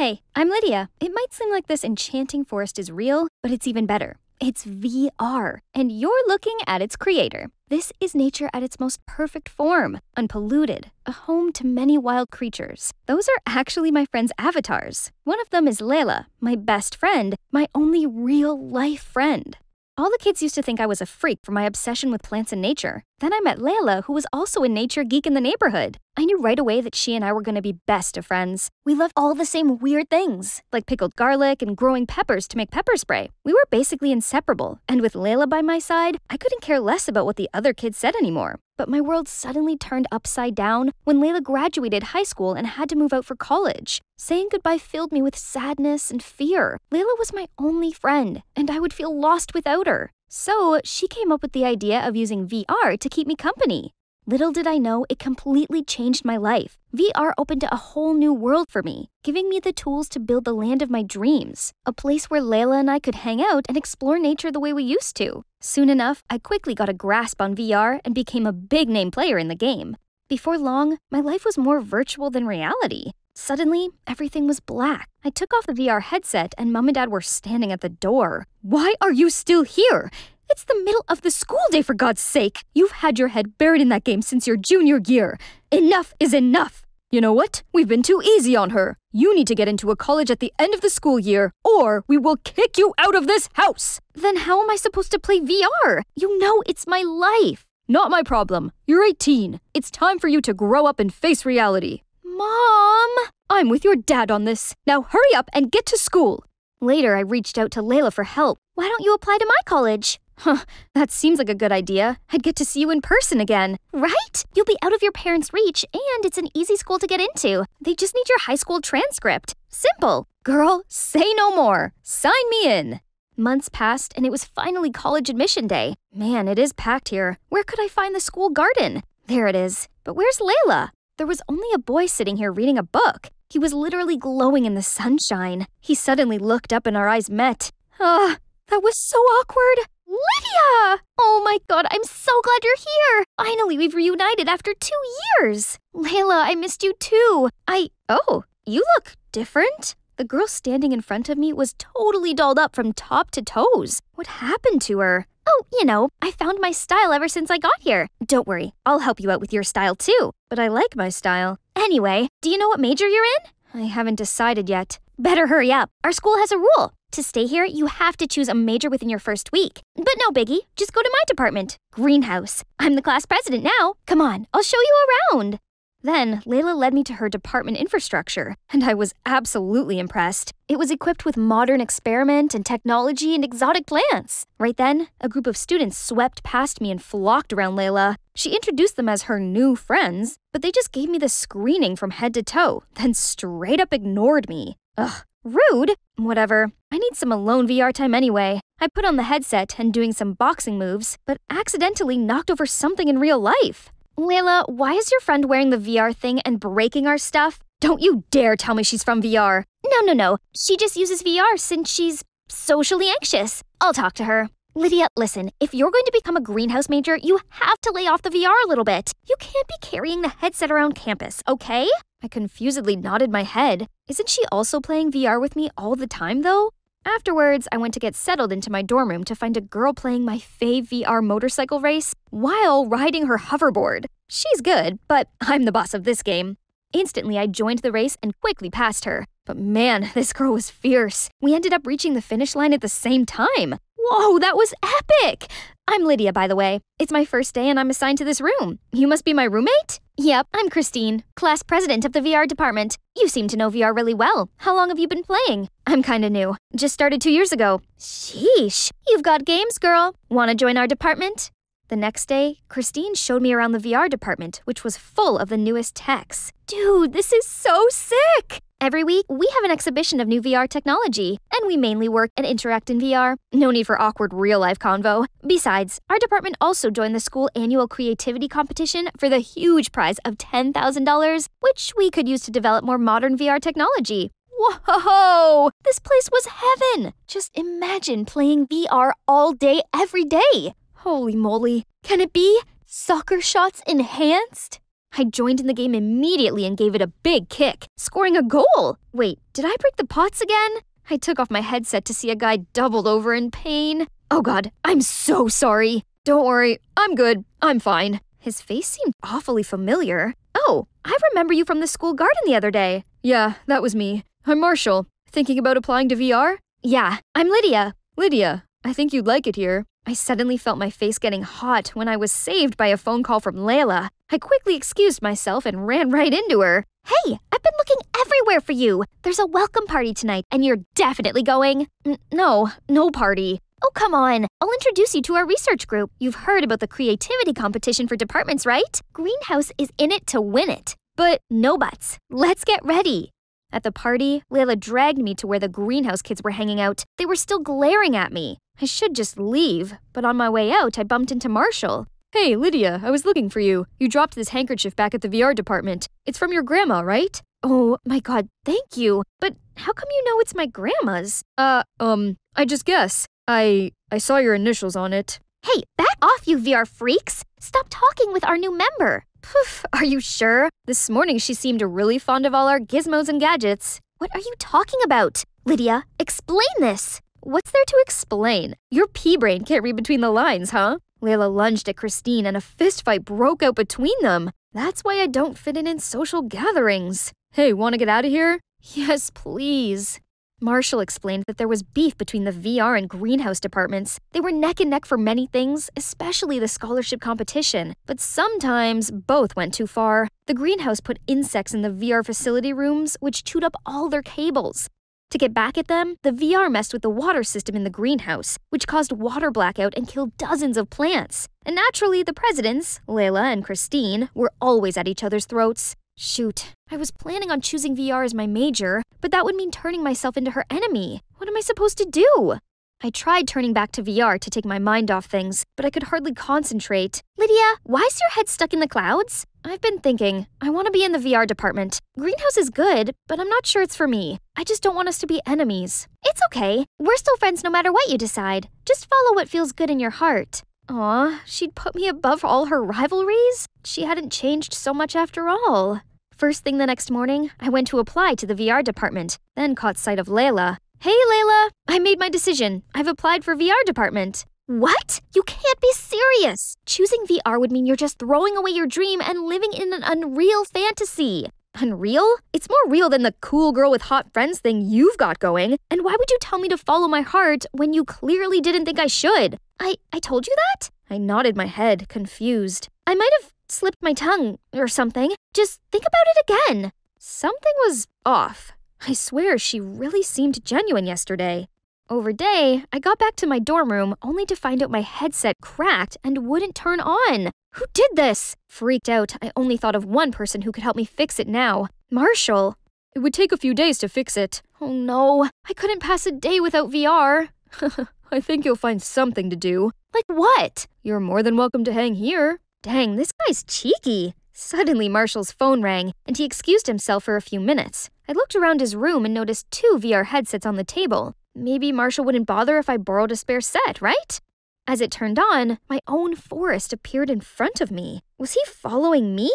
Hey, I'm Lydia. It might seem like this enchanting forest is real, but it's even better. It's VR, and you're looking at its creator. This is nature at its most perfect form, unpolluted, a home to many wild creatures. Those are actually my friends' avatars. One of them is Layla, my best friend, my only real life friend. All the kids used to think I was a freak for my obsession with plants and nature. Then I met Layla, who was also a nature geek in the neighborhood. I knew right away that she and I were going to be best of friends. We loved all the same weird things, like pickled garlic and growing peppers to make pepper spray. We were basically inseparable, and with Layla by my side, I couldn't care less about what the other kids said anymore. But my world suddenly turned upside down when Layla graduated high school and had to move out for college. Saying goodbye filled me with sadness and fear. Layla was my only friend, and I would feel lost without her. So she came up with the idea of using VR to keep me company. Little did I know it completely changed my life. VR opened a whole new world for me, giving me the tools to build the land of my dreams, a place where Layla and I could hang out and explore nature the way we used to. Soon enough, I quickly got a grasp on VR and became a big name player in the game. Before long, my life was more virtual than reality. Suddenly, everything was black. I took off the VR headset and mom and dad were standing at the door. Why are you still here? It's the middle of the school day, for God's sake! You've had your head buried in that game since your junior year. Enough is enough! You know what? We've been too easy on her. You need to get into a college at the end of the school year, or we will kick you out of this house! Then how am I supposed to play VR? You know it's my life! Not my problem. You're 18. It's time for you to grow up and face reality. Mom! I'm with your dad on this. Now hurry up and get to school. Later, I reached out to Layla for help. Why don't you apply to my college? Huh, that seems like a good idea. I'd get to see you in person again. Right? You'll be out of your parents' reach, and it's an easy school to get into. They just need your high school transcript. Simple. Girl, say no more. Sign me in. Months passed, and it was finally college admission day. Man, it is packed here. Where could I find the school garden? There it is. But where's Layla? There was only a boy sitting here reading a book. He was literally glowing in the sunshine. He suddenly looked up and our eyes met. Ah, that was so awkward. Lydia! Oh my god, I'm so glad you're here! Finally, we've reunited after two years! Layla, I missed you too. I. Oh, you look different. The girl standing in front of me was totally dolled up from top to toes. What happened to her? Oh, you know, I found my style ever since I got here. Don't worry, I'll help you out with your style too. But I like my style. Anyway, do you know what major you're in? I haven't decided yet. Better hurry up. Our school has a rule. To stay here, you have to choose a major within your first week. But no biggie, just go to my department, Greenhouse. I'm the class president now. Come on, I'll show you around. Then, Layla led me to her department infrastructure, and I was absolutely impressed. It was equipped with modern experiment and technology and exotic plants. Right then, a group of students swept past me and flocked around Layla. She introduced them as her new friends, but they just gave me the screening from head to toe, then straight up ignored me. Ugh, rude. Whatever. I need some alone VR time anyway. I put on the headset and doing some boxing moves, but accidentally knocked over something in real life. Layla, why is your friend wearing the VR thing and breaking our stuff? Don't you dare tell me she's from VR. No, no, no. She just uses VR since she's socially anxious. I'll talk to her. Lydia, listen, if you're going to become a greenhouse major, you have to lay off the VR a little bit. You can't be carrying the headset around campus, okay? I confusedly nodded my head. Isn't she also playing VR with me all the time, though? Afterwards, I went to get settled into my dorm room to find a girl playing my fave VR motorcycle race while riding her hoverboard. She's good, but I'm the boss of this game. Instantly, I joined the race and quickly passed her. But man, this girl was fierce. We ended up reaching the finish line at the same time. Whoa, that was epic! I'm Lydia, by the way. It's my first day and I'm assigned to this room. You must be my roommate? Yep, I'm Christine, class president of the VR department. You seem to know VR really well. How long have you been playing? I'm kinda new. Just started two years ago. Sheesh, you've got games, girl. Wanna join our department? The next day, Christine showed me around the VR department, which was full of the newest techs. Dude, this is so sick! Every week, we have an exhibition of new VR technology, and we mainly work and interact in VR. No need for awkward real life convo. Besides, our department also joined the school annual creativity competition for the huge prize of $10,000, which we could use to develop more modern VR technology. Whoa! This place was heaven! Just imagine playing VR all day, every day. Holy moly. Can it be? Soccer shots enhanced? I joined in the game immediately and gave it a big kick, scoring a goal. Wait, did I break the pots again? I took off my headset to see a guy doubled over in pain. Oh god, I'm so sorry. Don't worry, I'm good. I'm fine. His face seemed awfully familiar. Oh, I remember you from the school garden the other day. Yeah, that was me. I'm Marshall. Thinking about applying to VR? Yeah, I'm Lydia. Lydia, I think you'd like it here. I suddenly felt my face getting hot when I was saved by a phone call from Layla. I quickly excused myself and ran right into her. Hey, I've been looking everywhere for you. There's a welcome party tonight, and you're definitely going. N- no, no party. Oh, come on. I'll introduce you to our research group. You've heard about the creativity competition for departments, right? Greenhouse is in it to win it. But no buts. Let's get ready. At the party, Layla dragged me to where the greenhouse kids were hanging out. They were still glaring at me. I should just leave, but on my way out, I bumped into Marshall. Hey, Lydia, I was looking for you. You dropped this handkerchief back at the VR department. It's from your grandma, right? Oh my god, thank you. But how come you know it's my grandma's? Uh, um, I just guess. I I saw your initials on it. Hey, back off, you VR freaks! Stop talking with our new member. Poof, are you sure? This morning she seemed really fond of all our gizmos and gadgets. What are you talking about? Lydia, explain this. What's there to explain? Your pea brain can't read between the lines, huh? Layla lunged at Christine and a fistfight broke out between them. That's why I don't fit in in social gatherings. Hey, wanna get out of here? Yes, please. Marshall explained that there was beef between the VR and greenhouse departments. They were neck and neck for many things, especially the scholarship competition. But sometimes both went too far. The greenhouse put insects in the VR facility rooms, which chewed up all their cables. To get back at them, the VR messed with the water system in the greenhouse, which caused water blackout and killed dozens of plants. And naturally, the presidents, Layla and Christine, were always at each other's throats. Shoot, I was planning on choosing VR as my major, but that would mean turning myself into her enemy. What am I supposed to do? I tried turning back to VR to take my mind off things, but I could hardly concentrate. Lydia, why is your head stuck in the clouds? I've been thinking. I want to be in the VR department. Greenhouse is good, but I'm not sure it's for me. I just don't want us to be enemies. It's okay. We're still friends no matter what you decide. Just follow what feels good in your heart. Aw, she'd put me above all her rivalries? She hadn't changed so much after all. First thing the next morning, I went to apply to the VR department, then caught sight of Layla. Hey, Layla! I made my decision. I've applied for VR department. What? You can't be serious! Choosing VR would mean you're just throwing away your dream and living in an unreal fantasy. Unreal? It's more real than the cool girl with hot friends thing you've got going. And why would you tell me to follow my heart when you clearly didn't think I should? I I told you that? I nodded my head, confused. I might have slipped my tongue or something. Just think about it again. Something was off. I swear she really seemed genuine yesterday. Over day, I got back to my dorm room only to find out my headset cracked and wouldn't turn on. Who did this? Freaked out, I only thought of one person who could help me fix it now Marshall. It would take a few days to fix it. Oh no, I couldn't pass a day without VR. I think you'll find something to do. Like what? You're more than welcome to hang here. Dang, this guy's cheeky. Suddenly, Marshall's phone rang, and he excused himself for a few minutes. I looked around his room and noticed two VR headsets on the table. Maybe Marshall wouldn't bother if I borrowed a spare set, right? As it turned on, my own forest appeared in front of me. Was he following me?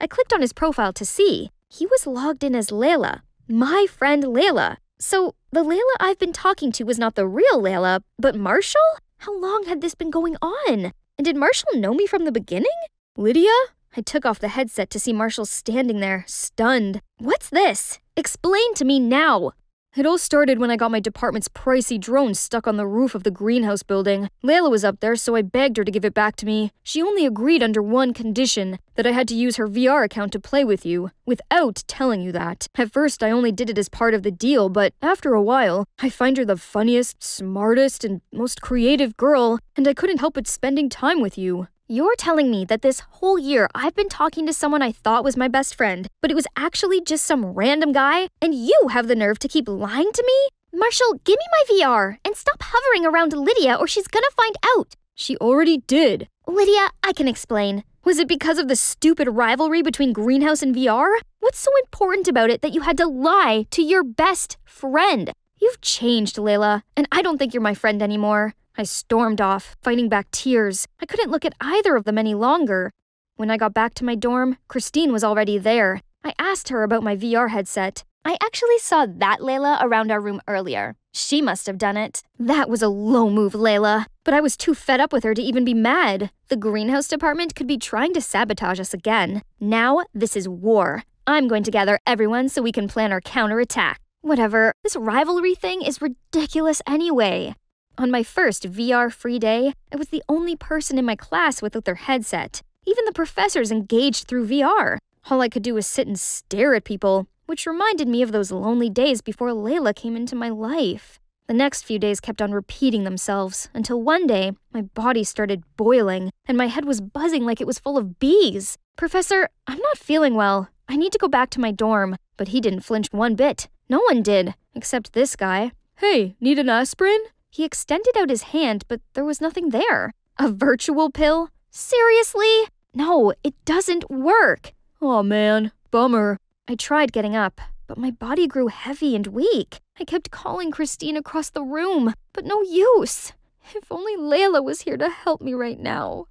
I clicked on his profile to see. He was logged in as Layla, my friend Layla. So, the Layla I've been talking to was not the real Layla, but Marshall? How long had this been going on? And did Marshall know me from the beginning? Lydia? I took off the headset to see Marshall standing there, stunned. What's this? Explain to me now! It all started when I got my department's pricey drone stuck on the roof of the greenhouse building. Layla was up there, so I begged her to give it back to me. She only agreed under one condition that I had to use her VR account to play with you, without telling you that. At first, I only did it as part of the deal, but after a while, I find her the funniest, smartest, and most creative girl, and I couldn't help but spending time with you. You're telling me that this whole year I've been talking to someone I thought was my best friend, but it was actually just some random guy, and you have the nerve to keep lying to me? Marshall, give me my VR and stop hovering around Lydia or she's gonna find out. She already did. Lydia, I can explain. Was it because of the stupid rivalry between Greenhouse and VR? What's so important about it that you had to lie to your best friend? You've changed, Layla, and I don't think you're my friend anymore. I stormed off, fighting back tears. I couldn't look at either of them any longer. When I got back to my dorm, Christine was already there. I asked her about my VR headset. I actually saw that Layla around our room earlier. She must have done it. That was a low move, Layla. But I was too fed up with her to even be mad. The greenhouse department could be trying to sabotage us again. Now, this is war. I'm going to gather everyone so we can plan our counterattack. Whatever, this rivalry thing is ridiculous anyway. On my first VR free day, I was the only person in my class without their headset. Even the professors engaged through VR. All I could do was sit and stare at people, which reminded me of those lonely days before Layla came into my life. The next few days kept on repeating themselves until one day my body started boiling and my head was buzzing like it was full of bees. Professor, I'm not feeling well. I need to go back to my dorm. But he didn't flinch one bit. No one did, except this guy. Hey, need an aspirin? He extended out his hand, but there was nothing there. A virtual pill? Seriously? No, it doesn't work. Oh, man, bummer. I tried getting up, but my body grew heavy and weak. I kept calling Christine across the room, but no use. If only Layla was here to help me right now.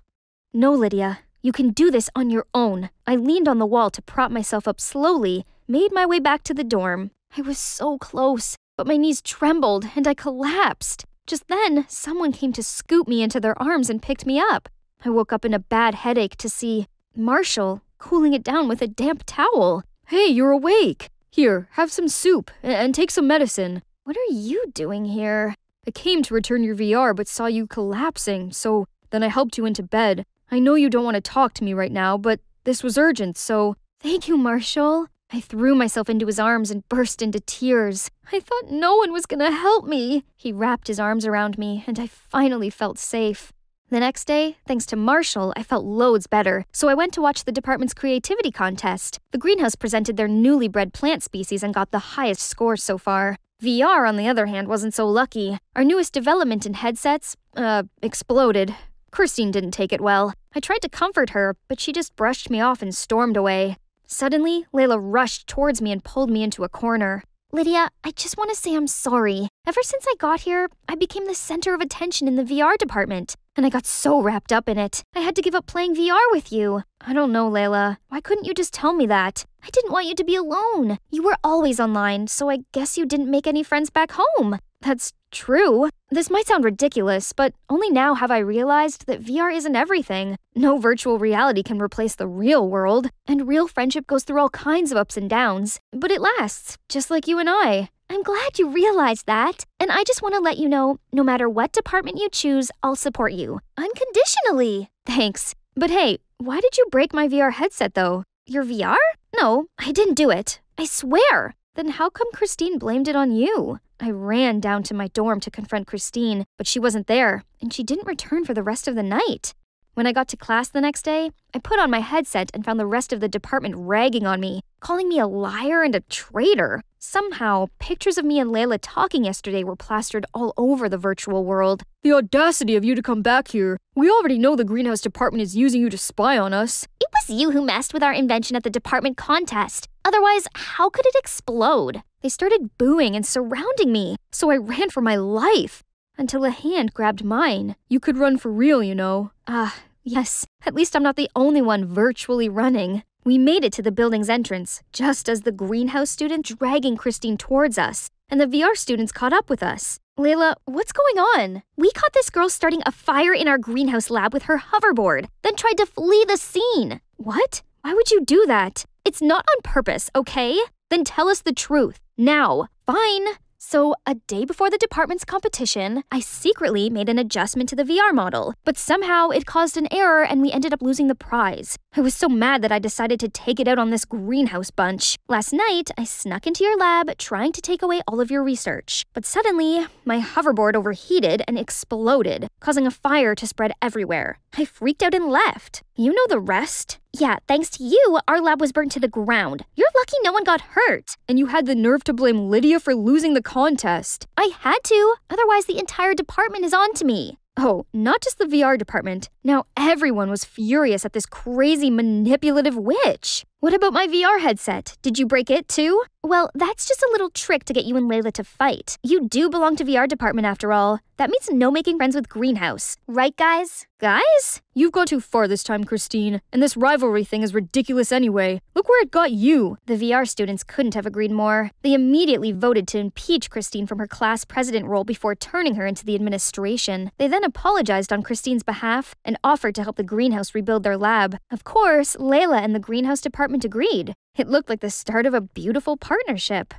No, Lydia, you can do this on your own. I leaned on the wall to prop myself up slowly, made my way back to the dorm. I was so close, but my knees trembled and I collapsed. Just then, someone came to scoop me into their arms and picked me up. I woke up in a bad headache to see Marshall cooling it down with a damp towel. Hey, you're awake. Here, have some soup and take some medicine. What are you doing here? I came to return your VR but saw you collapsing, so then I helped you into bed. I know you don't want to talk to me right now, but this was urgent, so. Thank you, Marshall. I threw myself into his arms and burst into tears. I thought no one was gonna help me. He wrapped his arms around me, and I finally felt safe. The next day, thanks to Marshall, I felt loads better, so I went to watch the department's creativity contest. The greenhouse presented their newly bred plant species and got the highest score so far. VR, on the other hand, wasn't so lucky. Our newest development in headsets, uh, exploded. Christine didn't take it well. I tried to comfort her, but she just brushed me off and stormed away. Suddenly, Layla rushed towards me and pulled me into a corner. Lydia, I just want to say I'm sorry. Ever since I got here, I became the center of attention in the VR department, and I got so wrapped up in it. I had to give up playing VR with you. I don't know, Layla. Why couldn't you just tell me that? I didn't want you to be alone. You were always online, so I guess you didn't make any friends back home. That's true. This might sound ridiculous, but only now have I realized that VR isn't everything. No virtual reality can replace the real world, and real friendship goes through all kinds of ups and downs, but it lasts, just like you and I. I'm glad you realized that, and I just want to let you know no matter what department you choose, I'll support you. Unconditionally. Thanks. But hey, why did you break my VR headset though? Your VR? No, I didn't do it. I swear. Then how come Christine blamed it on you? I ran down to my dorm to confront Christine, but she wasn't there, and she didn't return for the rest of the night. When I got to class the next day, I put on my headset and found the rest of the department ragging on me, calling me a liar and a traitor. Somehow, pictures of me and Layla talking yesterday were plastered all over the virtual world. The audacity of you to come back here. We already know the greenhouse department is using you to spy on us. It was you who messed with our invention at the department contest. Otherwise, how could it explode? They started booing and surrounding me, so I ran for my life until a hand grabbed mine. You could run for real, you know. Ah, yes, at least I'm not the only one virtually running. We made it to the building's entrance, just as the greenhouse student dragging Christine towards us, and the VR students caught up with us. Layla, what's going on? We caught this girl starting a fire in our greenhouse lab with her hoverboard, then tried to flee the scene. What? Why would you do that? It's not on purpose, okay? Then tell us the truth. Now. Fine. So, a day before the department's competition, I secretly made an adjustment to the VR model, but somehow it caused an error and we ended up losing the prize. I was so mad that I decided to take it out on this greenhouse bunch. Last night, I snuck into your lab trying to take away all of your research, but suddenly, my hoverboard overheated and exploded, causing a fire to spread everywhere. I freaked out and left. You know the rest. Yeah, thanks to you, our lab was burned to the ground. You're lucky no one got hurt. And you had the nerve to blame Lydia for losing the contest. I had to, otherwise, the entire department is on to me. Oh, not just the VR department. Now everyone was furious at this crazy manipulative witch. What about my VR headset? Did you break it too? Well, that's just a little trick to get you and Layla to fight. You do belong to VR department after all. That means no making friends with Greenhouse. Right, guys? Guys? You've gone too far this time, Christine. And this rivalry thing is ridiculous anyway. Look where it got you. The VR students couldn't have agreed more. They immediately voted to impeach Christine from her class president role before turning her into the administration. They then apologized on Christine's behalf and offered to help the greenhouse rebuild their lab. Of course, Layla and the greenhouse department agreed. It looked like the start of a beautiful partnership.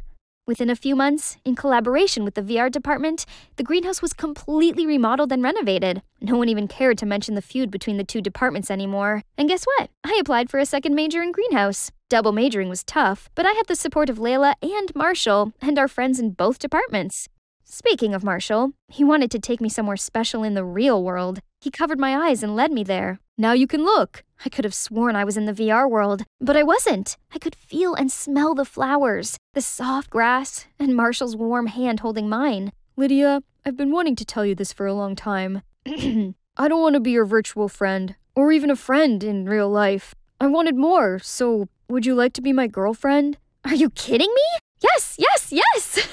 Within a few months, in collaboration with the VR department, the greenhouse was completely remodeled and renovated. No one even cared to mention the feud between the two departments anymore. And guess what? I applied for a second major in greenhouse. Double majoring was tough, but I had the support of Layla and Marshall and our friends in both departments. Speaking of Marshall, he wanted to take me somewhere special in the real world. He covered my eyes and led me there. Now you can look. I could have sworn I was in the VR world, but I wasn't. I could feel and smell the flowers, the soft grass, and Marshall's warm hand holding mine. Lydia, I've been wanting to tell you this for a long time. I don't want to be your virtual friend, or even a friend in real life. I wanted more, so would you like to be my girlfriend? Are you kidding me? Yes, yes, yes!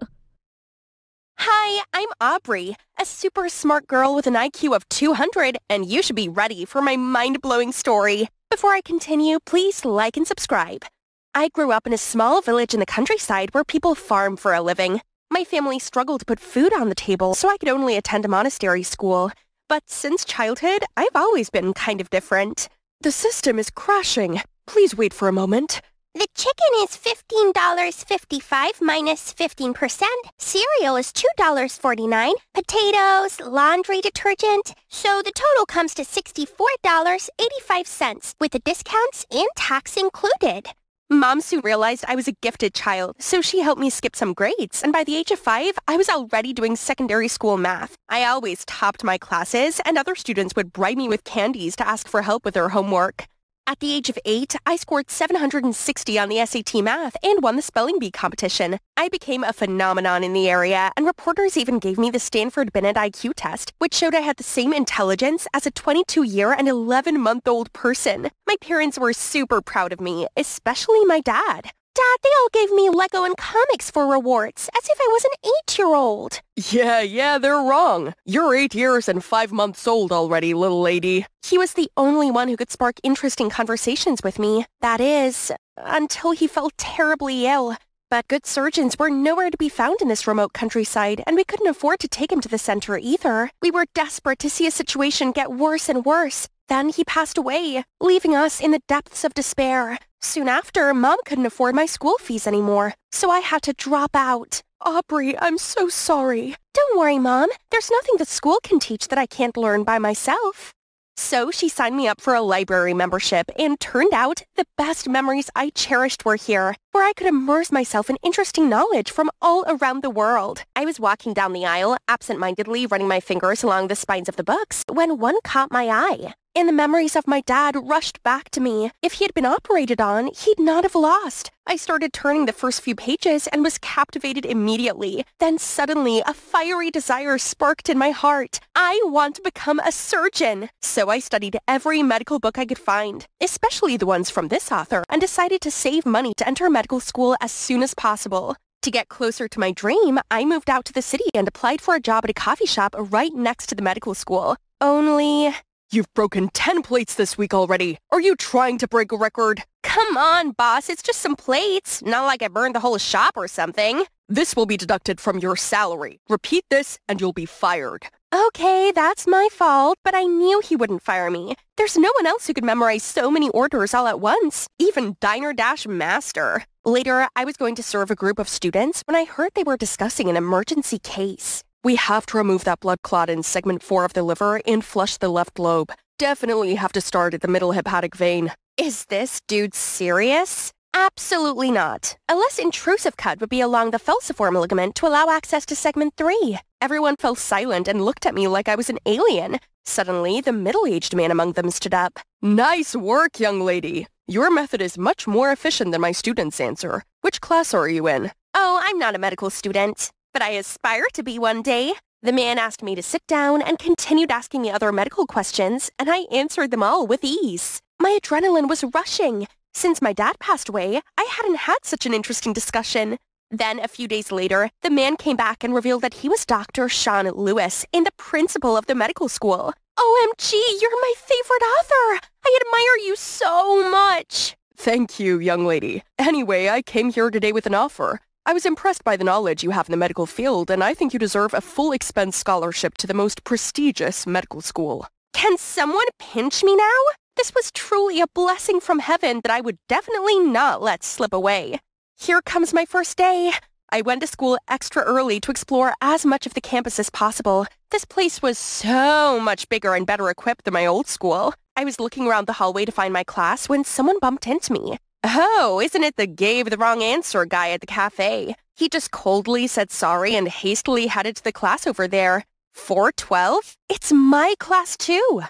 Hi, I'm Aubrey, a super smart girl with an IQ of 200, and you should be ready for my mind-blowing story. Before I continue, please like and subscribe. I grew up in a small village in the countryside where people farm for a living. My family struggled to put food on the table, so I could only attend a monastery school. But since childhood, I've always been kind of different. The system is crashing. Please wait for a moment. The chicken is $15.55 minus 15%. Cereal is $2.49. Potatoes, laundry detergent. So the total comes to $64.85 with the discounts and tax included. Mom soon realized I was a gifted child, so she helped me skip some grades, and by the age of five, I was already doing secondary school math. I always topped my classes, and other students would bribe me with candies to ask for help with their homework. At the age of eight, I scored 760 on the SAT math and won the spelling bee competition. I became a phenomenon in the area, and reporters even gave me the Stanford Binet IQ test, which showed I had the same intelligence as a 22-year and 11-month-old person. My parents were super proud of me, especially my dad. Dad, they all gave me Lego and comics for rewards, as if I was an eight-year-old. Yeah, yeah, they're wrong. You're eight years and five months old already, little lady. He was the only one who could spark interesting conversations with me. That is, until he fell terribly ill. But good surgeons were nowhere to be found in this remote countryside, and we couldn't afford to take him to the center either. We were desperate to see his situation get worse and worse. Then he passed away, leaving us in the depths of despair. Soon after, Mom couldn't afford my school fees anymore, so I had to drop out. Aubrey, I'm so sorry. Don't worry, Mom. There's nothing that school can teach that I can't learn by myself. So she signed me up for a library membership, and turned out the best memories I cherished were here, where I could immerse myself in interesting knowledge from all around the world. I was walking down the aisle, absent-mindedly running my fingers along the spines of the books, when one caught my eye and the memories of my dad rushed back to me. If he had been operated on, he'd not have lost. I started turning the first few pages and was captivated immediately. Then suddenly, a fiery desire sparked in my heart. I want to become a surgeon. So I studied every medical book I could find, especially the ones from this author, and decided to save money to enter medical school as soon as possible. To get closer to my dream, I moved out to the city and applied for a job at a coffee shop right next to the medical school. Only You've broken 10 plates this week already. Are you trying to break a record? Come on, boss. It's just some plates. Not like I burned the whole shop or something. This will be deducted from your salary. Repeat this and you'll be fired. Okay, that's my fault, but I knew he wouldn't fire me. There's no one else who could memorize so many orders all at once, even Diner Dash Master. Later, I was going to serve a group of students when I heard they were discussing an emergency case. We have to remove that blood clot in segment 4 of the liver and flush the left lobe. Definitely have to start at the middle hepatic vein. Is this dude serious? Absolutely not. A less intrusive cut would be along the falciform ligament to allow access to segment 3. Everyone fell silent and looked at me like I was an alien. Suddenly, the middle-aged man among them stood up. Nice work, young lady. Your method is much more efficient than my student's answer. Which class are you in? Oh, I'm not a medical student but I aspire to be one day. The man asked me to sit down and continued asking me other medical questions, and I answered them all with ease. My adrenaline was rushing. Since my dad passed away, I hadn't had such an interesting discussion. Then, a few days later, the man came back and revealed that he was Dr. Sean Lewis and the principal of the medical school. OMG, you're my favorite author! I admire you so much! Thank you, young lady. Anyway, I came here today with an offer. I was impressed by the knowledge you have in the medical field, and I think you deserve a full expense scholarship to the most prestigious medical school. Can someone pinch me now? This was truly a blessing from heaven that I would definitely not let slip away. Here comes my first day. I went to school extra early to explore as much of the campus as possible. This place was so much bigger and better equipped than my old school. I was looking around the hallway to find my class when someone bumped into me. Oh, isn't it the gave the wrong answer guy at the cafe? He just coldly said sorry and hastily headed to the class over there. 412? It's my class too.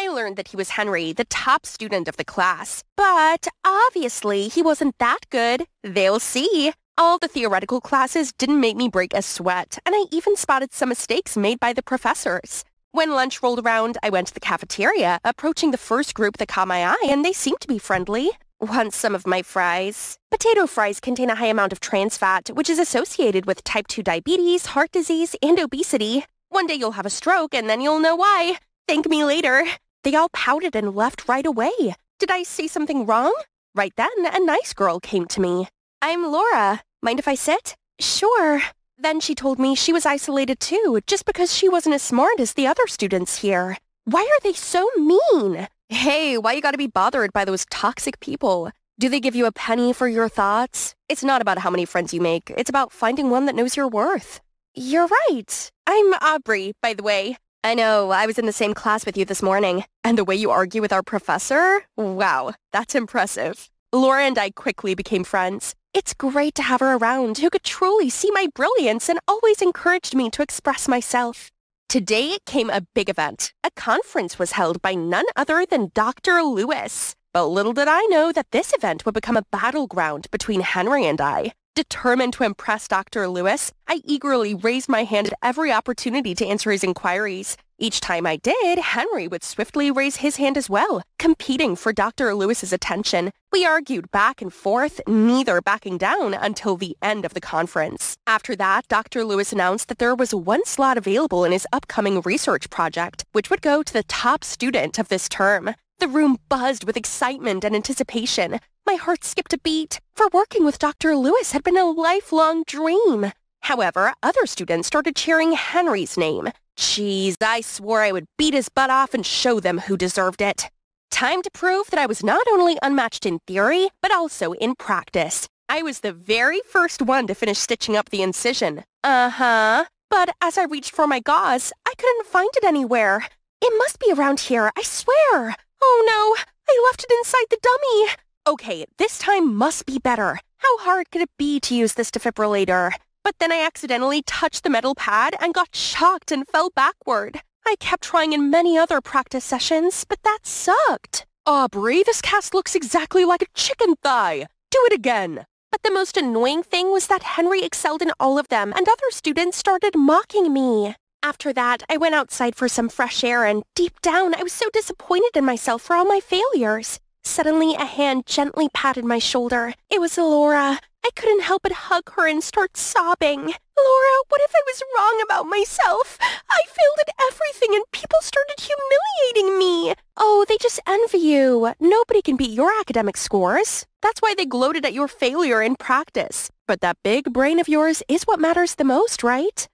I learned that he was Henry, the top student of the class. But obviously, he wasn't that good. They'll see. All the theoretical classes didn't make me break a sweat, and I even spotted some mistakes made by the professors. When lunch rolled around, I went to the cafeteria, approaching the first group that caught my eye, and they seemed to be friendly. Want some of my fries? Potato fries contain a high amount of trans fat, which is associated with type 2 diabetes, heart disease, and obesity. One day you'll have a stroke, and then you'll know why. Thank me later. They all pouted and left right away. Did I say something wrong? Right then, a nice girl came to me. I'm Laura. Mind if I sit? Sure. Then she told me she was isolated too, just because she wasn't as smart as the other students here. Why are they so mean? Hey, why you gotta be bothered by those toxic people? Do they give you a penny for your thoughts? It's not about how many friends you make. It's about finding one that knows your worth. You're right. I'm Aubrey, by the way. I know, I was in the same class with you this morning. And the way you argue with our professor? Wow, that's impressive. Laura and I quickly became friends. It's great to have her around who could truly see my brilliance and always encouraged me to express myself. Today came a big event. A conference was held by none other than Dr. Lewis. But little did I know that this event would become a battleground between Henry and I. Determined to impress Dr. Lewis, I eagerly raised my hand at every opportunity to answer his inquiries. Each time I did, Henry would swiftly raise his hand as well, competing for Dr. Lewis's attention. We argued back and forth, neither backing down until the end of the conference. After that, Dr. Lewis announced that there was one slot available in his upcoming research project, which would go to the top student of this term. The room buzzed with excitement and anticipation. My heart skipped a beat, for working with Dr. Lewis had been a lifelong dream. However, other students started cheering Henry's name. Jeez, I swore I would beat his butt off and show them who deserved it. Time to prove that I was not only unmatched in theory, but also in practice. I was the very first one to finish stitching up the incision. Uh-huh. But as I reached for my gauze, I couldn't find it anywhere. It must be around here, I swear. Oh no, I left it inside the dummy. Okay, this time must be better. How hard could it be to use this defibrillator? But then I accidentally touched the metal pad and got shocked and fell backward. I kept trying in many other practice sessions, but that sucked. Ah, Aubrey, this cast looks exactly like a chicken thigh. Do it again. But the most annoying thing was that Henry excelled in all of them and other students started mocking me. After that, I went outside for some fresh air and deep down, I was so disappointed in myself for all my failures. Suddenly, a hand gently patted my shoulder. It was Laura. I couldn't help but hug her and start sobbing. Laura, what if I was wrong about myself? I failed at everything and people started humiliating me. Oh, they just envy you. Nobody can beat your academic scores. That's why they gloated at your failure in practice. But that big brain of yours is what matters the most, right?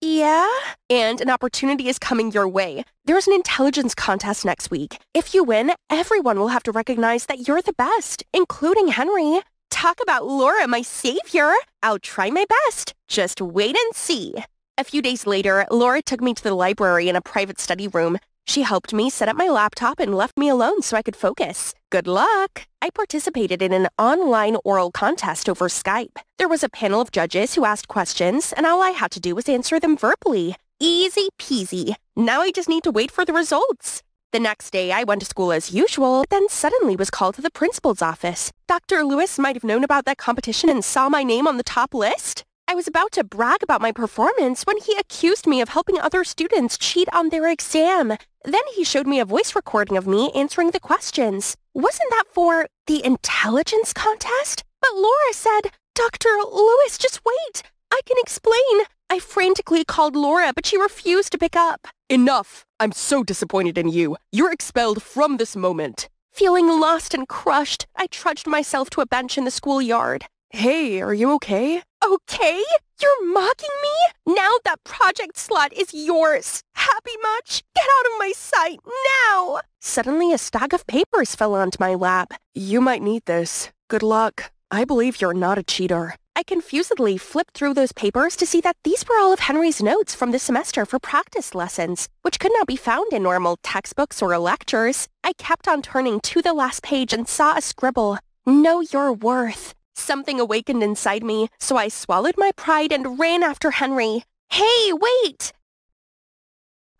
Yeah? And an opportunity is coming your way. There's an intelligence contest next week. If you win, everyone will have to recognize that you're the best, including Henry. Talk about Laura, my savior. I'll try my best. Just wait and see. A few days later, Laura took me to the library in a private study room. She helped me set up my laptop and left me alone so I could focus. Good luck! I participated in an online oral contest over Skype. There was a panel of judges who asked questions, and all I had to do was answer them verbally. Easy peasy. Now I just need to wait for the results. The next day, I went to school as usual, but then suddenly was called to the principal's office. Dr. Lewis might have known about that competition and saw my name on the top list. I was about to brag about my performance when he accused me of helping other students cheat on their exam. Then he showed me a voice recording of me answering the questions. Wasn't that for the intelligence contest? But Laura said, Dr. Lewis, just wait. I can explain. I frantically called Laura, but she refused to pick up. Enough! I'm so disappointed in you. You're expelled from this moment. Feeling lost and crushed, I trudged myself to a bench in the schoolyard. Hey, are you okay? Okay? You're mocking me? Now that project slot is yours. Happy much? Get out of my sight, now! Suddenly a stack of papers fell onto my lap. You might need this. Good luck. I believe you're not a cheater. I confusedly flipped through those papers to see that these were all of Henry's notes from the semester for practice lessons, which could not be found in normal textbooks or lectures. I kept on turning to the last page and saw a scribble. Know your worth. Something awakened inside me, so I swallowed my pride and ran after Henry. Hey, wait!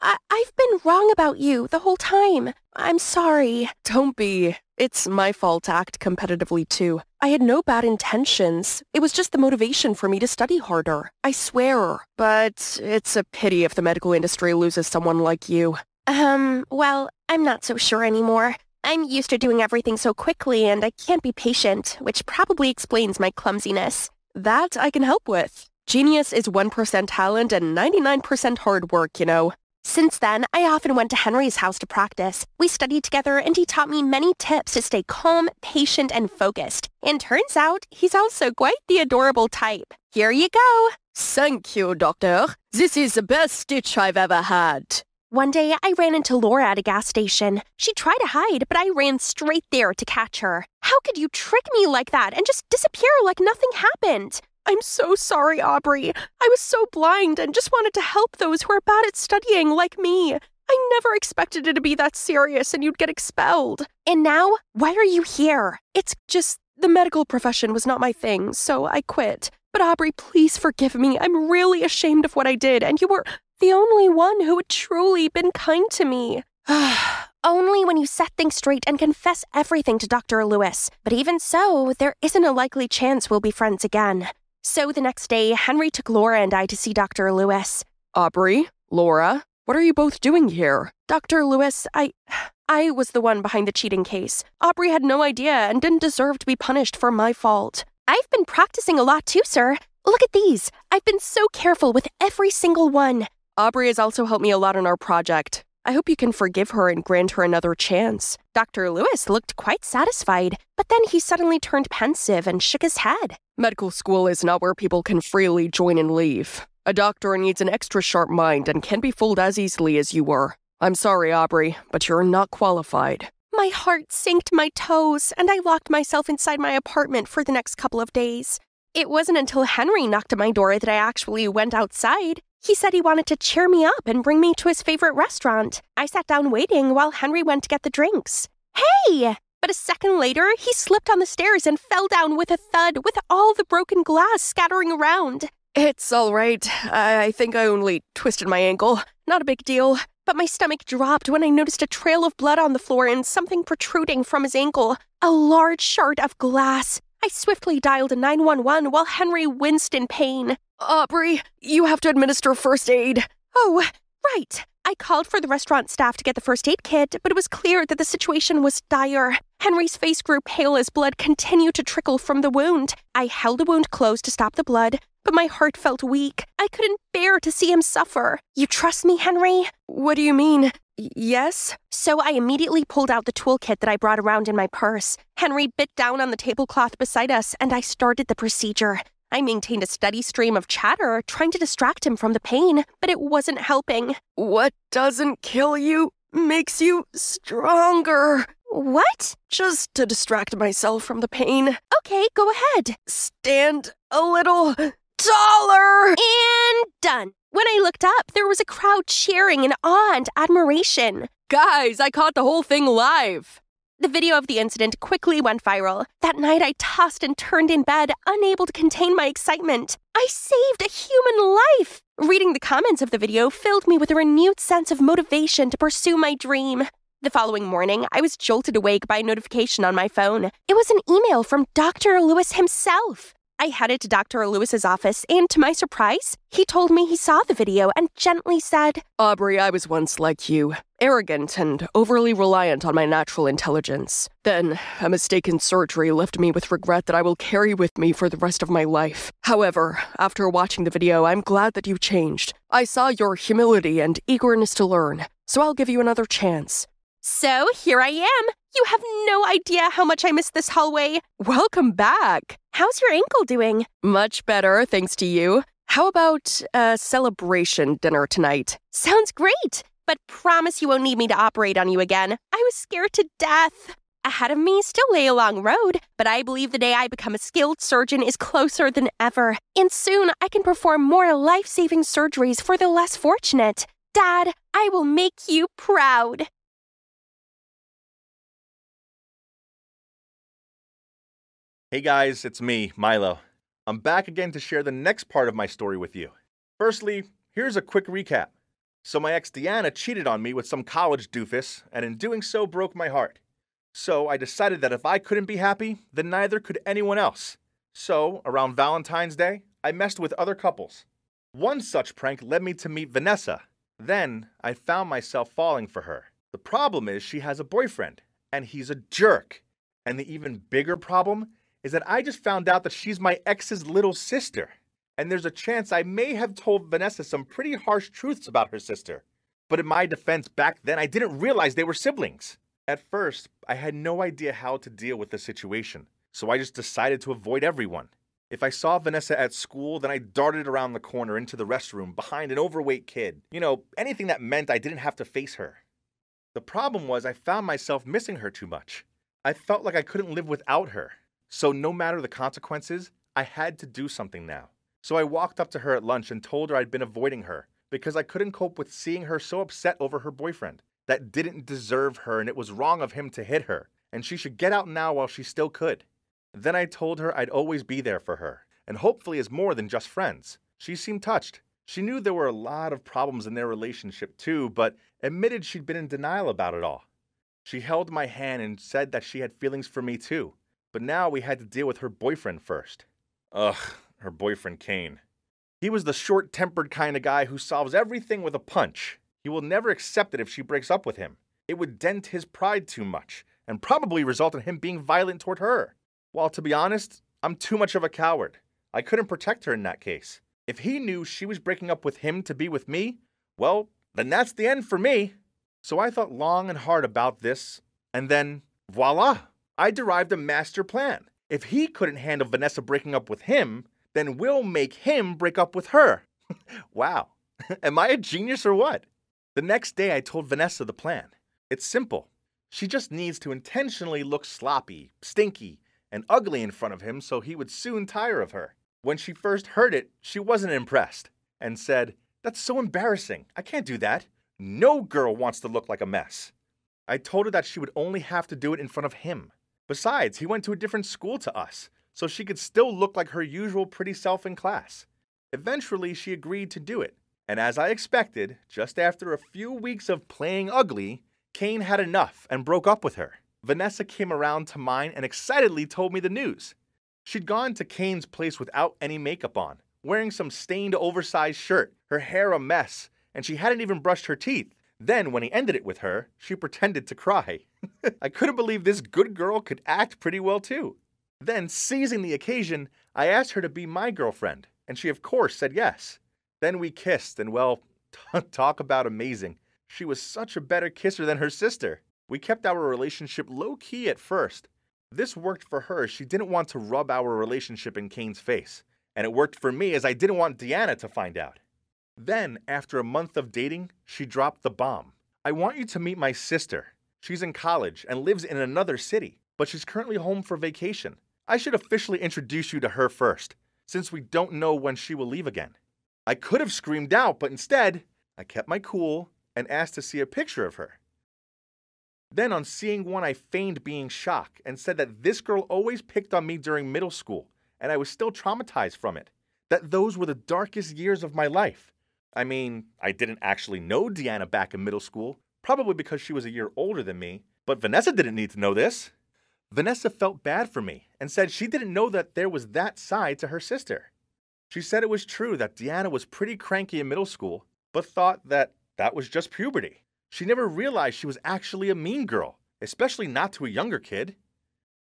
I- I've been wrong about you the whole time. I'm sorry. Don't be. It's my fault to act competitively too. I had no bad intentions. It was just the motivation for me to study harder. I swear. But it's a pity if the medical industry loses someone like you. Um, well, I'm not so sure anymore. I'm used to doing everything so quickly and I can't be patient, which probably explains my clumsiness. That I can help with. Genius is 1% talent and 99% hard work, you know. Since then, I often went to Henry's house to practice. We studied together and he taught me many tips to stay calm, patient, and focused. And turns out, he's also quite the adorable type. Here you go. Thank you, doctor. This is the best stitch I've ever had. One day, I ran into Laura at a gas station. She tried to hide, but I ran straight there to catch her. How could you trick me like that and just disappear like nothing happened? I'm so sorry, Aubrey. I was so blind and just wanted to help those who are bad at studying like me. I never expected it to be that serious and you'd get expelled. And now, why are you here? It's just the medical profession was not my thing, so I quit. But Aubrey, please forgive me. I'm really ashamed of what I did, and you were the only one who had truly been kind to me. Only when you set things straight and confess everything to Dr. Lewis. But even so, there isn't a likely chance we'll be friends again. So the next day, Henry took Laura and I to see Dr. Lewis. Aubrey, Laura, what are you both doing here? Dr. Lewis, I. I was the one behind the cheating case. Aubrey had no idea and didn't deserve to be punished for my fault. I've been practicing a lot too, sir. Look at these. I've been so careful with every single one. Aubrey has also helped me a lot on our project. I hope you can forgive her and grant her another chance. Dr. Lewis looked quite satisfied, but then he suddenly turned pensive and shook his head. Medical school is not where people can freely join and leave. A doctor needs an extra sharp mind and can be fooled as easily as you were. I'm sorry, Aubrey, but you're not qualified. My heart sank to my toes, and I locked myself inside my apartment for the next couple of days. It wasn't until Henry knocked at my door that I actually went outside. He said he wanted to cheer me up and bring me to his favorite restaurant. I sat down waiting while Henry went to get the drinks. Hey! But a second later, he slipped on the stairs and fell down with a thud with all the broken glass scattering around. It's all right. I think I only twisted my ankle. Not a big deal. But my stomach dropped when I noticed a trail of blood on the floor and something protruding from his ankle. A large shard of glass. I swiftly dialed 911 while Henry winced in pain. Aubrey, you have to administer first aid. Oh, right. I called for the restaurant staff to get the first aid kit, but it was clear that the situation was dire. Henry's face grew pale as blood continued to trickle from the wound. I held the wound closed to stop the blood, but my heart felt weak. I couldn't bear to see him suffer. You trust me, Henry? What do you mean? yes? So I immediately pulled out the toolkit that I brought around in my purse. Henry bit down on the tablecloth beside us, and I started the procedure. I maintained a steady stream of chatter, trying to distract him from the pain, but it wasn't helping. What doesn't kill you makes you stronger. What? Just to distract myself from the pain. Okay, go ahead. Stand a little taller. And done. When I looked up, there was a crowd cheering in awe and admiration. Guys, I caught the whole thing live. The video of the incident quickly went viral. That night, I tossed and turned in bed, unable to contain my excitement. I saved a human life! Reading the comments of the video filled me with a renewed sense of motivation to pursue my dream. The following morning, I was jolted awake by a notification on my phone. It was an email from Dr. Lewis himself. I headed to Dr. Lewis's office, and to my surprise, he told me he saw the video and gently said, Aubrey, I was once like you, arrogant and overly reliant on my natural intelligence. Then, a mistaken surgery left me with regret that I will carry with me for the rest of my life. However, after watching the video, I'm glad that you changed. I saw your humility and eagerness to learn, so I'll give you another chance. So here I am. You have no idea how much I miss this hallway. Welcome back. How's your ankle doing? Much better, thanks to you. How about a celebration dinner tonight? Sounds great, but promise you won't need me to operate on you again. I was scared to death. Ahead of me still lay a long road, but I believe the day I become a skilled surgeon is closer than ever. And soon I can perform more life saving surgeries for the less fortunate. Dad, I will make you proud. Hey guys, it's me, Milo. I'm back again to share the next part of my story with you. Firstly, here's a quick recap. So, my ex Deanna cheated on me with some college doofus, and in doing so, broke my heart. So, I decided that if I couldn't be happy, then neither could anyone else. So, around Valentine's Day, I messed with other couples. One such prank led me to meet Vanessa. Then, I found myself falling for her. The problem is, she has a boyfriend, and he's a jerk. And the even bigger problem is that I just found out that she's my ex's little sister. And there's a chance I may have told Vanessa some pretty harsh truths about her sister. But in my defense, back then, I didn't realize they were siblings. At first, I had no idea how to deal with the situation, so I just decided to avoid everyone. If I saw Vanessa at school, then I darted around the corner into the restroom behind an overweight kid. You know, anything that meant I didn't have to face her. The problem was I found myself missing her too much. I felt like I couldn't live without her. So, no matter the consequences, I had to do something now. So, I walked up to her at lunch and told her I'd been avoiding her because I couldn't cope with seeing her so upset over her boyfriend. That didn't deserve her and it was wrong of him to hit her, and she should get out now while she still could. Then I told her I'd always be there for her, and hopefully as more than just friends. She seemed touched. She knew there were a lot of problems in their relationship too, but admitted she'd been in denial about it all. She held my hand and said that she had feelings for me too, but now we had to deal with her boyfriend first. Ugh, her boyfriend Kane. He was the short tempered kind of guy who solves everything with a punch. He will never accept it if she breaks up with him. It would dent his pride too much, and probably result in him being violent toward her. While to be honest, I'm too much of a coward. I couldn't protect her in that case. If he knew she was breaking up with him to be with me, well, then that's the end for me. So I thought long and hard about this, and then voila! I derived a master plan. If he couldn't handle Vanessa breaking up with him, then we'll make him break up with her. wow. Am I a genius or what? The next day, I told Vanessa the plan. It's simple. She just needs to intentionally look sloppy, stinky, and ugly in front of him so he would soon tire of her. When she first heard it, she wasn't impressed and said, That's so embarrassing. I can't do that. No girl wants to look like a mess. I told her that she would only have to do it in front of him. Besides, he went to a different school to us, so she could still look like her usual pretty self in class. Eventually, she agreed to do it, and as I expected, just after a few weeks of playing ugly, Kane had enough and broke up with her. Vanessa came around to mine and excitedly told me the news. She'd gone to Kane's place without any makeup on, wearing some stained oversized shirt, her hair a mess, and she hadn't even brushed her teeth. Then, when he ended it with her, she pretended to cry. I couldn't believe this good girl could act pretty well too. Then, seizing the occasion, I asked her to be my girlfriend, and she of course said yes. Then we kissed, and well, talk about amazing. She was such a better kisser than her sister. We kept our relationship low key at first. This worked for her she didn't want to rub our relationship in Kane's face. And it worked for me as I didn't want Deanna to find out. Then, after a month of dating, she dropped the bomb. I want you to meet my sister. She's in college and lives in another city, but she's currently home for vacation. I should officially introduce you to her first, since we don't know when she will leave again. I could have screamed out, but instead, I kept my cool and asked to see a picture of her. Then, on seeing one, I feigned being shocked and said that this girl always picked on me during middle school, and I was still traumatized from it. That those were the darkest years of my life. I mean, I didn't actually know Deanna back in middle school, probably because she was a year older than me, but Vanessa didn't need to know this. Vanessa felt bad for me and said she didn't know that there was that side to her sister. She said it was true that Deanna was pretty cranky in middle school, but thought that that was just puberty. She never realized she was actually a mean girl, especially not to a younger kid.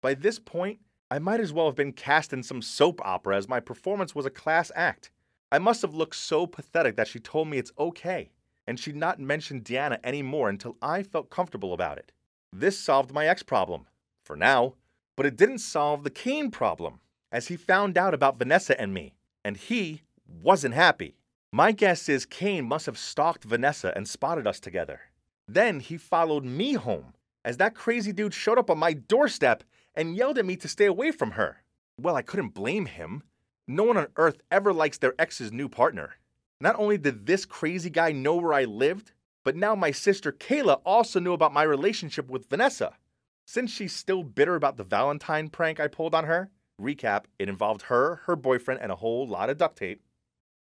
By this point, I might as well have been cast in some soap opera as my performance was a class act. I must have looked so pathetic that she told me it's okay, and she'd not mention Deanna anymore until I felt comfortable about it. This solved my ex problem, for now, but it didn't solve the Kane problem, as he found out about Vanessa and me, and he wasn't happy. My guess is Kane must have stalked Vanessa and spotted us together. Then he followed me home, as that crazy dude showed up on my doorstep and yelled at me to stay away from her. Well, I couldn't blame him. No one on earth ever likes their ex's new partner. Not only did this crazy guy know where I lived, but now my sister Kayla also knew about my relationship with Vanessa. Since she's still bitter about the Valentine prank I pulled on her, recap, it involved her, her boyfriend, and a whole lot of duct tape.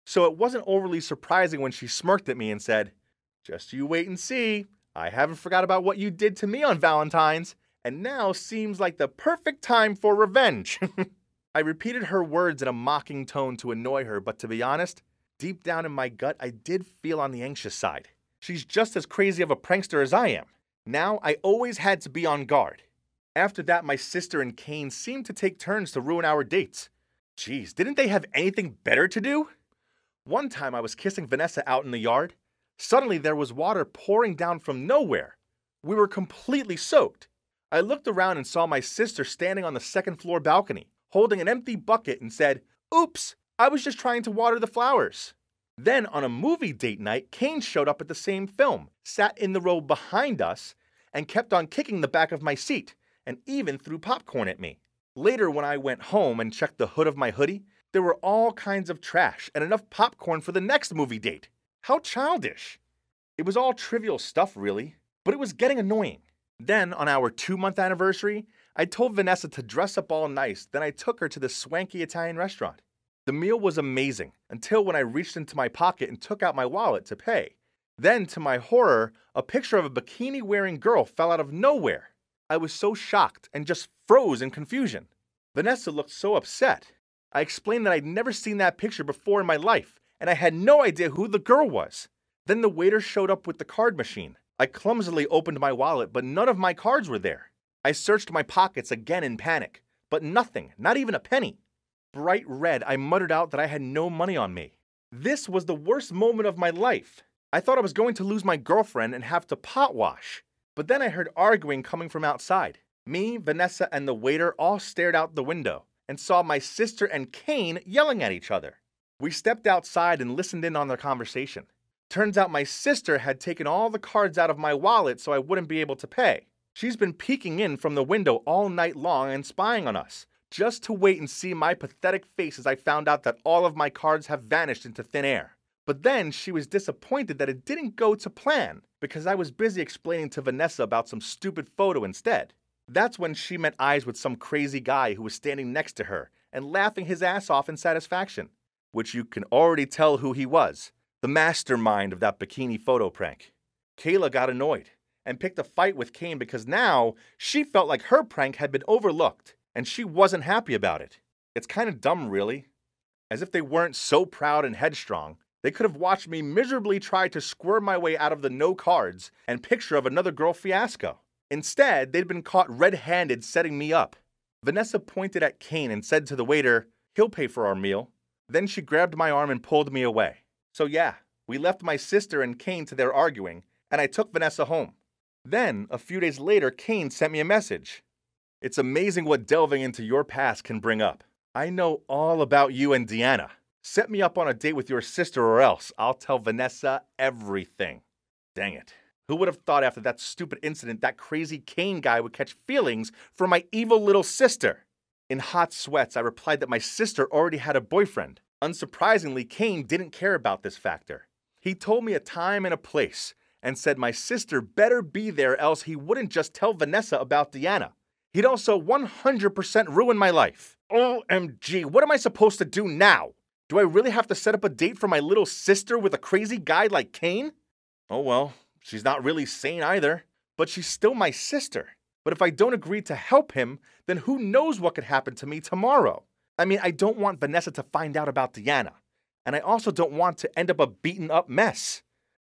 So it wasn't overly surprising when she smirked at me and said, Just you wait and see. I haven't forgot about what you did to me on Valentine's, and now seems like the perfect time for revenge. I repeated her words in a mocking tone to annoy her, but to be honest, deep down in my gut, I did feel on the anxious side. She's just as crazy of a prankster as I am. Now I always had to be on guard. After that, my sister and Kane seemed to take turns to ruin our dates. Geez, didn't they have anything better to do? One time I was kissing Vanessa out in the yard. Suddenly there was water pouring down from nowhere. We were completely soaked. I looked around and saw my sister standing on the second floor balcony, holding an empty bucket, and said, Oops, I was just trying to water the flowers. Then, on a movie date night, Kane showed up at the same film, sat in the row behind us, and kept on kicking the back of my seat, and even threw popcorn at me. Later, when I went home and checked the hood of my hoodie, there were all kinds of trash and enough popcorn for the next movie date. How childish! It was all trivial stuff, really, but it was getting annoying. Then, on our two month anniversary, I told Vanessa to dress up all nice, then I took her to the swanky Italian restaurant. The meal was amazing until when I reached into my pocket and took out my wallet to pay. Then, to my horror, a picture of a bikini wearing girl fell out of nowhere. I was so shocked and just froze in confusion. Vanessa looked so upset. I explained that I'd never seen that picture before in my life, and I had no idea who the girl was. Then the waiter showed up with the card machine. I clumsily opened my wallet, but none of my cards were there. I searched my pockets again in panic, but nothing, not even a penny bright red, I muttered out that I had no money on me. This was the worst moment of my life. I thought I was going to lose my girlfriend and have to pot wash. But then I heard arguing coming from outside. Me, Vanessa, and the waiter all stared out the window and saw my sister and Kane yelling at each other. We stepped outside and listened in on their conversation. Turns out my sister had taken all the cards out of my wallet so I wouldn't be able to pay. She's been peeking in from the window all night long and spying on us, just to wait and see my pathetic face as I found out that all of my cards have vanished into thin air. But then she was disappointed that it didn't go to plan because I was busy explaining to Vanessa about some stupid photo instead. That's when she met eyes with some crazy guy who was standing next to her and laughing his ass off in satisfaction, which you can already tell who he was the mastermind of that bikini photo prank. Kayla got annoyed and picked a fight with Kane because now she felt like her prank had been overlooked and she wasn't happy about it. It's kind of dumb, really. As if they weren't so proud and headstrong, they could have watched me miserably try to squirm my way out of the no cards and picture of another girl fiasco. Instead, they'd been caught red handed setting me up. Vanessa pointed at Kane and said to the waiter, He'll pay for our meal. Then she grabbed my arm and pulled me away. So, yeah, we left my sister and Kane to their arguing, and I took Vanessa home. Then, a few days later, Kane sent me a message. It's amazing what delving into your past can bring up. I know all about you and Deanna. Set me up on a date with your sister, or else I'll tell Vanessa everything. Dang it. Who would have thought after that stupid incident that crazy Kane guy would catch feelings for my evil little sister? In hot sweats, I replied that my sister already had a boyfriend. Unsurprisingly, Kane didn't care about this factor. He told me a time and a place and said my sister better be there, else he wouldn't just tell Vanessa about Deanna. He'd also 100% ruin my life. OMG, what am I supposed to do now? Do I really have to set up a date for my little sister with a crazy guy like Kane? Oh well, she's not really sane either, but she's still my sister. But if I don't agree to help him, then who knows what could happen to me tomorrow? I mean, I don't want Vanessa to find out about Deanna. And I also don't want to end up a beaten up mess.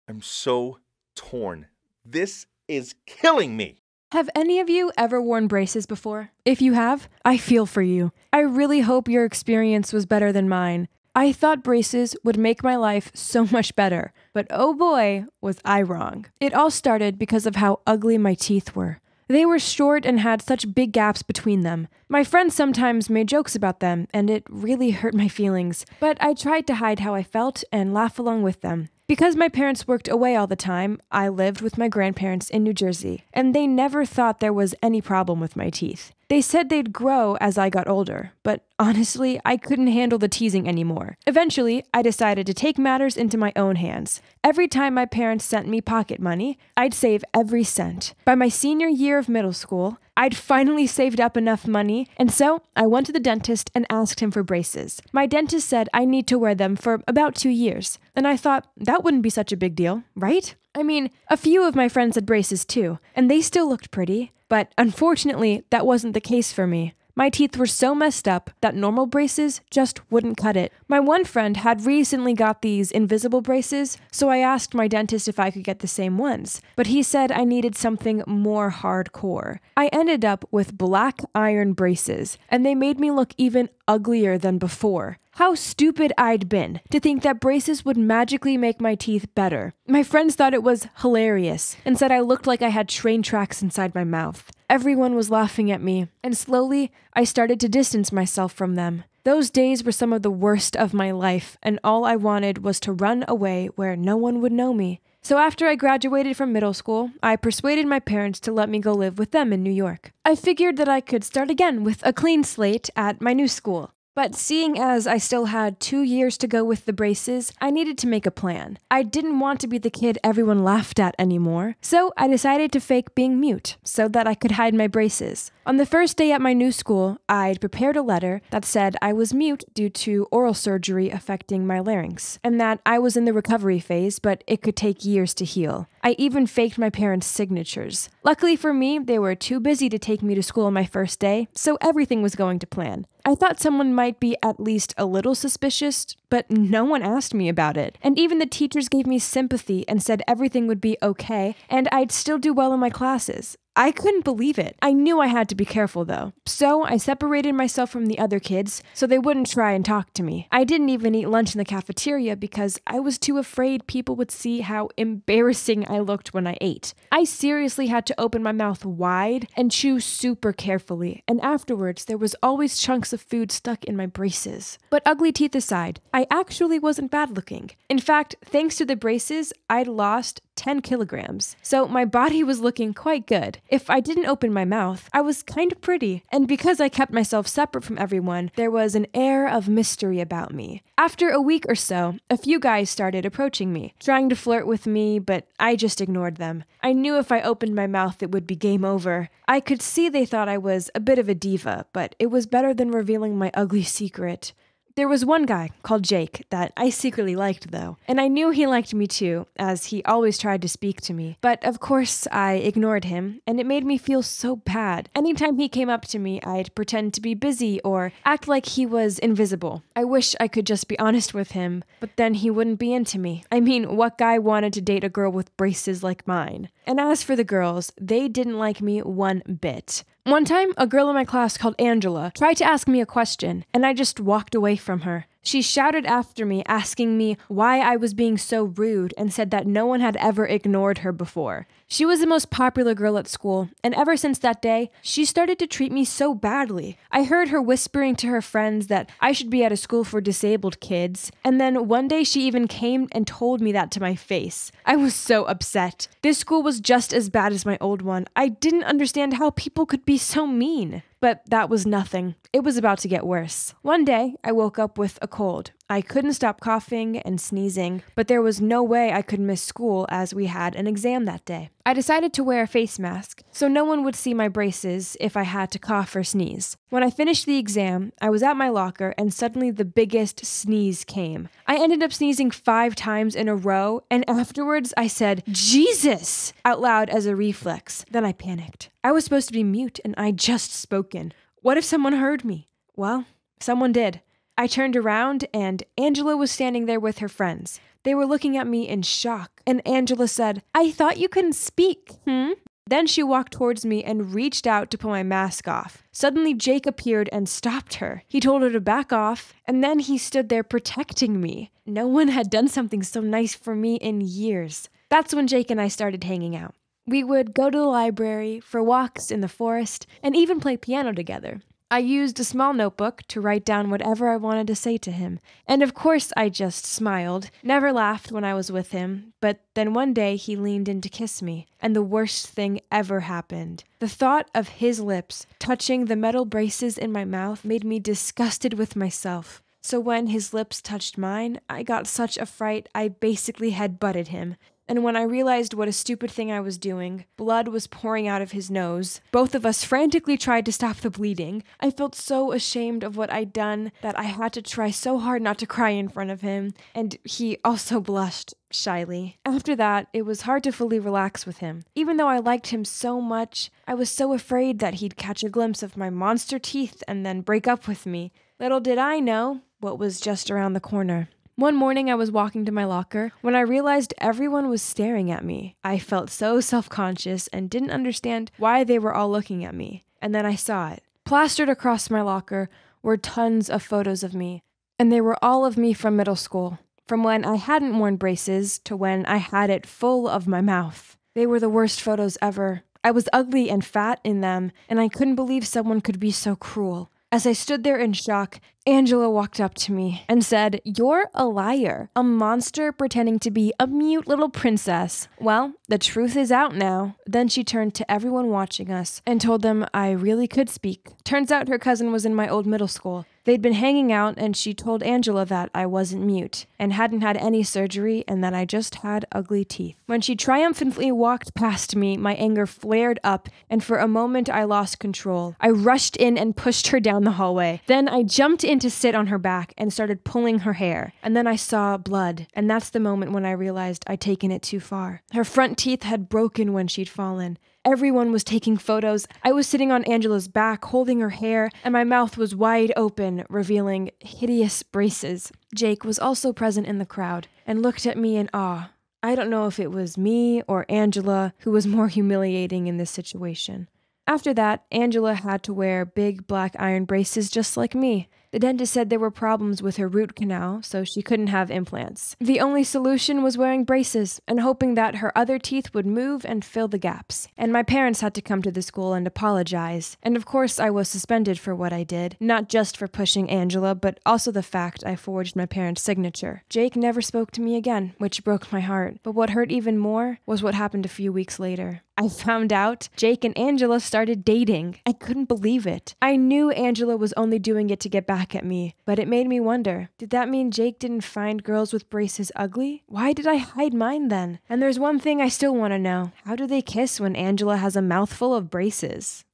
I'm so torn. This is killing me. Have any of you ever worn braces before? If you have, I feel for you. I really hope your experience was better than mine. I thought braces would make my life so much better, but oh boy, was I wrong. It all started because of how ugly my teeth were. They were short and had such big gaps between them. My friends sometimes made jokes about them, and it really hurt my feelings, but I tried to hide how I felt and laugh along with them. Because my parents worked away all the time, I lived with my grandparents in New Jersey, and they never thought there was any problem with my teeth. They said they'd grow as I got older, but honestly, I couldn't handle the teasing anymore. Eventually, I decided to take matters into my own hands. Every time my parents sent me pocket money, I'd save every cent. By my senior year of middle school, I'd finally saved up enough money, and so I went to the dentist and asked him for braces. My dentist said I need to wear them for about two years, and I thought that wouldn't be such a big deal, right? I mean, a few of my friends had braces too, and they still looked pretty, but unfortunately, that wasn't the case for me. My teeth were so messed up that normal braces just wouldn't cut it. My one friend had recently got these invisible braces, so I asked my dentist if I could get the same ones, but he said I needed something more hardcore. I ended up with black iron braces, and they made me look even uglier than before. How stupid I'd been to think that braces would magically make my teeth better. My friends thought it was hilarious and said I looked like I had train tracks inside my mouth. Everyone was laughing at me, and slowly I started to distance myself from them. Those days were some of the worst of my life, and all I wanted was to run away where no one would know me. So after I graduated from middle school, I persuaded my parents to let me go live with them in New York. I figured that I could start again with a clean slate at my new school. But seeing as I still had two years to go with the braces, I needed to make a plan. I didn't want to be the kid everyone laughed at anymore, so I decided to fake being mute so that I could hide my braces. On the first day at my new school, I'd prepared a letter that said I was mute due to oral surgery affecting my larynx, and that I was in the recovery phase, but it could take years to heal. I even faked my parents' signatures. Luckily for me, they were too busy to take me to school on my first day, so everything was going to plan. I thought someone might be at least a little suspicious, but no one asked me about it. And even the teachers gave me sympathy and said everything would be okay, and I'd still do well in my classes. I couldn't believe it. I knew I had to be careful though. So I separated myself from the other kids so they wouldn't try and talk to me. I didn't even eat lunch in the cafeteria because I was too afraid people would see how embarrassing I looked when I ate. I seriously had to open my mouth wide and chew super carefully, and afterwards there was always chunks of food stuck in my braces. But ugly teeth aside, I actually wasn't bad looking. In fact, thanks to the braces, I'd lost 10 kilograms. So my body was looking quite good. If I didn't open my mouth, I was kind of pretty. And because I kept myself separate from everyone, there was an air of mystery about me. After a week or so, a few guys started approaching me, trying to flirt with me, but I just ignored them. I knew if I opened my mouth, it would be game over. I could see they thought I was a bit of a diva, but it was better than revealing my ugly secret. There was one guy called Jake that I secretly liked, though, and I knew he liked me too, as he always tried to speak to me. But of course, I ignored him, and it made me feel so bad. Anytime he came up to me, I'd pretend to be busy or act like he was invisible. I wish I could just be honest with him, but then he wouldn't be into me. I mean, what guy wanted to date a girl with braces like mine? And as for the girls, they didn't like me one bit. One time, a girl in my class called Angela tried to ask me a question, and I just walked away from her. She shouted after me, asking me why I was being so rude, and said that no one had ever ignored her before. She was the most popular girl at school, and ever since that day, she started to treat me so badly. I heard her whispering to her friends that I should be at a school for disabled kids, and then one day she even came and told me that to my face. I was so upset. This school was just as bad as my old one. I didn't understand how people could be so mean. But that was nothing. It was about to get worse. One day, I woke up with a cold. I couldn't stop coughing and sneezing, but there was no way I could miss school as we had an exam that day. I decided to wear a face mask so no one would see my braces if I had to cough or sneeze. When I finished the exam, I was at my locker and suddenly the biggest sneeze came. I ended up sneezing five times in a row, and afterwards I said, Jesus! out loud as a reflex. Then I panicked. I was supposed to be mute and I just spoken. What if someone heard me? Well, someone did. I turned around and Angela was standing there with her friends. They were looking at me in shock, and Angela said, I thought you couldn't speak, hmm? Then she walked towards me and reached out to pull my mask off. Suddenly, Jake appeared and stopped her. He told her to back off, and then he stood there protecting me. No one had done something so nice for me in years. That's when Jake and I started hanging out. We would go to the library, for walks in the forest, and even play piano together. I used a small notebook to write down whatever I wanted to say to him, and of course I just smiled, never laughed when I was with him, but then one day he leaned in to kiss me, and the worst thing ever happened. The thought of his lips touching the metal braces in my mouth made me disgusted with myself. So when his lips touched mine, I got such a fright I basically had butted him and when I realized what a stupid thing I was doing, blood was pouring out of his nose. Both of us frantically tried to stop the bleeding. I felt so ashamed of what I'd done that I had to try so hard not to cry in front of him, and he also blushed shyly. After that, it was hard to fully relax with him. Even though I liked him so much, I was so afraid that he'd catch a glimpse of my monster teeth and then break up with me. Little did I know what was just around the corner. One morning, I was walking to my locker when I realized everyone was staring at me. I felt so self conscious and didn't understand why they were all looking at me. And then I saw it. Plastered across my locker were tons of photos of me, and they were all of me from middle school, from when I hadn't worn braces to when I had it full of my mouth. They were the worst photos ever. I was ugly and fat in them, and I couldn't believe someone could be so cruel. As I stood there in shock, Angela walked up to me and said, You're a liar, a monster pretending to be a mute little princess. Well, the truth is out now. Then she turned to everyone watching us and told them I really could speak. Turns out her cousin was in my old middle school. They'd been hanging out, and she told Angela that I wasn't mute and hadn't had any surgery and that I just had ugly teeth. When she triumphantly walked past me, my anger flared up, and for a moment I lost control. I rushed in and pushed her down the hallway. Then I jumped in to sit on her back and started pulling her hair. And then I saw blood, and that's the moment when I realized I'd taken it too far. Her front teeth had broken when she'd fallen. Everyone was taking photos. I was sitting on Angela's back, holding her hair, and my mouth was wide open, revealing hideous braces. Jake was also present in the crowd and looked at me in awe. I don't know if it was me or Angela who was more humiliating in this situation. After that, Angela had to wear big black iron braces just like me. The dentist said there were problems with her root canal, so she couldn't have implants. The only solution was wearing braces and hoping that her other teeth would move and fill the gaps. And my parents had to come to the school and apologize. And of course, I was suspended for what I did, not just for pushing Angela, but also the fact I forged my parents' signature. Jake never spoke to me again, which broke my heart. But what hurt even more was what happened a few weeks later. I found out Jake and Angela started dating. I couldn't believe it. I knew Angela was only doing it to get back at me, but it made me wonder did that mean Jake didn't find girls with braces ugly? Why did I hide mine then? And there's one thing I still want to know how do they kiss when Angela has a mouthful of braces?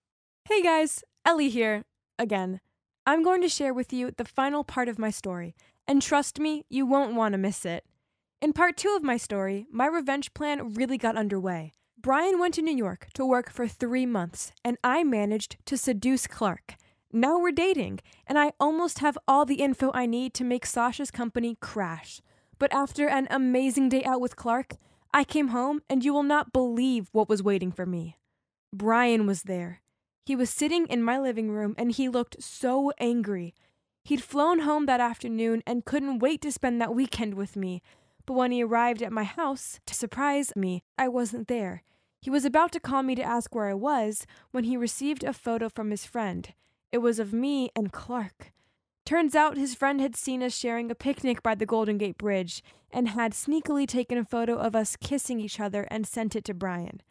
Hey guys, Ellie here, again. I'm going to share with you the final part of my story, and trust me, you won't want to miss it. In part two of my story, my revenge plan really got underway. Brian went to New York to work for three months, and I managed to seduce Clark. Now we're dating, and I almost have all the info I need to make Sasha's company crash. But after an amazing day out with Clark, I came home, and you will not believe what was waiting for me. Brian was there. He was sitting in my living room, and he looked so angry. He'd flown home that afternoon and couldn't wait to spend that weekend with me. But when he arrived at my house to surprise me, I wasn't there. He was about to call me to ask where I was when he received a photo from his friend. It was of me and Clark. Turns out his friend had seen us sharing a picnic by the Golden Gate Bridge and had sneakily taken a photo of us kissing each other and sent it to Brian.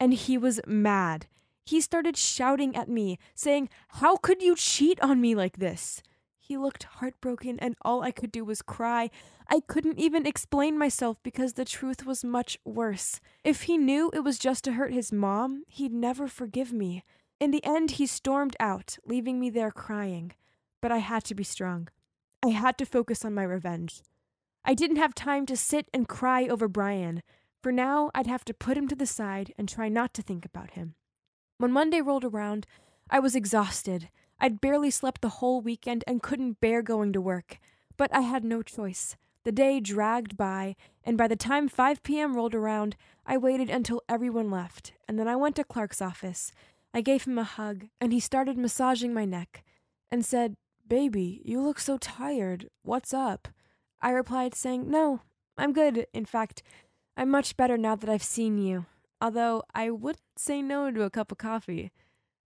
And he was mad. He started shouting at me, saying, How could you cheat on me like this? He looked heartbroken, and all I could do was cry. I couldn't even explain myself because the truth was much worse. If he knew it was just to hurt his mom, he'd never forgive me. In the end, he stormed out, leaving me there crying. But I had to be strong. I had to focus on my revenge. I didn't have time to sit and cry over Brian. For now, I'd have to put him to the side and try not to think about him. When Monday rolled around, I was exhausted. I'd barely slept the whole weekend and couldn't bear going to work. But I had no choice. The day dragged by, and by the time 5 p.m. rolled around, I waited until everyone left, and then I went to Clark's office. I gave him a hug, and he started massaging my neck and said, Baby, you look so tired. What's up? I replied, saying, No, I'm good. In fact, I'm much better now that I've seen you, although I wouldn't say no to a cup of coffee.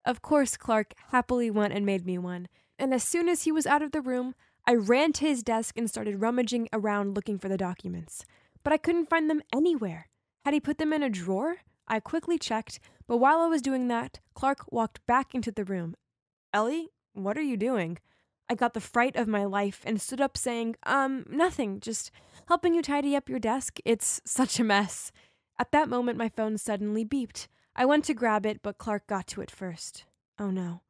Of course, Clark happily went and made me one, and as soon as he was out of the room, I ran to his desk and started rummaging around looking for the documents. But I couldn't find them anywhere. Had he put them in a drawer? I quickly checked, but while I was doing that, Clark walked back into the room. Ellie, what are you doing? I got the fright of my life and stood up saying, Um, nothing, just helping you tidy up your desk. It's such a mess. At that moment, my phone suddenly beeped. I went to grab it, but Clark got to it first. Oh no.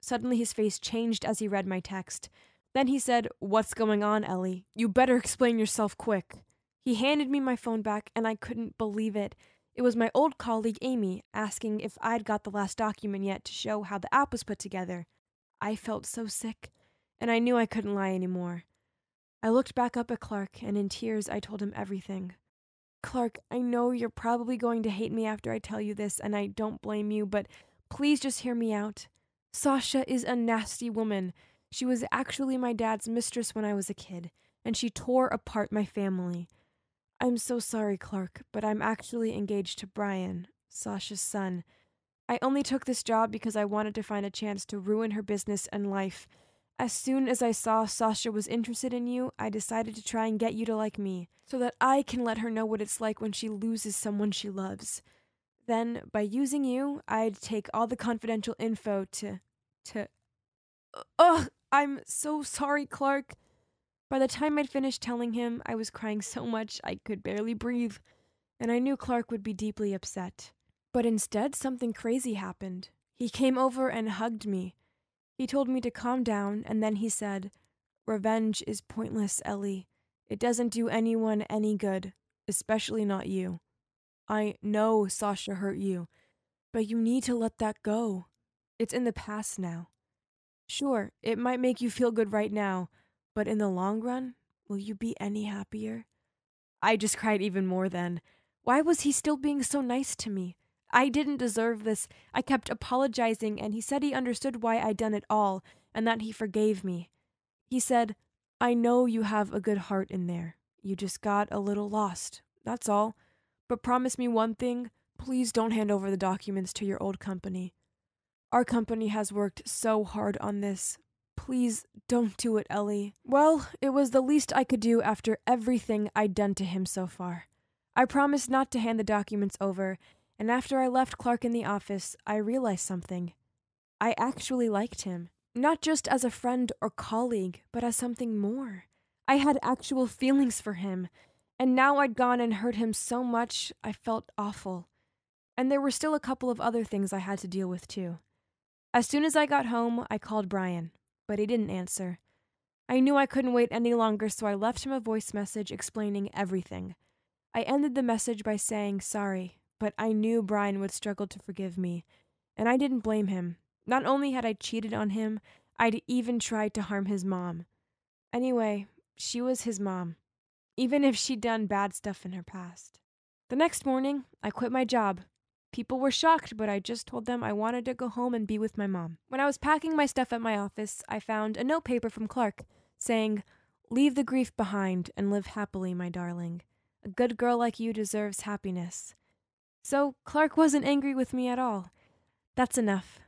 Suddenly, his face changed as he read my text. Then he said, What's going on, Ellie? You better explain yourself quick. He handed me my phone back, and I couldn't believe it. It was my old colleague Amy asking if I'd got the last document yet to show how the app was put together. I felt so sick, and I knew I couldn't lie anymore. I looked back up at Clark, and in tears I told him everything. Clark, I know you're probably going to hate me after I tell you this, and I don't blame you, but please just hear me out. Sasha is a nasty woman. She was actually my dad's mistress when I was a kid, and she tore apart my family. I'm so sorry, Clark, but I'm actually engaged to Brian, Sasha's son. I only took this job because I wanted to find a chance to ruin her business and life as soon as I saw Sasha was interested in you, I decided to try and get you to like me, so that I can let her know what it's like when she loses someone she loves. Then, by using you, I'd take all the confidential info to. to. Ugh! I'm so sorry, Clark! By the time I'd finished telling him, I was crying so much I could barely breathe, and I knew Clark would be deeply upset. But instead, something crazy happened. He came over and hugged me. He told me to calm down, and then he said, Revenge is pointless, Ellie. It doesn't do anyone any good, especially not you. I know Sasha hurt you, but you need to let that go. It's in the past now. Sure, it might make you feel good right now, but in the long run, will you be any happier? I just cried even more then. Why was he still being so nice to me? I didn't deserve this. I kept apologizing, and he said he understood why I'd done it all, and that he forgave me. He said, I know you have a good heart in there. You just got a little lost. That's all. But promise me one thing please don't hand over the documents to your old company. Our company has worked so hard on this. Please don't do it, Ellie. Well, it was the least I could do after everything I'd done to him so far. I promised not to hand the documents over, and after I left Clark in the office, I realized something. I actually liked him, not just as a friend or colleague, but as something more. I had actual feelings for him, and now I'd gone and hurt him so much I felt awful. And there were still a couple of other things I had to deal with too. As soon as I got home, I called Brian, but he didn't answer. I knew I couldn't wait any longer, so I left him a voice message explaining everything. I ended the message by saying sorry, but I knew Brian would struggle to forgive me, and I didn't blame him. Not only had I cheated on him, I'd even tried to harm his mom. Anyway, she was his mom, even if she'd done bad stuff in her past. The next morning, I quit my job. People were shocked, but I just told them I wanted to go home and be with my mom. When I was packing my stuff at my office, I found a note paper from Clark saying, Leave the grief behind and live happily, my darling. A good girl like you deserves happiness. So Clark wasn't angry with me at all. That's enough.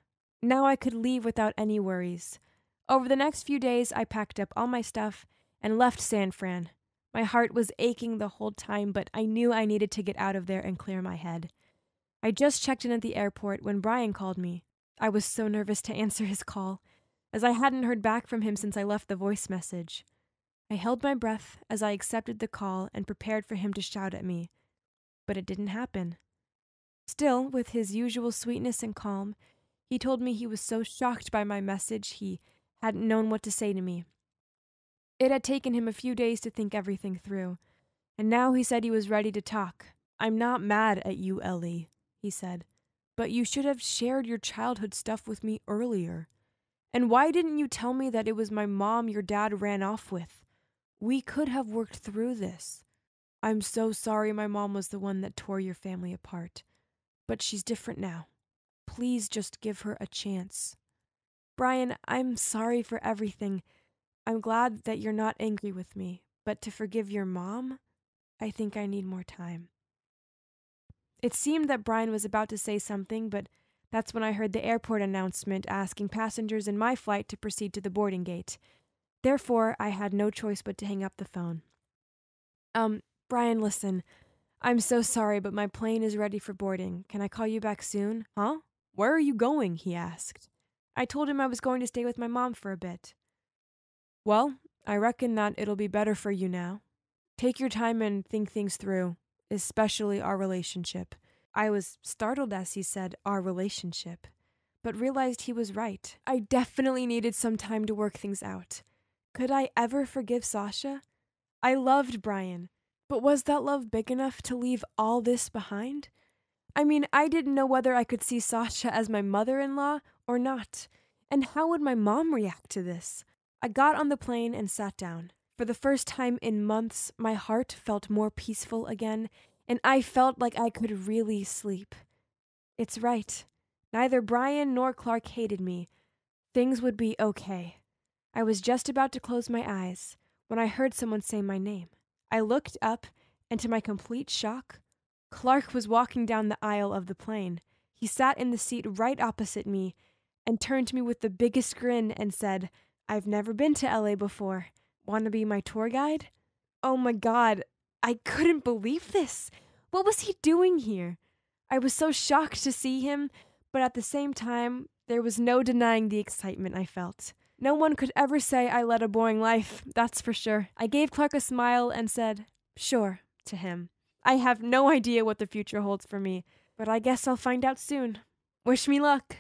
Now I could leave without any worries. Over the next few days, I packed up all my stuff and left San Fran. My heart was aching the whole time, but I knew I needed to get out of there and clear my head. I just checked in at the airport when Brian called me. I was so nervous to answer his call. as I hadn't heard back from him since I left the voice message. I held my breath as I accepted the call and prepared for him to shout at me, but it didn't happen. Still, with his usual sweetness and calm, he told me he was so shocked by my message he hadn't known what to say to me. It had taken him a few days to think everything through, and now he said he was ready to talk. I'm not mad at you, Ellie, he said, but you should have shared your childhood stuff with me earlier. And why didn't you tell me that it was my mom your dad ran off with? We could have worked through this. I'm so sorry my mom was the one that tore your family apart, but she's different now. Please just give her a chance. Brian, I'm sorry for everything. I'm glad that you're not angry with me, but to forgive your mom, I think I need more time. It seemed that Brian was about to say something, but that's when I heard the airport announcement asking passengers in my flight to proceed to the boarding gate. Therefore, I had no choice but to hang up the phone. Um, Brian, listen. I'm so sorry, but my plane is ready for boarding. Can I call you back soon? Huh? Where are you going? he asked. I told him I was going to stay with my mom for a bit. Well, I reckon that it'll be better for you now. Take your time and think things through, especially our relationship. I was startled as he said, our relationship, but realized he was right. I definitely needed some time to work things out. Could I ever forgive Sasha? I loved Brian, but was that love big enough to leave all this behind? I mean, I didn't know whether I could see Sasha as my mother in law or not. And how would my mom react to this? I got on the plane and sat down. For the first time in months, my heart felt more peaceful again, and I felt like I could really sleep. It's right. Neither Brian nor Clark hated me. Things would be okay. I was just about to close my eyes when I heard someone say my name. I looked up, and to my complete shock, Clark was walking down the aisle of the plane. He sat in the seat right opposite me and turned to me with the biggest grin and said, I've never been to LA before. Want to be my tour guide? Oh my god, I couldn't believe this. What was he doing here? I was so shocked to see him, but at the same time, there was no denying the excitement I felt. No one could ever say I led a boring life, that's for sure. I gave Clark a smile and said, Sure, to him. I have no idea what the future holds for me, but I guess I'll find out soon. Wish me luck.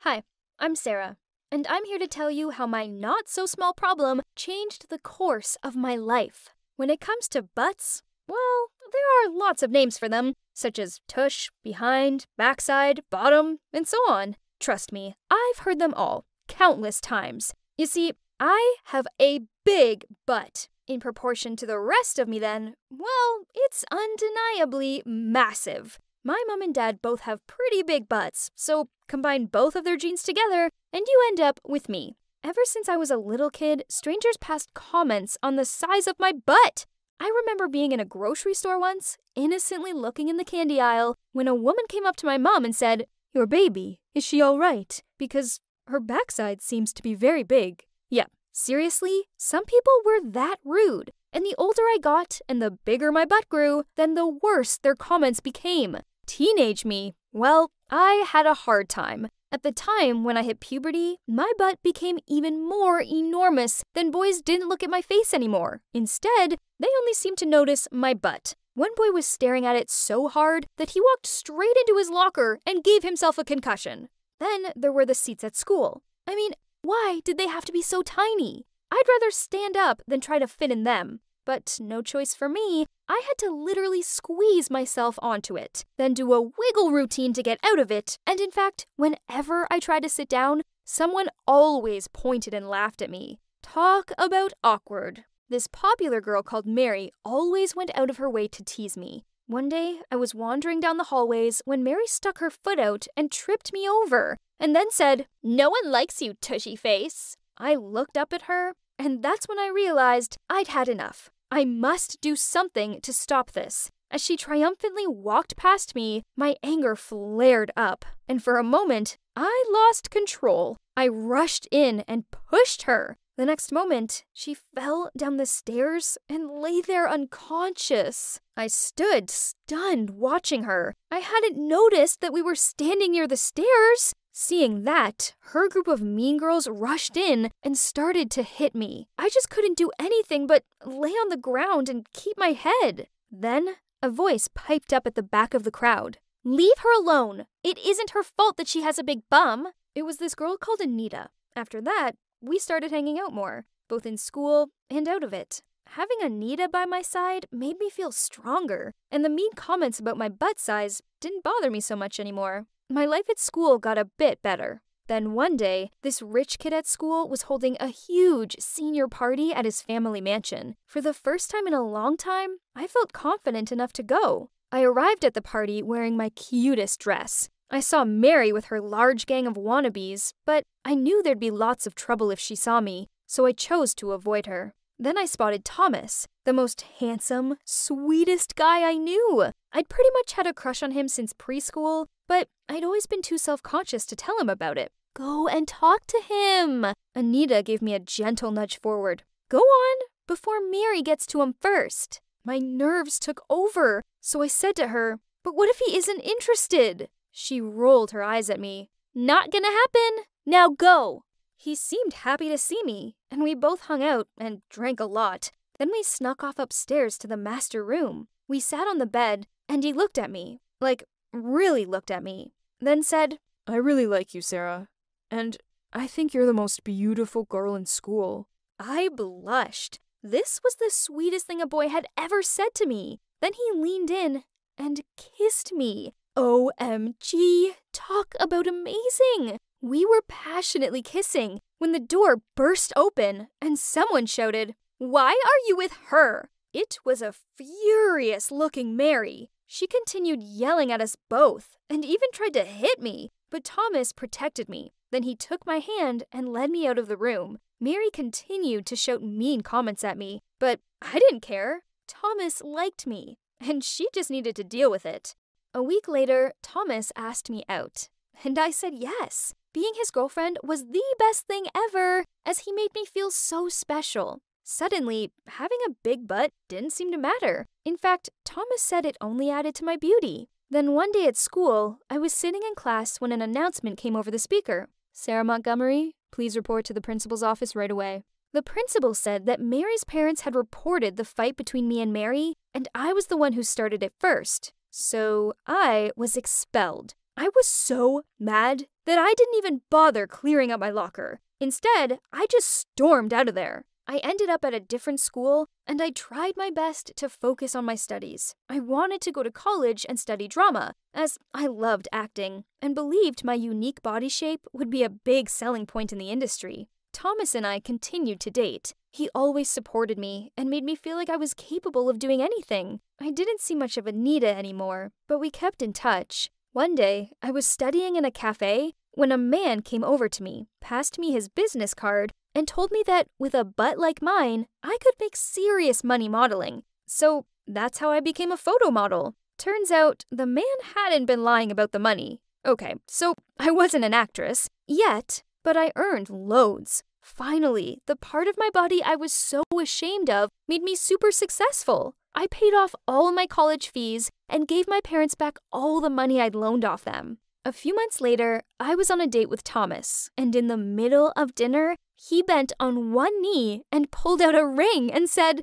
Hi, I'm Sarah and I'm here to tell you how my not so small problem changed the course of my life. When it comes to butts, well, there are lots of names for them, such as tush, behind, backside, bottom, and so on. Trust me, I've heard them all, countless times. You see, I have a big butt. In proportion to the rest of me, then, well, it's undeniably massive. My mom and dad both have pretty big butts, so combine both of their genes together, and you end up with me. Ever since I was a little kid, strangers passed comments on the size of my butt. I remember being in a grocery store once, innocently looking in the candy aisle, when a woman came up to my mom and said, Your baby, is she all right? Because her backside seems to be very big. Yeah, seriously, some people were that rude. And the older I got and the bigger my butt grew, then the worse their comments became. Teenage me, well, I had a hard time. At the time when I hit puberty, my butt became even more enormous than boys didn't look at my face anymore. Instead, they only seemed to notice my butt. One boy was staring at it so hard that he walked straight into his locker and gave himself a concussion. Then there were the seats at school. I mean, why did they have to be so tiny? I'd rather stand up than try to fit in them. But no choice for me. I had to literally squeeze myself onto it, then do a wiggle routine to get out of it. And in fact, whenever I tried to sit down, someone always pointed and laughed at me. Talk about awkward. This popular girl called Mary always went out of her way to tease me. One day, I was wandering down the hallways when Mary stuck her foot out and tripped me over, and then said, No one likes you, tushy face. I looked up at her, and that's when I realized I'd had enough. I must do something to stop this. As she triumphantly walked past me, my anger flared up, and for a moment, I lost control. I rushed in and pushed her. The next moment, she fell down the stairs and lay there unconscious. I stood stunned watching her. I hadn't noticed that we were standing near the stairs. Seeing that, her group of mean girls rushed in and started to hit me. I just couldn't do anything but lay on the ground and keep my head. Then, a voice piped up at the back of the crowd. Leave her alone. It isn't her fault that she has a big bum. It was this girl called Anita. After that, we started hanging out more, both in school and out of it. Having Anita by my side made me feel stronger, and the mean comments about my butt size didn't bother me so much anymore. My life at school got a bit better. Then one day, this rich kid at school was holding a huge senior party at his family mansion. For the first time in a long time, I felt confident enough to go. I arrived at the party wearing my cutest dress. I saw Mary with her large gang of wannabes, but I knew there'd be lots of trouble if she saw me, so I chose to avoid her. Then I spotted Thomas, the most handsome, sweetest guy I knew. I'd pretty much had a crush on him since preschool, but I'd always been too self conscious to tell him about it. Go and talk to him. Anita gave me a gentle nudge forward. Go on, before Mary gets to him first. My nerves took over, so I said to her, But what if he isn't interested? She rolled her eyes at me. Not gonna happen. Now go. He seemed happy to see me, and we both hung out and drank a lot. Then we snuck off upstairs to the master room. We sat on the bed, and he looked at me, like, really looked at me, then said, I really like you, Sarah, and I think you're the most beautiful girl in school. I blushed. This was the sweetest thing a boy had ever said to me. Then he leaned in and kissed me. OMG! Talk about amazing! We were passionately kissing when the door burst open and someone shouted, Why are you with her? It was a furious looking Mary. She continued yelling at us both and even tried to hit me, but Thomas protected me. Then he took my hand and led me out of the room. Mary continued to shout mean comments at me, but I didn't care. Thomas liked me, and she just needed to deal with it. A week later, Thomas asked me out, and I said yes. Being his girlfriend was the best thing ever, as he made me feel so special. Suddenly, having a big butt didn't seem to matter. In fact, Thomas said it only added to my beauty. Then one day at school, I was sitting in class when an announcement came over the speaker. Sarah Montgomery, please report to the principal's office right away. The principal said that Mary's parents had reported the fight between me and Mary, and I was the one who started it first. So I was expelled. I was so mad that I didn't even bother clearing up my locker. Instead, I just stormed out of there. I ended up at a different school, and I tried my best to focus on my studies. I wanted to go to college and study drama, as I loved acting, and believed my unique body shape would be a big selling point in the industry. Thomas and I continued to date. He always supported me and made me feel like I was capable of doing anything. I didn't see much of Anita anymore, but we kept in touch. One day, I was studying in a cafe when a man came over to me, passed me his business card, and told me that with a butt like mine, I could make serious money modeling. So that's how I became a photo model. Turns out the man hadn't been lying about the money. Okay, so I wasn't an actress yet, but I earned loads. Finally, the part of my body I was so ashamed of made me super successful. I paid off all my college fees and gave my parents back all the money I'd loaned off them. A few months later, I was on a date with Thomas, and in the middle of dinner, he bent on one knee and pulled out a ring and said,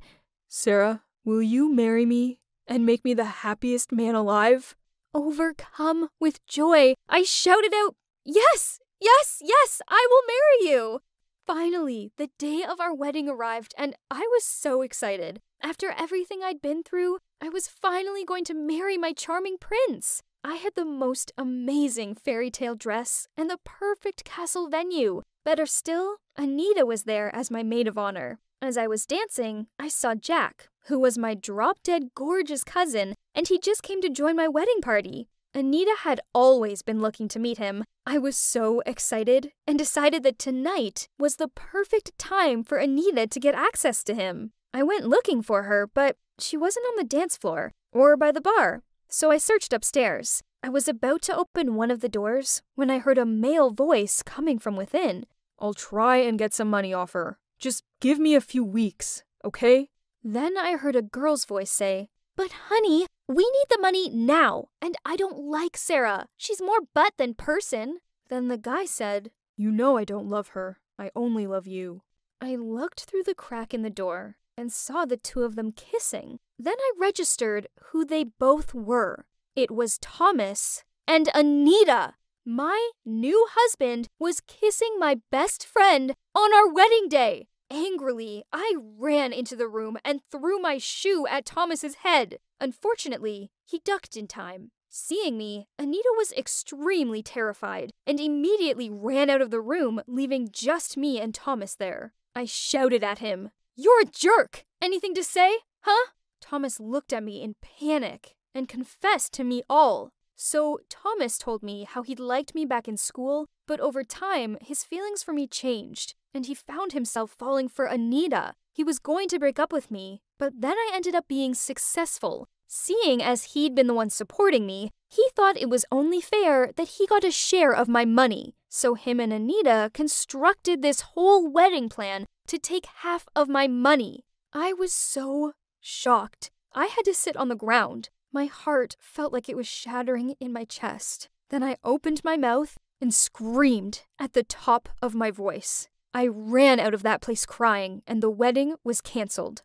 Sarah, will you marry me and make me the happiest man alive? Overcome with joy, I shouted out, Yes, yes, yes, I will marry you! Finally, the day of our wedding arrived, and I was so excited. After everything I'd been through, I was finally going to marry my charming prince. I had the most amazing fairy tale dress and the perfect castle venue. Better still, Anita was there as my maid of honor. As I was dancing, I saw Jack, who was my drop dead gorgeous cousin, and he just came to join my wedding party. Anita had always been looking to meet him. I was so excited and decided that tonight was the perfect time for Anita to get access to him. I went looking for her, but she wasn't on the dance floor or by the bar, so I searched upstairs. I was about to open one of the doors when I heard a male voice coming from within. I'll try and get some money off her. Just give me a few weeks, okay? Then I heard a girl's voice say, But honey, we need the money now, and I don't like Sarah. She's more butt than person. Then the guy said, You know I don't love her. I only love you. I looked through the crack in the door and saw the two of them kissing. Then I registered who they both were. It was Thomas and Anita. My new husband was kissing my best friend on our wedding day. Angrily, I ran into the room and threw my shoe at Thomas's head. Unfortunately, he ducked in time. Seeing me, Anita was extremely terrified and immediately ran out of the room, leaving just me and Thomas there. I shouted at him, You're a jerk! Anything to say? Huh? Thomas looked at me in panic and confessed to me all. So, Thomas told me how he'd liked me back in school, but over time, his feelings for me changed, and he found himself falling for Anita. He was going to break up with me, but then I ended up being successful Seeing as he'd been the one supporting me, he thought it was only fair that he got a share of my money. So him and Anita constructed this whole wedding plan to take half of my money. I was so shocked. I had to sit on the ground. My heart felt like it was shattering in my chest. Then I opened my mouth and screamed at the top of my voice. I ran out of that place crying, and the wedding was canceled.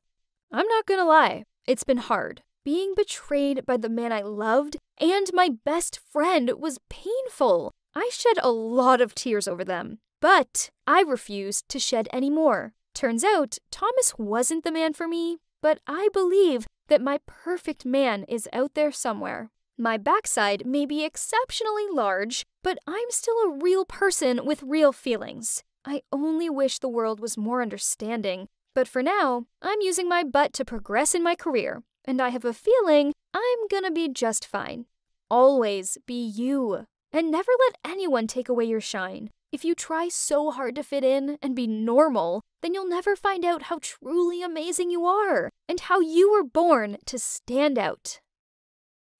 I'm not gonna lie, it's been hard. Being betrayed by the man I loved and my best friend was painful. I shed a lot of tears over them, but I refused to shed any more. Turns out, Thomas wasn't the man for me, but I believe that my perfect man is out there somewhere. My backside may be exceptionally large, but I'm still a real person with real feelings. I only wish the world was more understanding, but for now, I'm using my butt to progress in my career and I have a feeling I'm gonna be just fine. Always be you, and never let anyone take away your shine. If you try so hard to fit in and be normal, then you'll never find out how truly amazing you are and how you were born to stand out.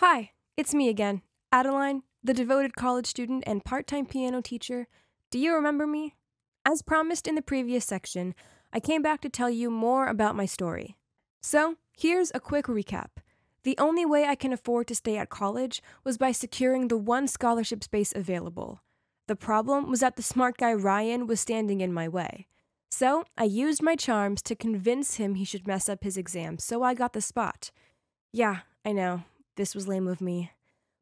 Hi, it's me again, Adeline, the devoted college student and part time piano teacher. Do you remember me? As promised in the previous section, I came back to tell you more about my story. So, Here's a quick recap. The only way I can afford to stay at college was by securing the one scholarship space available. The problem was that the smart guy Ryan was standing in my way. So I used my charms to convince him he should mess up his exam, so I got the spot. Yeah, I know, this was lame of me.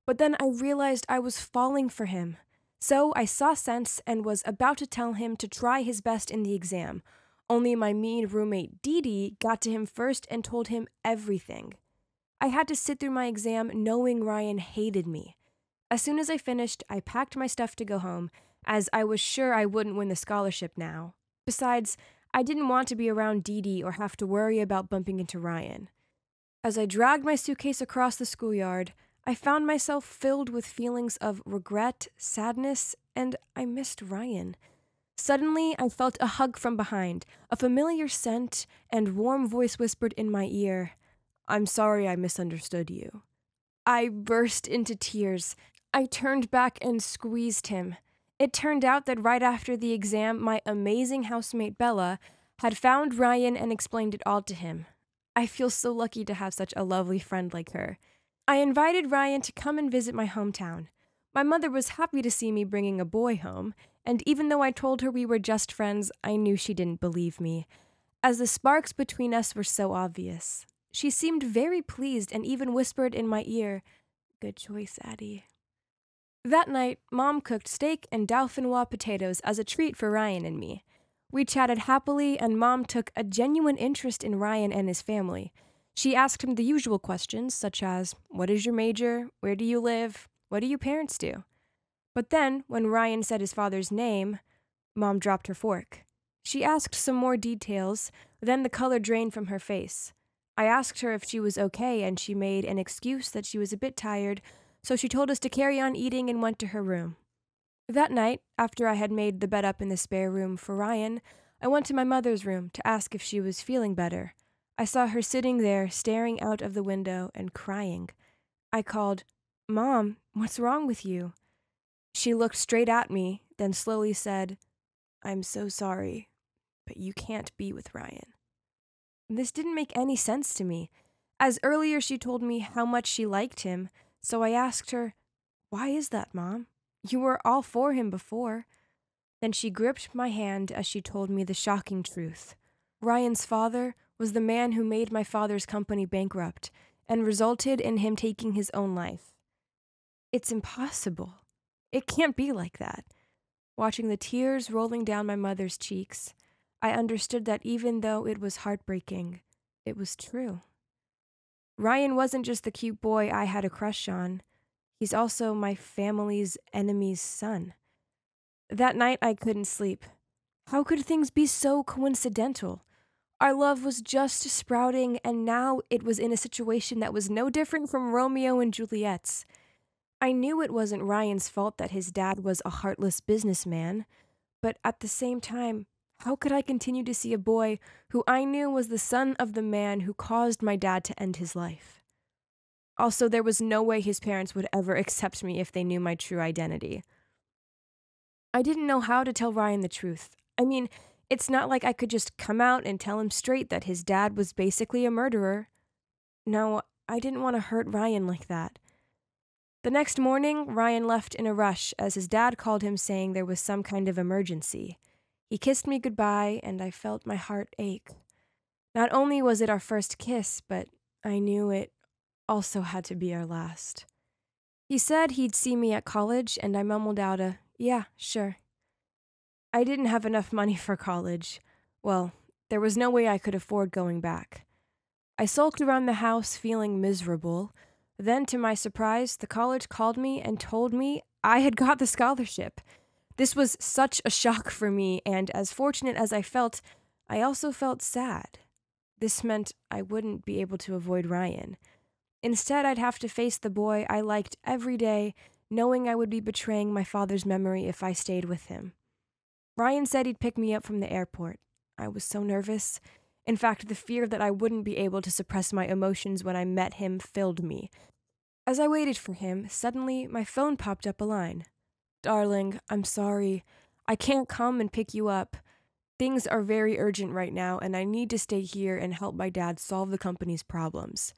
But then I realized I was falling for him. So I saw sense and was about to tell him to try his best in the exam, only my mean roommate Dee Dee got to him first and told him everything. I had to sit through my exam knowing Ryan hated me. As soon as I finished, I packed my stuff to go home, as I was sure I wouldn't win the scholarship now. Besides, I didn't want to be around Dee Dee or have to worry about bumping into Ryan. As I dragged my suitcase across the schoolyard, I found myself filled with feelings of regret, sadness, and I missed Ryan. Suddenly, I felt a hug from behind, a familiar scent, and warm voice whispered in my ear, I'm sorry I misunderstood you. I burst into tears. I turned back and squeezed him. It turned out that right after the exam, my amazing housemate Bella had found Ryan and explained it all to him. I feel so lucky to have such a lovely friend like her. I invited Ryan to come and visit my hometown. My mother was happy to see me bringing a boy home, and even though I told her we were just friends, I knew she didn't believe me, as the sparks between us were so obvious. She seemed very pleased and even whispered in my ear, Good choice, Addie. That night, Mom cooked steak and dauphinoise potatoes as a treat for Ryan and me. We chatted happily, and Mom took a genuine interest in Ryan and his family. She asked him the usual questions, such as What is your major? Where do you live? What do your parents do? But then, when Ryan said his father's name, Mom dropped her fork. She asked some more details, then the color drained from her face. I asked her if she was okay, and she made an excuse that she was a bit tired, so she told us to carry on eating and went to her room. That night, after I had made the bed up in the spare room for Ryan, I went to my mother's room to ask if she was feeling better. I saw her sitting there, staring out of the window and crying. I called, Mom, what's wrong with you? She looked straight at me, then slowly said, I'm so sorry, but you can't be with Ryan. This didn't make any sense to me, as earlier she told me how much she liked him, so I asked her, Why is that, Mom? You were all for him before. Then she gripped my hand as she told me the shocking truth. Ryan's father was the man who made my father's company bankrupt and resulted in him taking his own life. It's impossible. It can't be like that. Watching the tears rolling down my mother's cheeks, I understood that even though it was heartbreaking, it was true. Ryan wasn't just the cute boy I had a crush on, he's also my family's enemy's son. That night I couldn't sleep. How could things be so coincidental? Our love was just sprouting, and now it was in a situation that was no different from Romeo and Juliet's. I knew it wasn't Ryan's fault that his dad was a heartless businessman, but at the same time, how could I continue to see a boy who I knew was the son of the man who caused my dad to end his life? Also, there was no way his parents would ever accept me if they knew my true identity. I didn't know how to tell Ryan the truth. I mean, it's not like I could just come out and tell him straight that his dad was basically a murderer. No, I didn't want to hurt Ryan like that. The next morning, Ryan left in a rush as his dad called him saying there was some kind of emergency. He kissed me goodbye, and I felt my heart ache. Not only was it our first kiss, but I knew it also had to be our last. He said he'd see me at college, and I mumbled out a, yeah, sure. I didn't have enough money for college. Well, there was no way I could afford going back. I sulked around the house feeling miserable. Then, to my surprise, the college called me and told me I had got the scholarship. This was such a shock for me, and as fortunate as I felt, I also felt sad. This meant I wouldn't be able to avoid Ryan. Instead, I'd have to face the boy I liked every day, knowing I would be betraying my father's memory if I stayed with him. Ryan said he'd pick me up from the airport. I was so nervous. In fact, the fear that I wouldn't be able to suppress my emotions when I met him filled me. As I waited for him, suddenly my phone popped up a line. Darling, I'm sorry. I can't come and pick you up. Things are very urgent right now, and I need to stay here and help my dad solve the company's problems.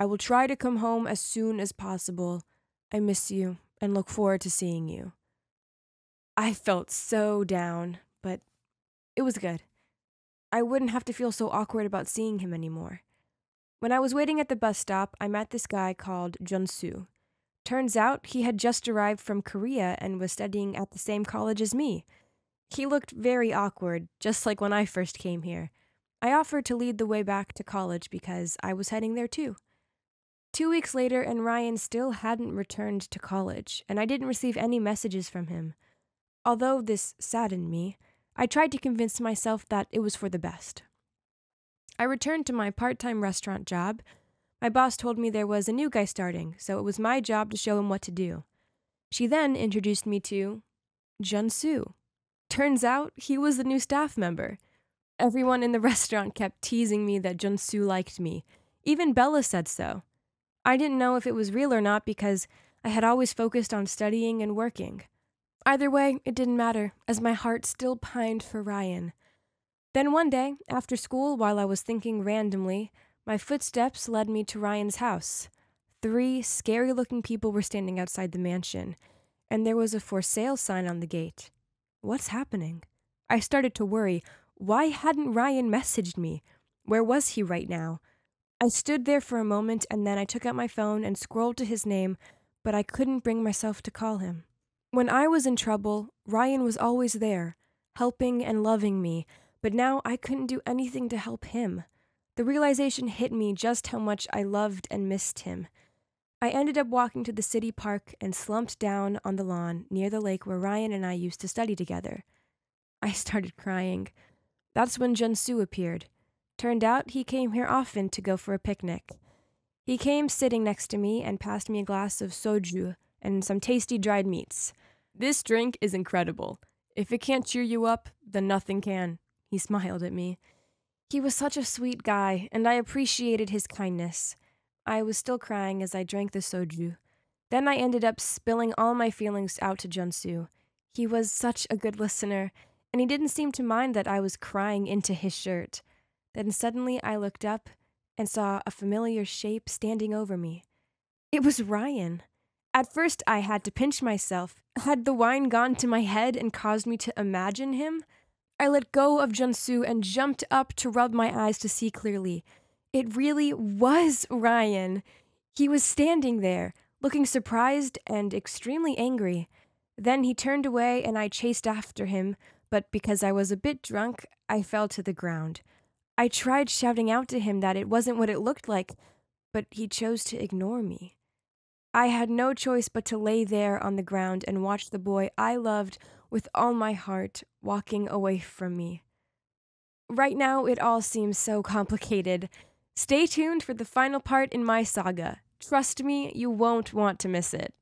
I will try to come home as soon as possible. I miss you and look forward to seeing you. I felt so down, but it was good. I wouldn't have to feel so awkward about seeing him anymore. When I was waiting at the bus stop, I met this guy called Junsu. Turns out he had just arrived from Korea and was studying at the same college as me. He looked very awkward, just like when I first came here. I offered to lead the way back to college because I was heading there too. Two weeks later, and Ryan still hadn't returned to college, and I didn't receive any messages from him. Although this saddened me, I tried to convince myself that it was for the best. I returned to my part time restaurant job. My boss told me there was a new guy starting, so it was my job to show him what to do. She then introduced me to Junsu. Turns out he was the new staff member. Everyone in the restaurant kept teasing me that Junsu liked me. Even Bella said so. I didn't know if it was real or not because I had always focused on studying and working. Either way, it didn't matter, as my heart still pined for Ryan. Then one day, after school, while I was thinking randomly, my footsteps led me to Ryan's house. Three scary looking people were standing outside the mansion, and there was a for sale sign on the gate. What's happening? I started to worry. Why hadn't Ryan messaged me? Where was he right now? I stood there for a moment and then I took out my phone and scrolled to his name, but I couldn't bring myself to call him. When I was in trouble, Ryan was always there, helping and loving me, but now I couldn't do anything to help him. The realization hit me just how much I loved and missed him. I ended up walking to the city park and slumped down on the lawn near the lake where Ryan and I used to study together. I started crying. That's when Junsu appeared. Turned out he came here often to go for a picnic. He came sitting next to me and passed me a glass of soju and some tasty dried meats. This drink is incredible. If it can't cheer you up, then nothing can. He smiled at me. He was such a sweet guy, and I appreciated his kindness. I was still crying as I drank the soju. Then I ended up spilling all my feelings out to Junsu. He was such a good listener, and he didn't seem to mind that I was crying into his shirt. Then suddenly I looked up and saw a familiar shape standing over me. It was Ryan. At first, I had to pinch myself. Had the wine gone to my head and caused me to imagine him? I let go of Junsu and jumped up to rub my eyes to see clearly. It really was Ryan. He was standing there, looking surprised and extremely angry. Then he turned away and I chased after him, but because I was a bit drunk, I fell to the ground. I tried shouting out to him that it wasn't what it looked like, but he chose to ignore me. I had no choice but to lay there on the ground and watch the boy I loved with all my heart walking away from me. Right now, it all seems so complicated. Stay tuned for the final part in my saga. Trust me, you won't want to miss it.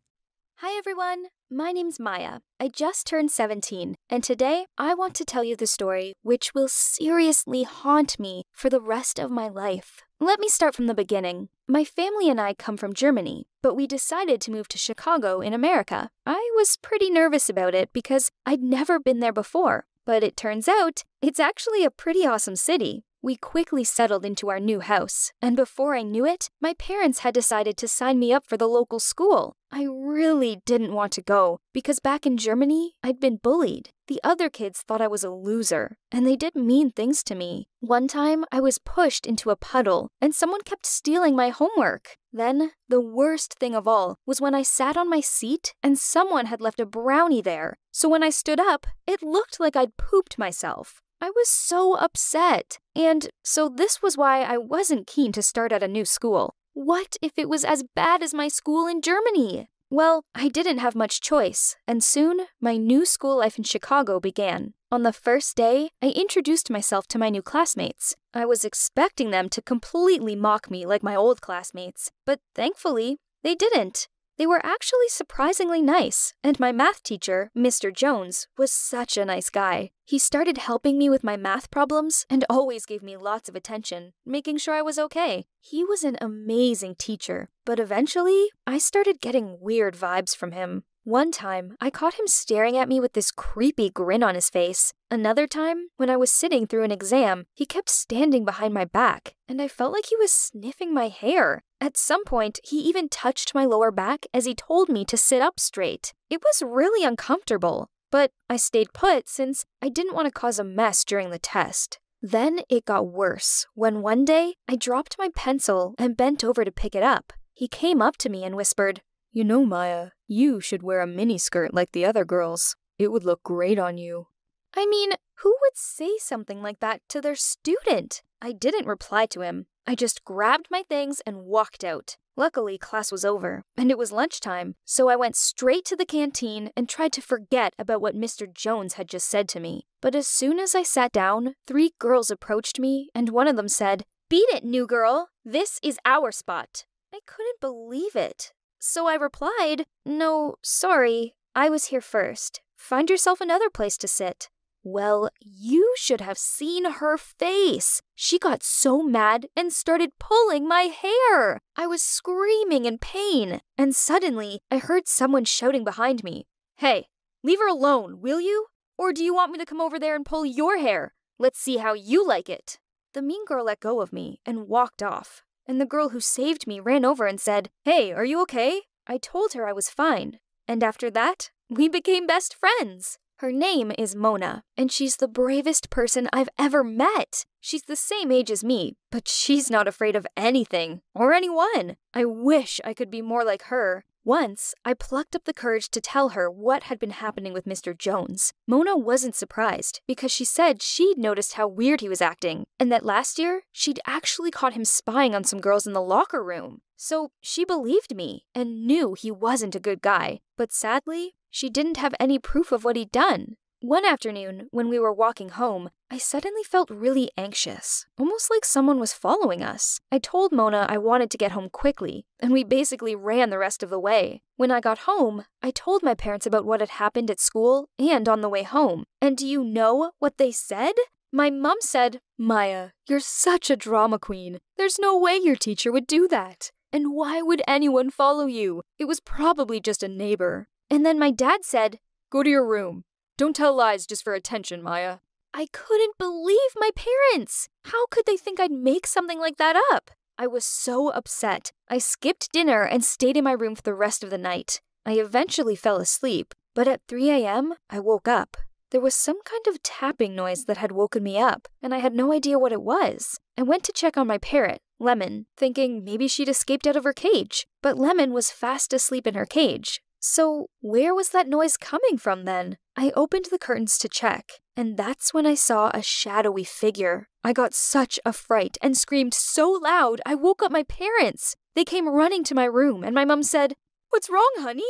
Hi, everyone. My name's Maya. I just turned 17, and today I want to tell you the story which will seriously haunt me for the rest of my life. Let me start from the beginning. My family and I come from Germany, but we decided to move to Chicago in America. I was pretty nervous about it because I'd never been there before, but it turns out it's actually a pretty awesome city. We quickly settled into our new house, and before I knew it, my parents had decided to sign me up for the local school. I really didn't want to go because back in Germany, I'd been bullied. The other kids thought I was a loser, and they did mean things to me. One time, I was pushed into a puddle, and someone kept stealing my homework. Then, the worst thing of all was when I sat on my seat and someone had left a brownie there. So when I stood up, it looked like I'd pooped myself. I was so upset. And so this was why I wasn't keen to start at a new school. What if it was as bad as my school in Germany? Well, I didn't have much choice, and soon my new school life in Chicago began. On the first day, I introduced myself to my new classmates. I was expecting them to completely mock me like my old classmates, but thankfully, they didn't. They were actually surprisingly nice, and my math teacher, Mr. Jones, was such a nice guy. He started helping me with my math problems and always gave me lots of attention, making sure I was okay. He was an amazing teacher, but eventually, I started getting weird vibes from him. One time, I caught him staring at me with this creepy grin on his face. Another time, when I was sitting through an exam, he kept standing behind my back, and I felt like he was sniffing my hair. At some point, he even touched my lower back as he told me to sit up straight. It was really uncomfortable, but I stayed put since I didn't want to cause a mess during the test. Then it got worse when one day I dropped my pencil and bent over to pick it up. He came up to me and whispered, you know, Maya, you should wear a miniskirt like the other girls. It would look great on you. I mean, who would say something like that to their student? I didn't reply to him. I just grabbed my things and walked out. Luckily, class was over, and it was lunchtime, so I went straight to the canteen and tried to forget about what Mr. Jones had just said to me. But as soon as I sat down, three girls approached me, and one of them said, Beat it, new girl! This is our spot. I couldn't believe it. So I replied, No, sorry, I was here first. Find yourself another place to sit. Well, you should have seen her face. She got so mad and started pulling my hair. I was screaming in pain, and suddenly I heard someone shouting behind me, Hey, leave her alone, will you? Or do you want me to come over there and pull your hair? Let's see how you like it. The mean girl let go of me and walked off and the girl who saved me ran over and said, Hey, are you okay? I told her I was fine, and after that, we became best friends. Her name is Mona, and she's the bravest person I've ever met. She's the same age as me, but she's not afraid of anything or anyone. I wish I could be more like her. Once, I plucked up the courage to tell her what had been happening with Mr. Jones. Mona wasn't surprised because she said she'd noticed how weird he was acting, and that last year she'd actually caught him spying on some girls in the locker room. So she believed me and knew he wasn't a good guy. But sadly, she didn't have any proof of what he'd done. One afternoon, when we were walking home, I suddenly felt really anxious, almost like someone was following us. I told Mona I wanted to get home quickly, and we basically ran the rest of the way. When I got home, I told my parents about what had happened at school and on the way home. And do you know what they said? My mum said, Maya, you're such a drama queen. There's no way your teacher would do that. And why would anyone follow you? It was probably just a neighbor. And then my dad said, Go to your room. Don't tell lies just for attention, Maya. I couldn't believe my parents. How could they think I'd make something like that up? I was so upset. I skipped dinner and stayed in my room for the rest of the night. I eventually fell asleep, but at 3 a.m., I woke up. There was some kind of tapping noise that had woken me up, and I had no idea what it was. I went to check on my parrot, Lemon, thinking maybe she'd escaped out of her cage, but Lemon was fast asleep in her cage. So, where was that noise coming from then? I opened the curtains to check, and that's when I saw a shadowy figure. I got such a fright and screamed so loud I woke up my parents. They came running to my room, and my mom said, What's wrong, honey?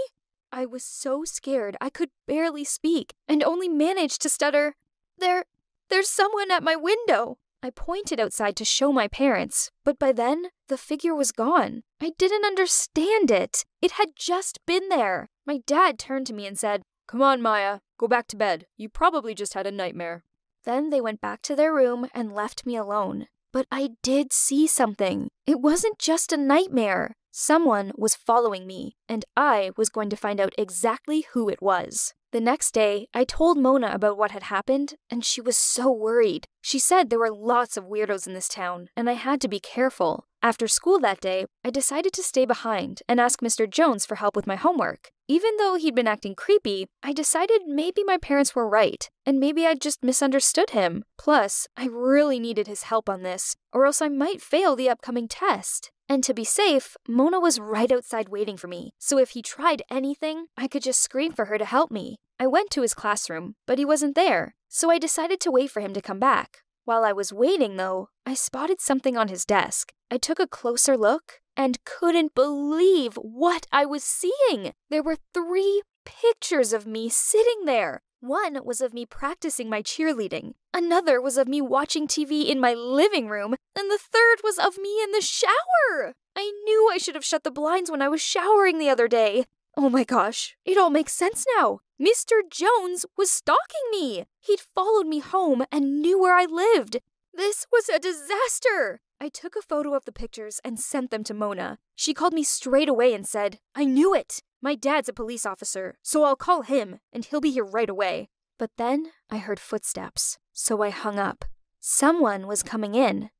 I was so scared I could barely speak and only managed to stutter, There, there's someone at my window. I pointed outside to show my parents, but by then, the figure was gone. I didn't understand it. It had just been there. My dad turned to me and said, Come on, Maya, go back to bed. You probably just had a nightmare. Then they went back to their room and left me alone. But I did see something. It wasn't just a nightmare. Someone was following me, and I was going to find out exactly who it was. The next day, I told Mona about what had happened, and she was so worried. She said there were lots of weirdos in this town, and I had to be careful. After school that day, I decided to stay behind and ask Mr. Jones for help with my homework. Even though he'd been acting creepy, I decided maybe my parents were right, and maybe I'd just misunderstood him. Plus, I really needed his help on this, or else I might fail the upcoming test. And to be safe, Mona was right outside waiting for me, so if he tried anything, I could just scream for her to help me. I went to his classroom, but he wasn't there, so I decided to wait for him to come back. While I was waiting, though, I spotted something on his desk. I took a closer look and couldn't believe what I was seeing. There were three pictures of me sitting there. One was of me practicing my cheerleading, another was of me watching TV in my living room, and the third was of me in the shower. I knew I should have shut the blinds when I was showering the other day. Oh my gosh, it all makes sense now. Mr. Jones was stalking me. He'd followed me home and knew where I lived. This was a disaster. I took a photo of the pictures and sent them to Mona. She called me straight away and said, I knew it. My dad's a police officer, so I'll call him, and he'll be here right away. But then I heard footsteps, so I hung up. Someone was coming in.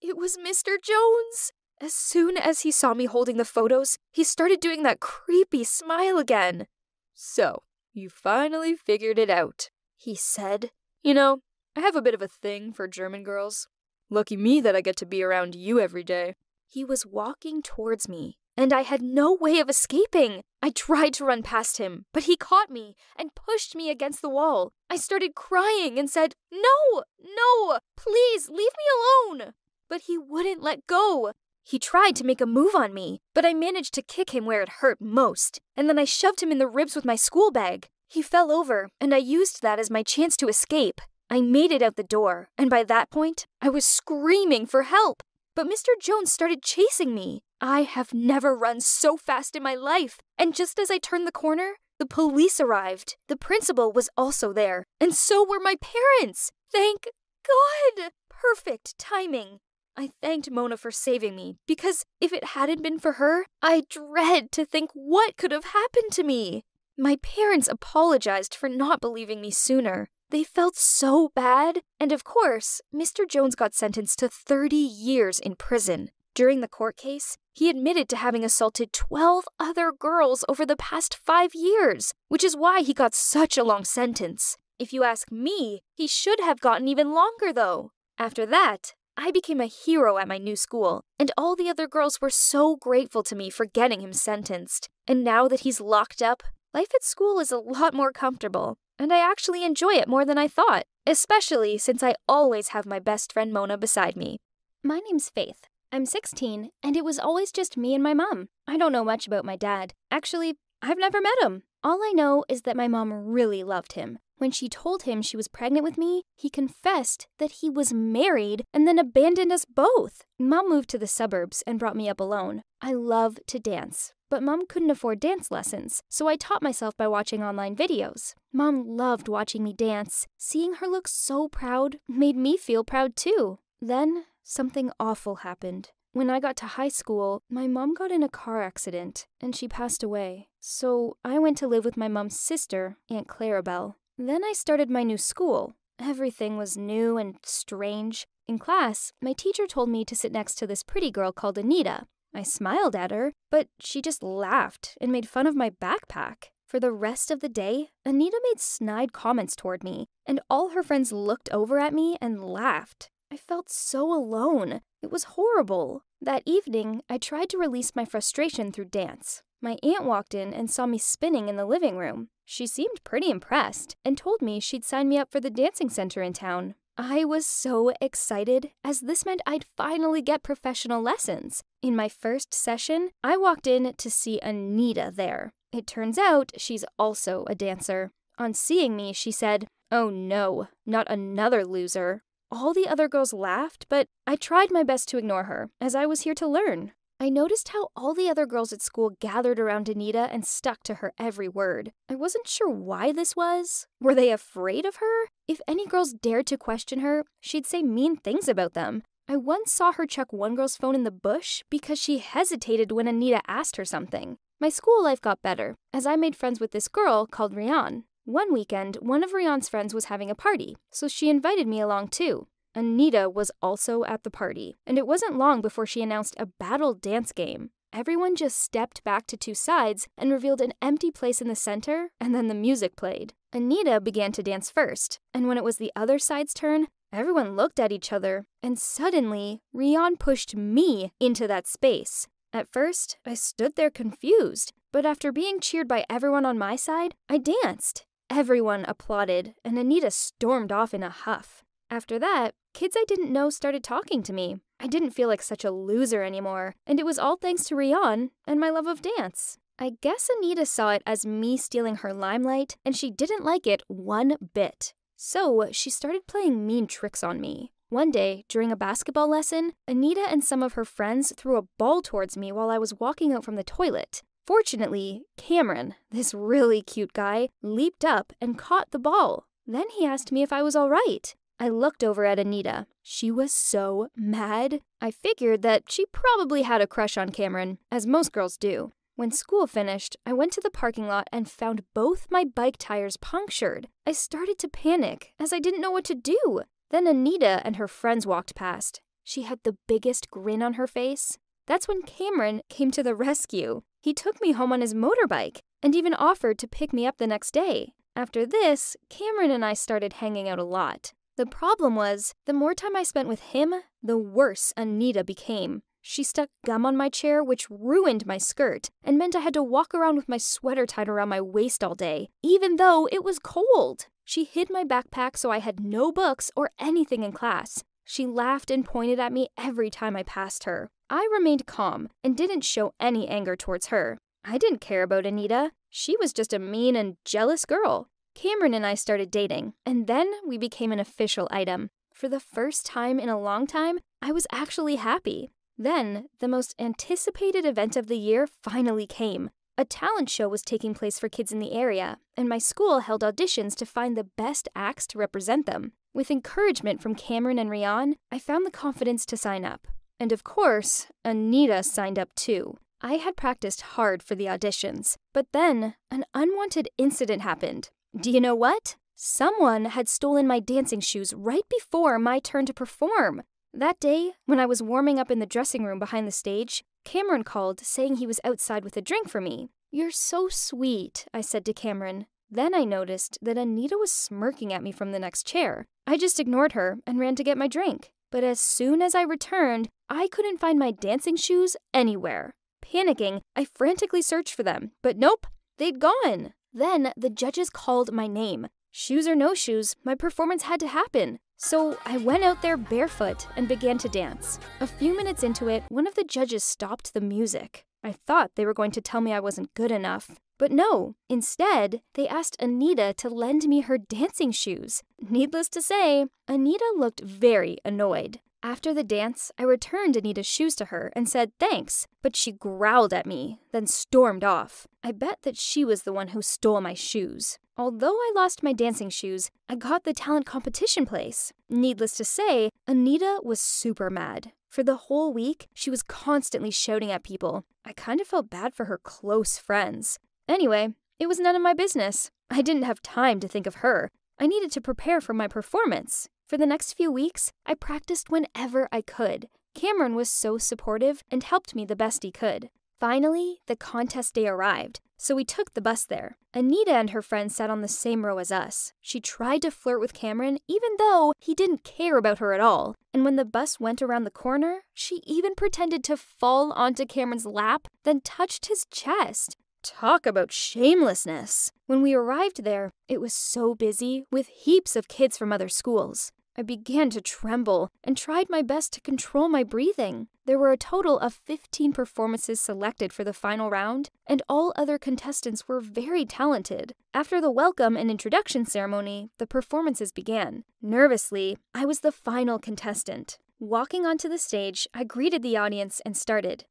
It was Mr. Jones! As soon as he saw me holding the photos, he started doing that creepy smile again. So, you finally figured it out, he said. You know, I have a bit of a thing for German girls. Lucky me that I get to be around you every day. He was walking towards me, and I had no way of escaping. I tried to run past him, but he caught me and pushed me against the wall. I started crying and said, No, no, please leave me alone. But he wouldn't let go. He tried to make a move on me, but I managed to kick him where it hurt most, and then I shoved him in the ribs with my school bag. He fell over, and I used that as my chance to escape. I made it out the door, and by that point, I was screaming for help. But Mr. Jones started chasing me. I have never run so fast in my life. And just as I turned the corner, the police arrived. The principal was also there, and so were my parents. Thank God! Perfect timing. I thanked Mona for saving me, because if it hadn't been for her, I dread to think what could have happened to me. My parents apologized for not believing me sooner. They felt so bad, and of course, Mr. Jones got sentenced to 30 years in prison. During the court case, he admitted to having assaulted 12 other girls over the past five years, which is why he got such a long sentence. If you ask me, he should have gotten even longer, though. After that, I became a hero at my new school, and all the other girls were so grateful to me for getting him sentenced. And now that he's locked up, life at school is a lot more comfortable and I actually enjoy it more than I thought, especially since I always have my best friend Mona beside me. My name's Faith. I'm 16, and it was always just me and my mom. I don't know much about my dad. Actually, I've never met him. All I know is that my mom really loved him. When she told him she was pregnant with me, he confessed that he was married and then abandoned us both. Mom moved to the suburbs and brought me up alone. I love to dance, but mom couldn't afford dance lessons, so I taught myself by watching online videos. Mom loved watching me dance. Seeing her look so proud made me feel proud too. Then something awful happened. When I got to high school, my mom got in a car accident and she passed away. So I went to live with my mom's sister, Aunt Clarabelle. Then I started my new school. Everything was new and strange. In class, my teacher told me to sit next to this pretty girl called Anita. I smiled at her, but she just laughed and made fun of my backpack. For the rest of the day, Anita made snide comments toward me, and all her friends looked over at me and laughed. I felt so alone. It was horrible. That evening, I tried to release my frustration through dance. My aunt walked in and saw me spinning in the living room. She seemed pretty impressed and told me she'd sign me up for the dancing center in town. I was so excited, as this meant I'd finally get professional lessons. In my first session, I walked in to see Anita there. It turns out she's also a dancer. On seeing me, she said, Oh no, not another loser. All the other girls laughed, but I tried my best to ignore her, as I was here to learn. I noticed how all the other girls at school gathered around Anita and stuck to her every word. I wasn't sure why this was. Were they afraid of her? If any girls dared to question her, she'd say mean things about them. I once saw her chuck one girl's phone in the bush because she hesitated when Anita asked her something. My school life got better, as I made friends with this girl called Rian. One weekend, one of Rian's friends was having a party, so she invited me along too. Anita was also at the party, and it wasn't long before she announced a battle dance game. Everyone just stepped back to two sides and revealed an empty place in the center, and then the music played. Anita began to dance first, and when it was the other side's turn, everyone looked at each other, and suddenly, Rion pushed me into that space. At first, I stood there confused, but after being cheered by everyone on my side, I danced. Everyone applauded, and Anita stormed off in a huff. After that, kids I didn't know started talking to me. I didn't feel like such a loser anymore, and it was all thanks to Rian and my love of dance. I guess Anita saw it as me stealing her limelight, and she didn't like it one bit. So she started playing mean tricks on me. One day, during a basketball lesson, Anita and some of her friends threw a ball towards me while I was walking out from the toilet. Fortunately, Cameron, this really cute guy, leaped up and caught the ball. Then he asked me if I was all right. I looked over at Anita. She was so mad. I figured that she probably had a crush on Cameron, as most girls do. When school finished, I went to the parking lot and found both my bike tires punctured. I started to panic, as I didn't know what to do. Then Anita and her friends walked past. She had the biggest grin on her face. That's when Cameron came to the rescue. He took me home on his motorbike and even offered to pick me up the next day. After this, Cameron and I started hanging out a lot. The problem was, the more time I spent with him, the worse Anita became. She stuck gum on my chair, which ruined my skirt, and meant I had to walk around with my sweater tied around my waist all day, even though it was cold. She hid my backpack so I had no books or anything in class. She laughed and pointed at me every time I passed her. I remained calm and didn't show any anger towards her. I didn't care about Anita. She was just a mean and jealous girl. Cameron and I started dating, and then we became an official item. For the first time in a long time, I was actually happy. Then, the most anticipated event of the year finally came. A talent show was taking place for kids in the area, and my school held auditions to find the best acts to represent them. With encouragement from Cameron and Rian, I found the confidence to sign up. And of course, Anita signed up too. I had practiced hard for the auditions, but then an unwanted incident happened. Do you know what? Someone had stolen my dancing shoes right before my turn to perform. That day, when I was warming up in the dressing room behind the stage, Cameron called saying he was outside with a drink for me. You're so sweet, I said to Cameron. Then I noticed that Anita was smirking at me from the next chair. I just ignored her and ran to get my drink. But as soon as I returned, I couldn't find my dancing shoes anywhere. Panicking, I frantically searched for them, but nope, they'd gone. Then the judges called my name. Shoes or no shoes, my performance had to happen. So I went out there barefoot and began to dance. A few minutes into it, one of the judges stopped the music. I thought they were going to tell me I wasn't good enough. But no, instead, they asked Anita to lend me her dancing shoes. Needless to say, Anita looked very annoyed. After the dance, I returned Anita's shoes to her and said thanks, but she growled at me, then stormed off. I bet that she was the one who stole my shoes. Although I lost my dancing shoes, I got the talent competition place. Needless to say, Anita was super mad. For the whole week, she was constantly shouting at people. I kind of felt bad for her close friends. Anyway, it was none of my business. I didn't have time to think of her. I needed to prepare for my performance. For the next few weeks, I practiced whenever I could. Cameron was so supportive and helped me the best he could. Finally, the contest day arrived, so we took the bus there. Anita and her friend sat on the same row as us. She tried to flirt with Cameron, even though he didn't care about her at all. And when the bus went around the corner, she even pretended to fall onto Cameron's lap, then touched his chest. Talk about shamelessness. When we arrived there, it was so busy with heaps of kids from other schools. I began to tremble and tried my best to control my breathing. There were a total of 15 performances selected for the final round, and all other contestants were very talented. After the welcome and introduction ceremony, the performances began. Nervously, I was the final contestant. Walking onto the stage, I greeted the audience and started.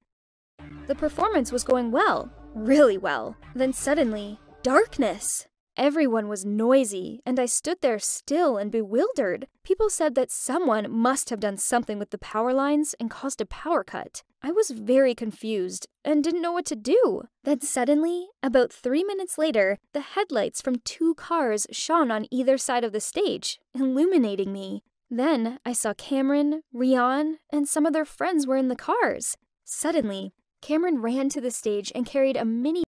The performance was going well, really well. Then suddenly, darkness. Everyone was noisy, and I stood there still and bewildered. People said that someone must have done something with the power lines and caused a power cut. I was very confused and didn't know what to do. Then suddenly, about three minutes later, the headlights from two cars shone on either side of the stage, illuminating me. Then I saw Cameron, Rian, and some of their friends were in the cars. Suddenly, Cameron ran to the stage and carried a mini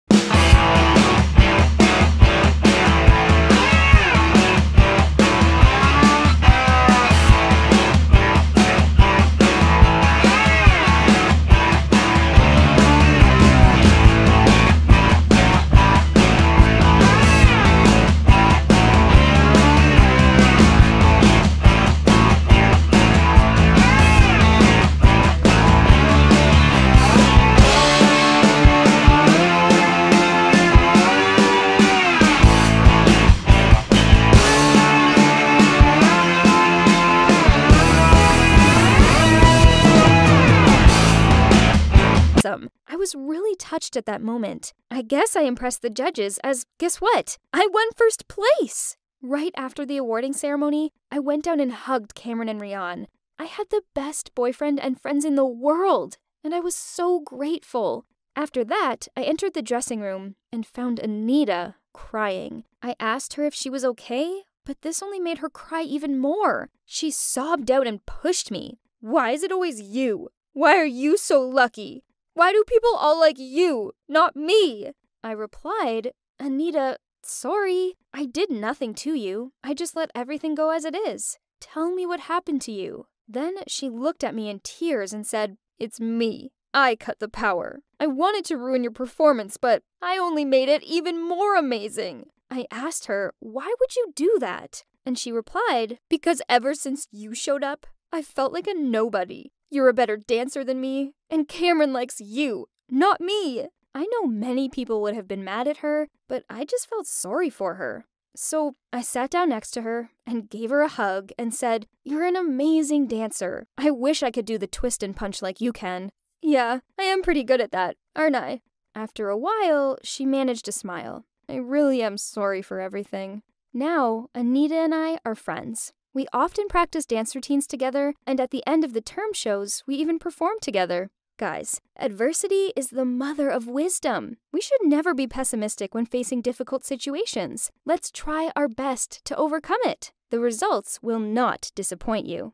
was really touched at that moment. I guess I impressed the judges, as guess what? I won first place! Right after the awarding ceremony, I went down and hugged Cameron and Rian. I had the best boyfriend and friends in the world, and I was so grateful. After that, I entered the dressing room and found Anita crying. I asked her if she was okay, but this only made her cry even more. She sobbed out and pushed me. Why is it always you? Why are you so lucky? Why do people all like you, not me? I replied, Anita, sorry. I did nothing to you. I just let everything go as it is. Tell me what happened to you. Then she looked at me in tears and said, It's me. I cut the power. I wanted to ruin your performance, but I only made it even more amazing. I asked her, Why would you do that? And she replied, Because ever since you showed up, I felt like a nobody. You're a better dancer than me, and Cameron likes you, not me. I know many people would have been mad at her, but I just felt sorry for her. So I sat down next to her and gave her a hug and said, You're an amazing dancer. I wish I could do the twist and punch like you can. Yeah, I am pretty good at that, aren't I? After a while, she managed to smile. I really am sorry for everything. Now, Anita and I are friends. We often practice dance routines together, and at the end of the term shows, we even perform together. Guys, adversity is the mother of wisdom. We should never be pessimistic when facing difficult situations. Let's try our best to overcome it. The results will not disappoint you.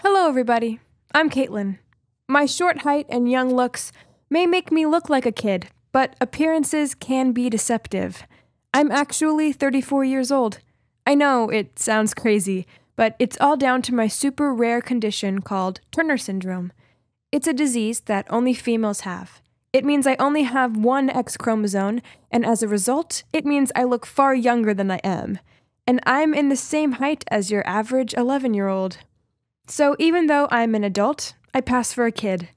Hello, everybody. I'm Caitlin. My short height and young looks may make me look like a kid, but appearances can be deceptive. I'm actually 34 years old. I know it sounds crazy, but it's all down to my super rare condition called Turner syndrome. It's a disease that only females have. It means I only have one X chromosome, and as a result, it means I look far younger than I am. And I'm in the same height as your average 11 year old. So even though I'm an adult, I pass for a kid.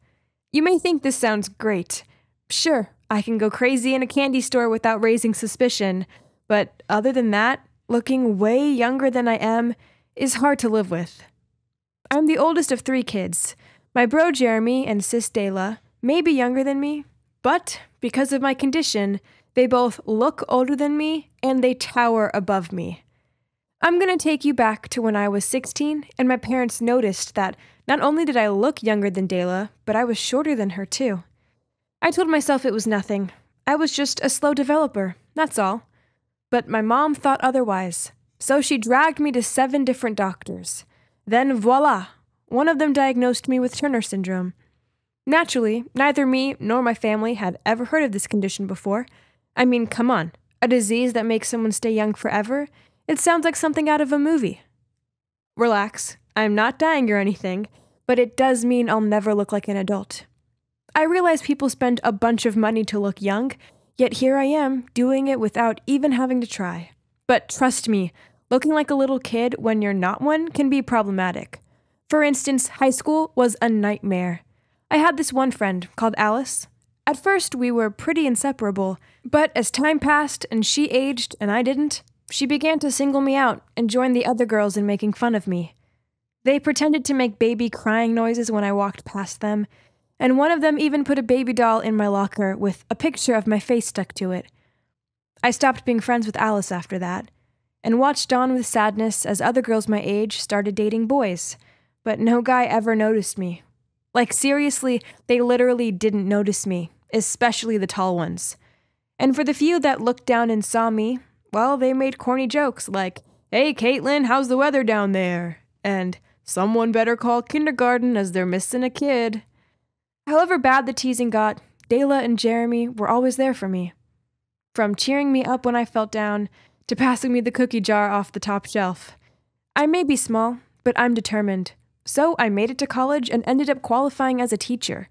You may think this sounds great. Sure, I can go crazy in a candy store without raising suspicion, but other than that, looking way younger than I am is hard to live with. I'm the oldest of three kids. My bro Jeremy and sis Dayla may be younger than me, but because of my condition, they both look older than me and they tower above me. I'm going to take you back to when I was 16 and my parents noticed that not only did I look younger than Dayla, but I was shorter than her too. I told myself it was nothing. I was just a slow developer, that's all. But my mom thought otherwise. So she dragged me to seven different doctors. Then voila! One of them diagnosed me with Turner syndrome. Naturally, neither me nor my family had ever heard of this condition before. I mean, come on, a disease that makes someone stay young forever? It sounds like something out of a movie. Relax, I'm not dying or anything, but it does mean I'll never look like an adult. I realize people spend a bunch of money to look young, yet here I am, doing it without even having to try. But trust me, looking like a little kid when you're not one can be problematic. For instance, high school was a nightmare. I had this one friend called Alice. At first, we were pretty inseparable, but as time passed and she aged and I didn't, she began to single me out and join the other girls in making fun of me. They pretended to make baby crying noises when I walked past them, and one of them even put a baby doll in my locker with a picture of my face stuck to it. I stopped being friends with Alice after that, and watched on with sadness as other girls my age started dating boys, but no guy ever noticed me. Like, seriously, they literally didn't notice me, especially the tall ones. And for the few that looked down and saw me, well, they made corny jokes like, Hey, Caitlin, how's the weather down there? And, Someone better call kindergarten as they're missing a kid. However bad the teasing got, Dayla and Jeremy were always there for me. From cheering me up when I felt down to passing me the cookie jar off the top shelf. I may be small, but I'm determined. So I made it to college and ended up qualifying as a teacher.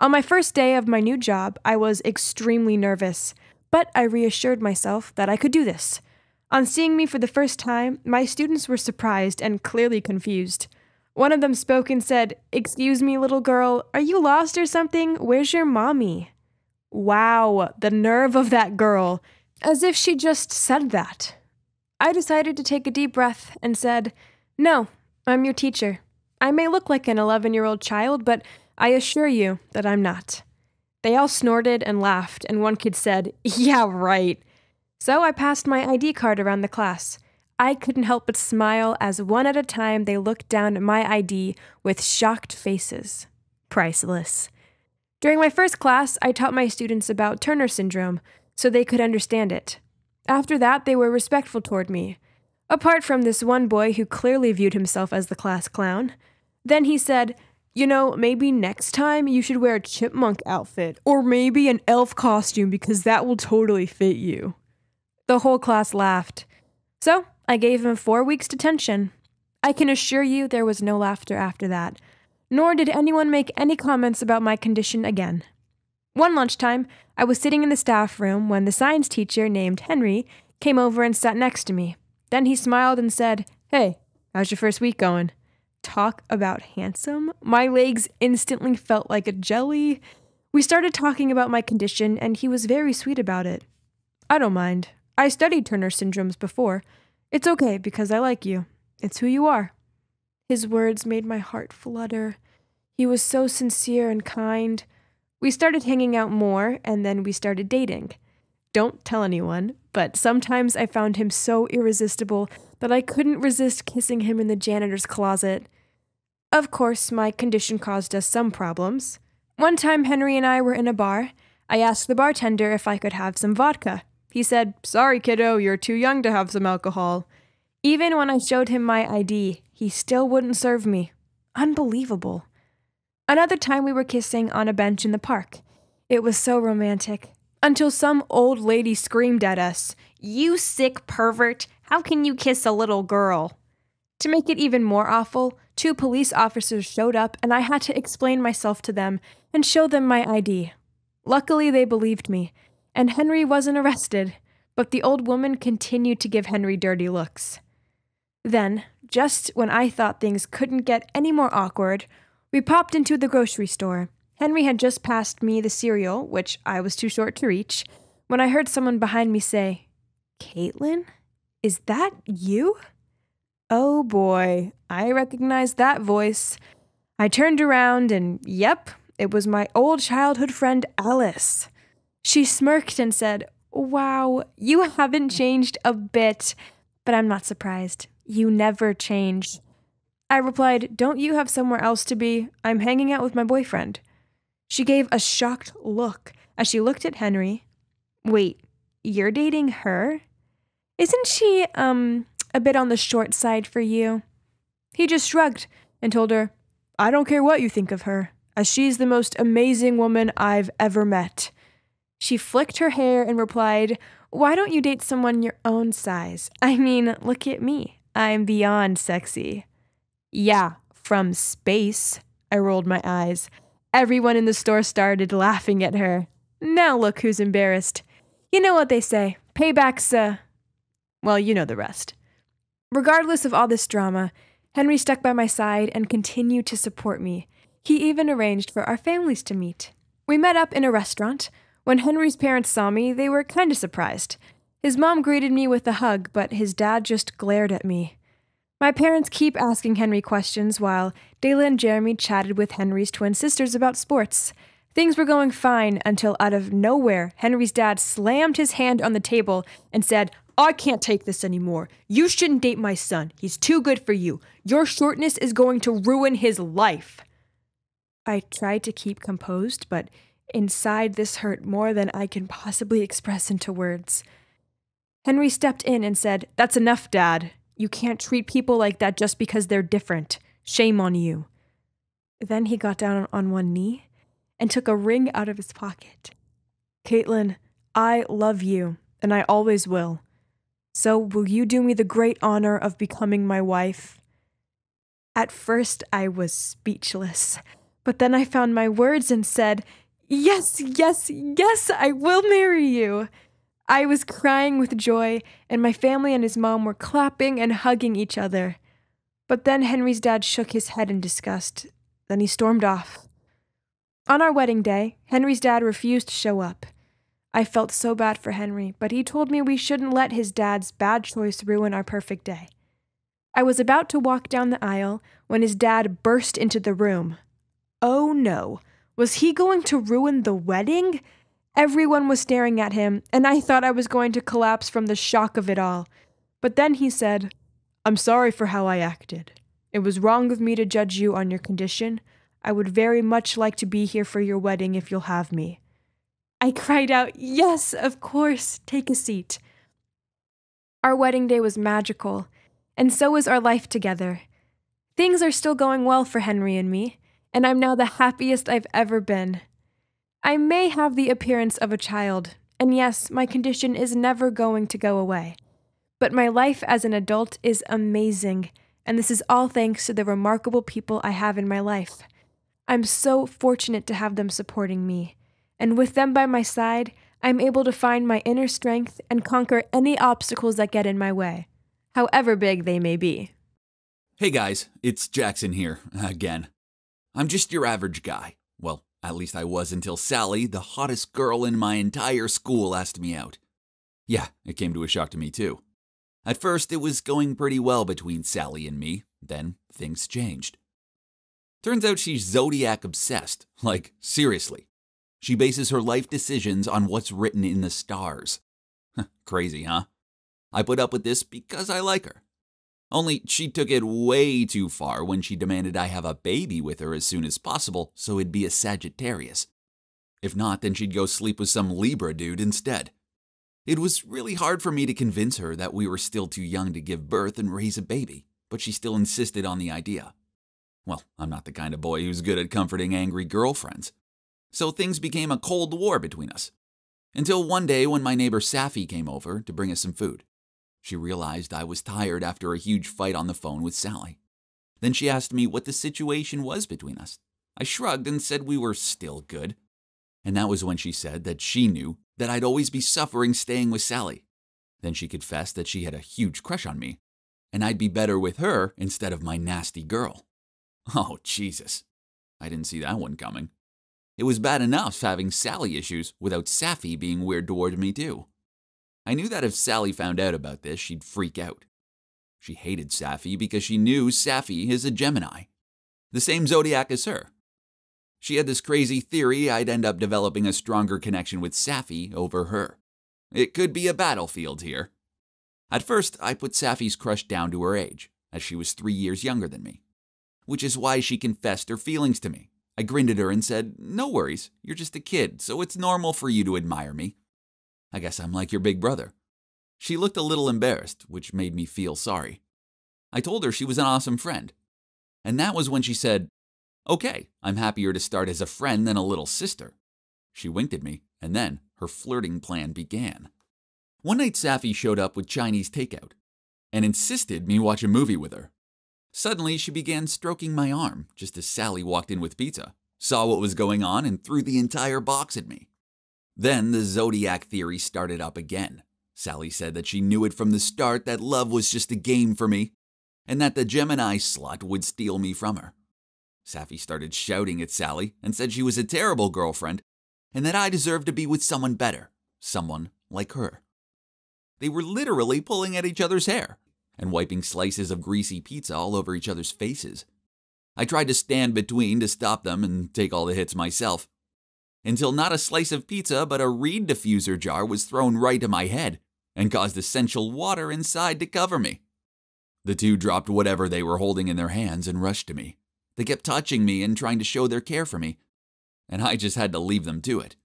On my first day of my new job, I was extremely nervous, but I reassured myself that I could do this. On seeing me for the first time, my students were surprised and clearly confused. One of them spoke and said, Excuse me, little girl, are you lost or something? Where's your mommy? Wow, the nerve of that girl. As if she just said that. I decided to take a deep breath and said, No, I'm your teacher. I may look like an 11 year old child, but I assure you that I'm not. They all snorted and laughed, and one kid said, Yeah, right. So I passed my ID card around the class. I couldn't help but smile as one at a time they looked down at my ID with shocked faces. Priceless. During my first class, I taught my students about Turner syndrome so they could understand it. After that, they were respectful toward me. Apart from this one boy who clearly viewed himself as the class clown. Then he said, You know, maybe next time you should wear a chipmunk outfit, or maybe an elf costume because that will totally fit you. The whole class laughed. So I gave him four weeks' detention. I can assure you there was no laughter after that, nor did anyone make any comments about my condition again. One lunchtime, I was sitting in the staff room when the science teacher named Henry came over and sat next to me. Then he smiled and said, Hey, how's your first week going? Talk about handsome. My legs instantly felt like a jelly. We started talking about my condition, and he was very sweet about it. I don't mind, I studied Turner syndromes before. It's okay because I like you. It's who you are. His words made my heart flutter. He was so sincere and kind. We started hanging out more, and then we started dating. Don't tell anyone, but sometimes I found him so irresistible that I couldn't resist kissing him in the janitor's closet. Of course, my condition caused us some problems. One time, Henry and I were in a bar. I asked the bartender if I could have some vodka. He said, Sorry, kiddo, you're too young to have some alcohol. Even when I showed him my ID, he still wouldn't serve me. Unbelievable. Another time we were kissing on a bench in the park. It was so romantic. Until some old lady screamed at us, You sick pervert! How can you kiss a little girl? To make it even more awful, two police officers showed up and I had to explain myself to them and show them my ID. Luckily, they believed me and Henry wasn't arrested, but the old woman continued to give Henry dirty looks. Then, just when I thought things couldn't get any more awkward, we popped into the grocery store. Henry had just passed me the cereal, which I was too short to reach, when I heard someone behind me say, Caitlin? Is that you? Oh boy, I recognized that voice. I turned around and, yep, it was my old childhood friend Alice. She smirked and said, Wow, you haven't changed a bit. But I'm not surprised. You never change. I replied, Don't you have somewhere else to be? I'm hanging out with my boyfriend. She gave a shocked look as she looked at Henry. Wait, you're dating her? Isn't she, um, a bit on the short side for you? He just shrugged and told her, I don't care what you think of her, as she's the most amazing woman I've ever met. She flicked her hair and replied, Why don't you date someone your own size? I mean, look at me. I'm beyond sexy. Yeah, from space. I rolled my eyes. Everyone in the store started laughing at her. Now look who's embarrassed. You know what they say payback's, uh. Well, you know the rest. Regardless of all this drama, Henry stuck by my side and continued to support me. He even arranged for our families to meet. We met up in a restaurant. When Henry's parents saw me, they were kind of surprised. His mom greeted me with a hug, but his dad just glared at me. My parents keep asking Henry questions while Dayla and Jeremy chatted with Henry's twin sisters about sports. Things were going fine until out of nowhere, Henry's dad slammed his hand on the table and said, I can't take this anymore. You shouldn't date my son. He's too good for you. Your shortness is going to ruin his life. I tried to keep composed, but inside this hurt more than I can possibly express into words. Henry stepped in and said, That's enough, Dad. You can't treat people like that just because they're different. Shame on you. Then he got down on one knee and took a ring out of his pocket. Caitlin, I love you, and I always will. So, will you do me the great honor of becoming my wife? At first, I was speechless, but then I found my words and said, Yes, yes, yes, I will marry you. I was crying with joy, and my family and his mom were clapping and hugging each other. But then Henry's dad shook his head in disgust. Then he stormed off. On our wedding day, Henry's dad refused to show up. I felt so bad for Henry, but he told me we shouldn't let his dad's bad choice ruin our perfect day. I was about to walk down the aisle when his dad burst into the room. Oh no, was he going to ruin the wedding? Everyone was staring at him, and I thought I was going to collapse from the shock of it all. But then he said, I'm sorry for how I acted. It was wrong of me to judge you on your condition. I would very much like to be here for your wedding if you'll have me. I cried out, Yes, of course, take a seat. Our wedding day was magical, and so was our life together. Things are still going well for Henry and me, and I'm now the happiest I've ever been. I may have the appearance of a child, and yes, my condition is never going to go away. But my life as an adult is amazing, and this is all thanks to the remarkable people I have in my life. I'm so fortunate to have them supporting me, and with them by my side, I'm able to find my inner strength and conquer any obstacles that get in my way, however big they may be. Hey guys, it's Jackson here, again. I'm just your average guy. Well, at least I was until Sally, the hottest girl in my entire school, asked me out. Yeah, it came to a shock to me too. At first, it was going pretty well between Sally and me, then things changed. Turns out she's zodiac obsessed. Like, seriously. She bases her life decisions on what's written in the stars. Crazy, huh? I put up with this because I like her. Only she took it way too far when she demanded I have a baby with her as soon as possible so it'd be a Sagittarius. If not, then she'd go sleep with some Libra dude instead. It was really hard for me to convince her that we were still too young to give birth and raise a baby, but she still insisted on the idea. Well, I'm not the kind of boy who's good at comforting angry girlfriends. So things became a cold war between us. Until one day when my neighbor Safi came over to bring us some food. She realized I was tired after a huge fight on the phone with Sally. Then she asked me what the situation was between us. I shrugged and said we were still good. And that was when she said that she knew that I'd always be suffering staying with Sally. Then she confessed that she had a huge crush on me, and I'd be better with her instead of my nasty girl. Oh, Jesus. I didn't see that one coming. It was bad enough having Sally issues without Safi being weird toward me, too. I knew that if Sally found out about this, she'd freak out. She hated Safi because she knew Safi is a Gemini, the same zodiac as her. She had this crazy theory I'd end up developing a stronger connection with Safi over her. It could be a battlefield here. At first, I put Safi's crush down to her age, as she was three years younger than me, which is why she confessed her feelings to me. I grinned at her and said, No worries, you're just a kid, so it's normal for you to admire me. I guess I'm like your big brother. She looked a little embarrassed, which made me feel sorry. I told her she was an awesome friend, And that was when she said, Okay, I'm happier to start as a friend than a little sister. She winked at me, and then her flirting plan began. One night, Safi showed up with Chinese takeout and insisted me watch a movie with her. Suddenly, she began stroking my arm just as Sally walked in with pizza, saw what was going on, and threw the entire box at me. Then the zodiac theory started up again. Sally said that she knew it from the start that love was just a game for me, and that the Gemini slut would steal me from her. Safi started shouting at Sally and said she was a terrible girlfriend and that I deserved to be with someone better, someone like her. They were literally pulling at each other's hair and wiping slices of greasy pizza all over each other's faces. I tried to stand between to stop them and take all the hits myself, until not a slice of pizza but a reed diffuser jar was thrown right at my head and caused essential water inside to cover me. The two dropped whatever they were holding in their hands and rushed to me. They kept touching me and trying to show their care for me, and I just had to leave them to it.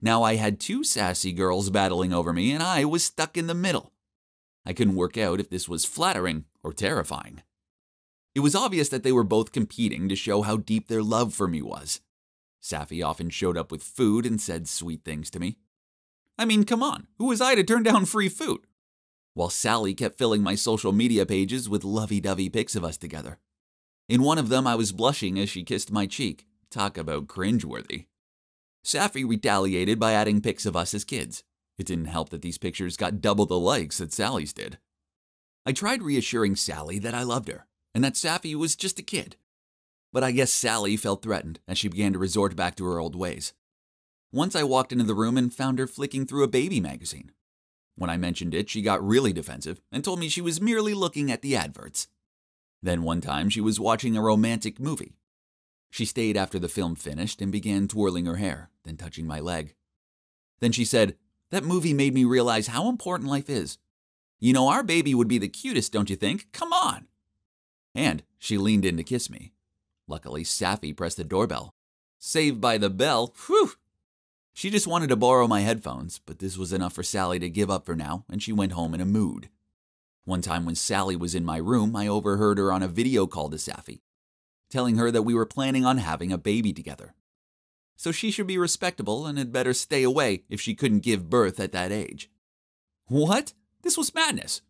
Now I had two sassy girls battling over me, and I was stuck in the middle. I couldn't work out if this was flattering or terrifying. It was obvious that they were both competing to show how deep their love for me was. Safi often showed up with food and said sweet things to me. I mean, come on, who was I to turn down free food? While Sally kept filling my social media pages with lovey dovey pics of us together. In one of them, I was blushing as she kissed my cheek. Talk about cringeworthy. Safi retaliated by adding pics of us as kids. It didn't help that these pictures got double the likes that Sally's did. I tried reassuring Sally that I loved her and that Safi was just a kid. But I guess Sally felt threatened and she began to resort back to her old ways. Once I walked into the room and found her flicking through a baby magazine. When I mentioned it, she got really defensive and told me she was merely looking at the adverts. Then one time she was watching a romantic movie. She stayed after the film finished and began twirling her hair, then touching my leg. Then she said, That movie made me realize how important life is. You know, our baby would be the cutest, don't you think? Come on! And she leaned in to kiss me. Luckily, Safi pressed the doorbell. Saved by the bell, whew! She just wanted to borrow my headphones, but this was enough for Sally to give up for now, and she went home in a mood. One time when Sally was in my room, I overheard her on a video call to Safi, telling her that we were planning on having a baby together. So she should be respectable and had better stay away if she couldn't give birth at that age. What? This was madness.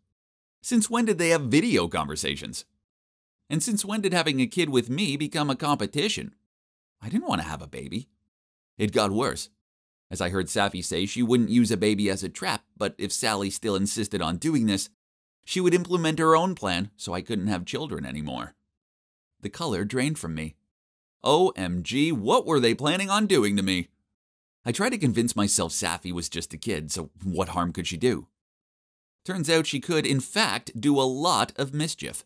Since when did they have video conversations? And since when did having a kid with me become a competition? I didn't want to have a baby. It got worse. As I heard Safi say, she wouldn't use a baby as a trap, but if Sally still insisted on doing this, she would implement her own plan so I couldn't have children anymore. The color drained from me. OMG, what were they planning on doing to me? I tried to convince myself Safi was just a kid, so what harm could she do? Turns out she could, in fact, do a lot of mischief.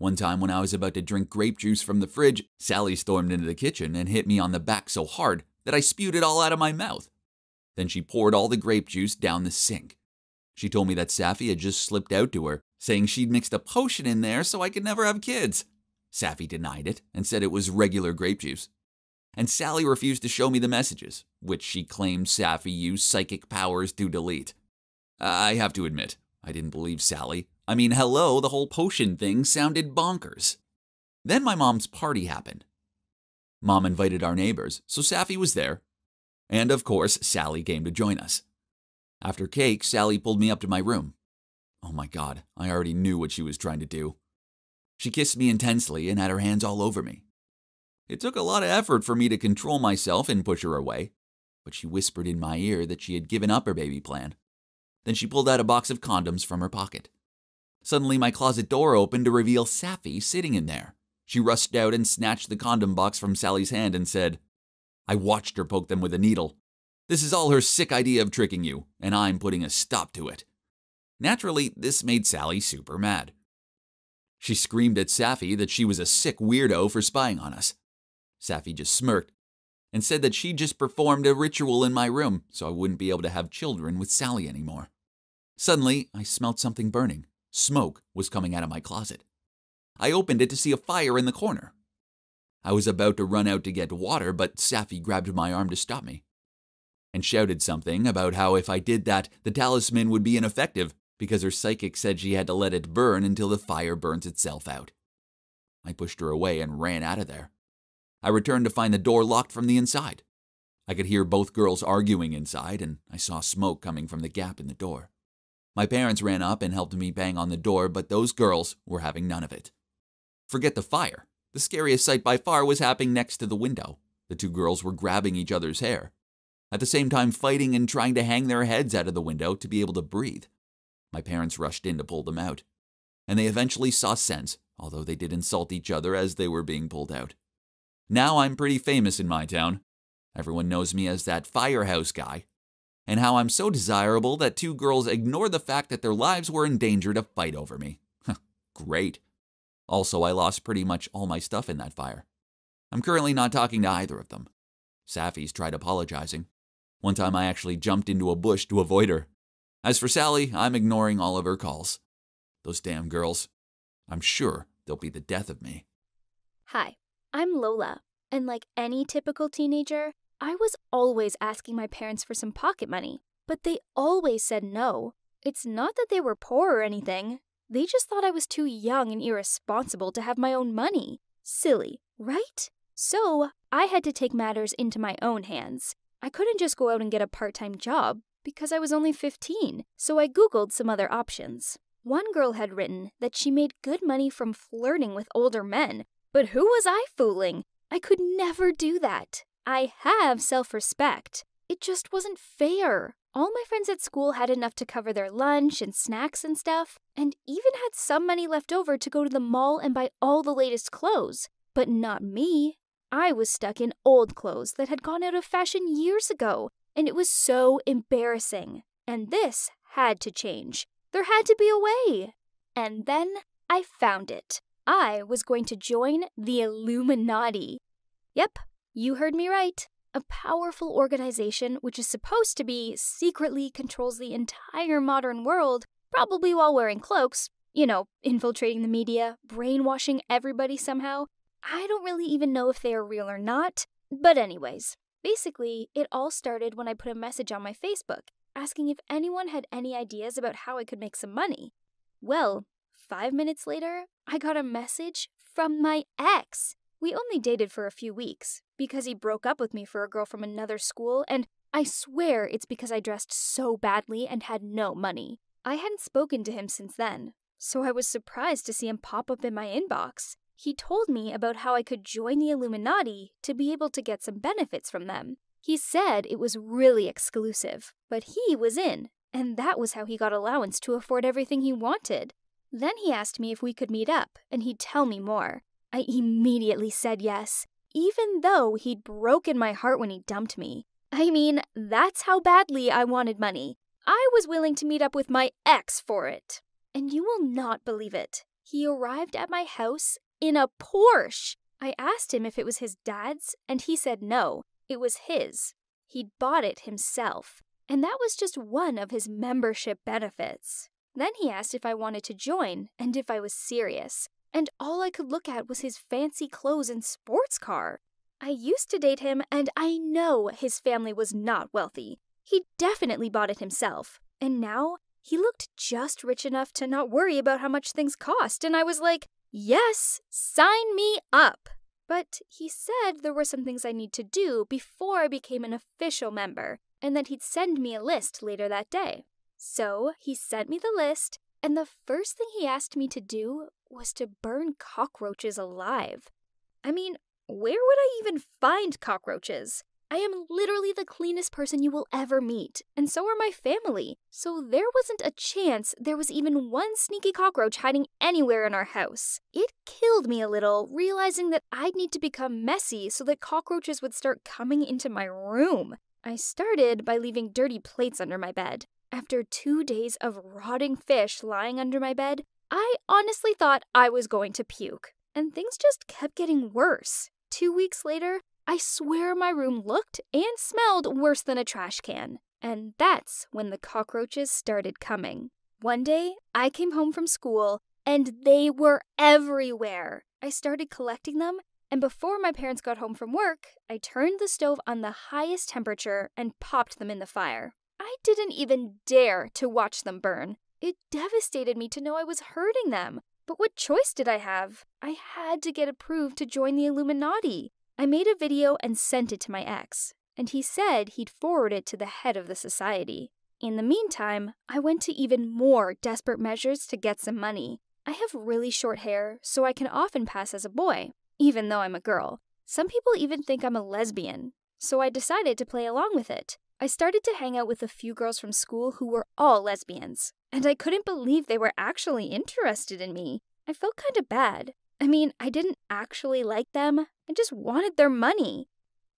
One time when I was about to drink grape juice from the fridge, Sally stormed into the kitchen and hit me on the back so hard that I spewed it all out of my mouth. Then she poured all the grape juice down the sink. She told me that Safi had just slipped out to her, saying she'd mixed a potion in there so I could never have kids. Safi denied it and said it was regular grape juice. And Sally refused to show me the messages, which she claimed Safi used psychic powers to delete. I have to admit, I didn't believe Sally. I mean, hello, the whole potion thing sounded bonkers. Then my mom's party happened. Mom invited our neighbors, so Safi was there. And of course, Sally came to join us. After cake, Sally pulled me up to my room. Oh my god, I already knew what she was trying to do. She kissed me intensely and had her hands all over me. It took a lot of effort for me to control myself and push her away, but she whispered in my ear that she had given up her baby plan. Then she pulled out a box of condoms from her pocket. Suddenly, my closet door opened to reveal Safi sitting in there. She rushed out and snatched the condom box from Sally's hand and said, I watched her poke them with a needle. This is all her sick idea of tricking you, and I'm putting a stop to it. Naturally, this made Sally super mad. She screamed at Safi that she was a sick weirdo for spying on us. Safi just smirked and said that she just performed a ritual in my room so I wouldn't be able to have children with Sally anymore. Suddenly, I smelled something burning. Smoke was coming out of my closet. I opened it to see a fire in the corner. I was about to run out to get water, but Safi grabbed my arm to stop me and shouted something about how if I did that, the talisman would be ineffective because her psychic said she had to let it burn until the fire burns itself out. I pushed her away and ran out of there. I returned to find the door locked from the inside. I could hear both girls arguing inside, and I saw smoke coming from the gap in the door. My parents ran up and helped me bang on the door, but those girls were having none of it. Forget the fire. The scariest sight by far was happening next to the window. The two girls were grabbing each other's hair, at the same time fighting and trying to hang their heads out of the window to be able to breathe. My parents rushed in to pull them out, and they eventually saw sense, although they did insult each other as they were being pulled out. Now I'm pretty famous in my town. Everyone knows me as that firehouse guy, and how I'm so desirable that two girls ignored the fact that their lives were in danger to fight over me. Great. Also, I lost pretty much all my stuff in that fire. I'm currently not talking to either of them. Safi's tried apologizing. One time I actually jumped into a bush to avoid her. As for Sally, I'm ignoring all of her calls. Those damn girls. I'm sure they'll be the death of me. Hi, I'm Lola, and like any typical teenager, I was always asking my parents for some pocket money, but they always said no. It's not that they were poor or anything. They just thought I was too young and irresponsible to have my own money. Silly, right? So, I had to take matters into my own hands. I couldn't just go out and get a part time job because I was only 15, so I Googled some other options. One girl had written that she made good money from flirting with older men, but who was I fooling? I could never do that. I have self respect. It just wasn't fair. All my friends at school had enough to cover their lunch and snacks and stuff, and even had some money left over to go to the mall and buy all the latest clothes. But not me. I was stuck in old clothes that had gone out of fashion years ago, and it was so embarrassing. And this had to change. There had to be a way. And then I found it. I was going to join the Illuminati. Yep, you heard me right. A powerful organization which is supposed to be secretly controls the entire modern world, probably while wearing cloaks, you know, infiltrating the media, brainwashing everybody somehow. I don't really even know if they are real or not. But, anyways, basically, it all started when I put a message on my Facebook asking if anyone had any ideas about how I could make some money. Well, five minutes later, I got a message from my ex. We only dated for a few weeks because he broke up with me for a girl from another school, and I swear it's because I dressed so badly and had no money. I hadn't spoken to him since then, so I was surprised to see him pop up in my inbox. He told me about how I could join the Illuminati to be able to get some benefits from them. He said it was really exclusive, but he was in, and that was how he got allowance to afford everything he wanted. Then he asked me if we could meet up, and he'd tell me more. I immediately said yes, even though he'd broken my heart when he dumped me. I mean, that's how badly I wanted money. I was willing to meet up with my ex for it. And you will not believe it. He arrived at my house in a Porsche. I asked him if it was his dad's, and he said no, it was his. He'd bought it himself, and that was just one of his membership benefits. Then he asked if I wanted to join and if I was serious, and all I could look at was his fancy clothes and sports car. I used to date him, and I know his family was not wealthy. He definitely bought it himself, and now he looked just rich enough to not worry about how much things cost, and I was like, yes, sign me up. But he said there were some things I need to do before I became an official member, and that he'd send me a list later that day. So he sent me the list, and the first thing he asked me to do was to burn cockroaches alive. I mean, where would I even find cockroaches? I am literally the cleanest person you will ever meet, and so are my family. So there wasn't a chance there was even one sneaky cockroach hiding anywhere in our house. It killed me a little, realizing that I'd need to become messy so that cockroaches would start coming into my room. I started by leaving dirty plates under my bed. After two days of rotting fish lying under my bed, I honestly thought I was going to puke, and things just kept getting worse. Two weeks later, I swear my room looked and smelled worse than a trash can. And that's when the cockroaches started coming. One day, I came home from school and they were everywhere. I started collecting them, and before my parents got home from work, I turned the stove on the highest temperature and popped them in the fire. I didn't even dare to watch them burn. It devastated me to know I was hurting them, But what choice did I have? I had to get approved to join the Illuminati. I made a video and sent it to my ex, and he said he'd forward it to the head of the society. In the meantime, I went to even more desperate measures to get some money. I have really short hair, so I can often pass as a boy, even though I'm a girl. Some people even think I'm a lesbian, so I decided to play along with it. I started to hang out with a few girls from school who were all lesbians, and I couldn't believe they were actually interested in me. I felt kind of bad. I mean, I didn't actually like them, I just wanted their money.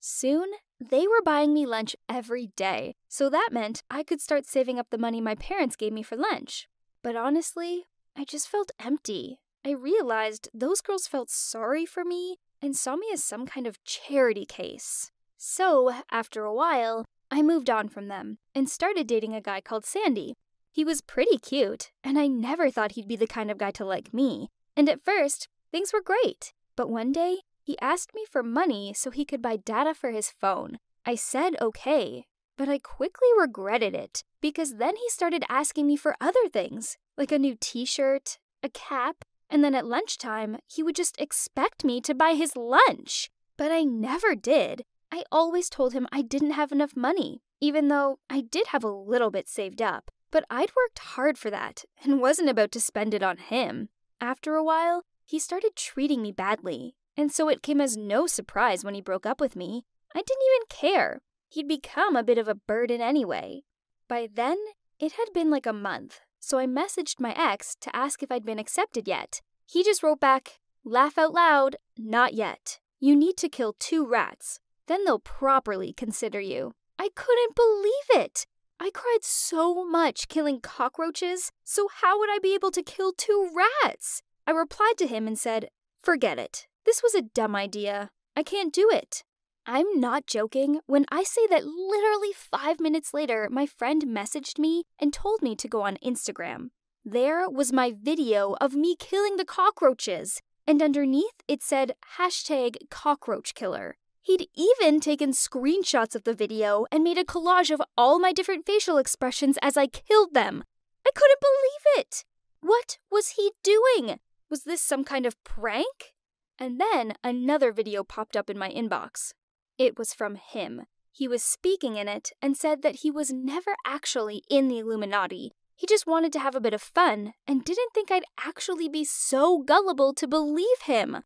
Soon, they were buying me lunch every day, so that meant I could start saving up the money my parents gave me for lunch. But honestly, I just felt empty. I realized those girls felt sorry for me and saw me as some kind of charity case. So, after a while, I moved on from them and started dating a guy called Sandy. He was pretty cute, and I never thought he'd be the kind of guy to like me. And at first, things were great. But one day, he asked me for money so he could buy data for his phone. I said okay, but I quickly regretted it because then he started asking me for other things, like a new t shirt, a cap, and then at lunchtime, he would just expect me to buy his lunch. But I never did. I always told him I didn't have enough money, even though I did have a little bit saved up. But I'd worked hard for that and wasn't about to spend it on him. After a while, he started treating me badly, and so it came as no surprise when he broke up with me. I didn't even care. He'd become a bit of a burden anyway. By then, it had been like a month, so I messaged my ex to ask if I'd been accepted yet. He just wrote back, Laugh out loud, not yet. You need to kill two rats. Then they'll properly consider you. I couldn't believe it. I cried so much killing cockroaches, so how would I be able to kill two rats? I replied to him and said, Forget it. This was a dumb idea. I can't do it. I'm not joking when I say that literally five minutes later, my friend messaged me and told me to go on Instagram. There was my video of me killing the cockroaches, and underneath it said hashtag cockroach killer. He'd even taken screenshots of the video and made a collage of all my different facial expressions as I killed them. I couldn't believe it! What was he doing? Was this some kind of prank? And then another video popped up in my inbox. It was from him. He was speaking in it and said that he was never actually in the Illuminati. He just wanted to have a bit of fun and didn't think I'd actually be so gullible to believe him.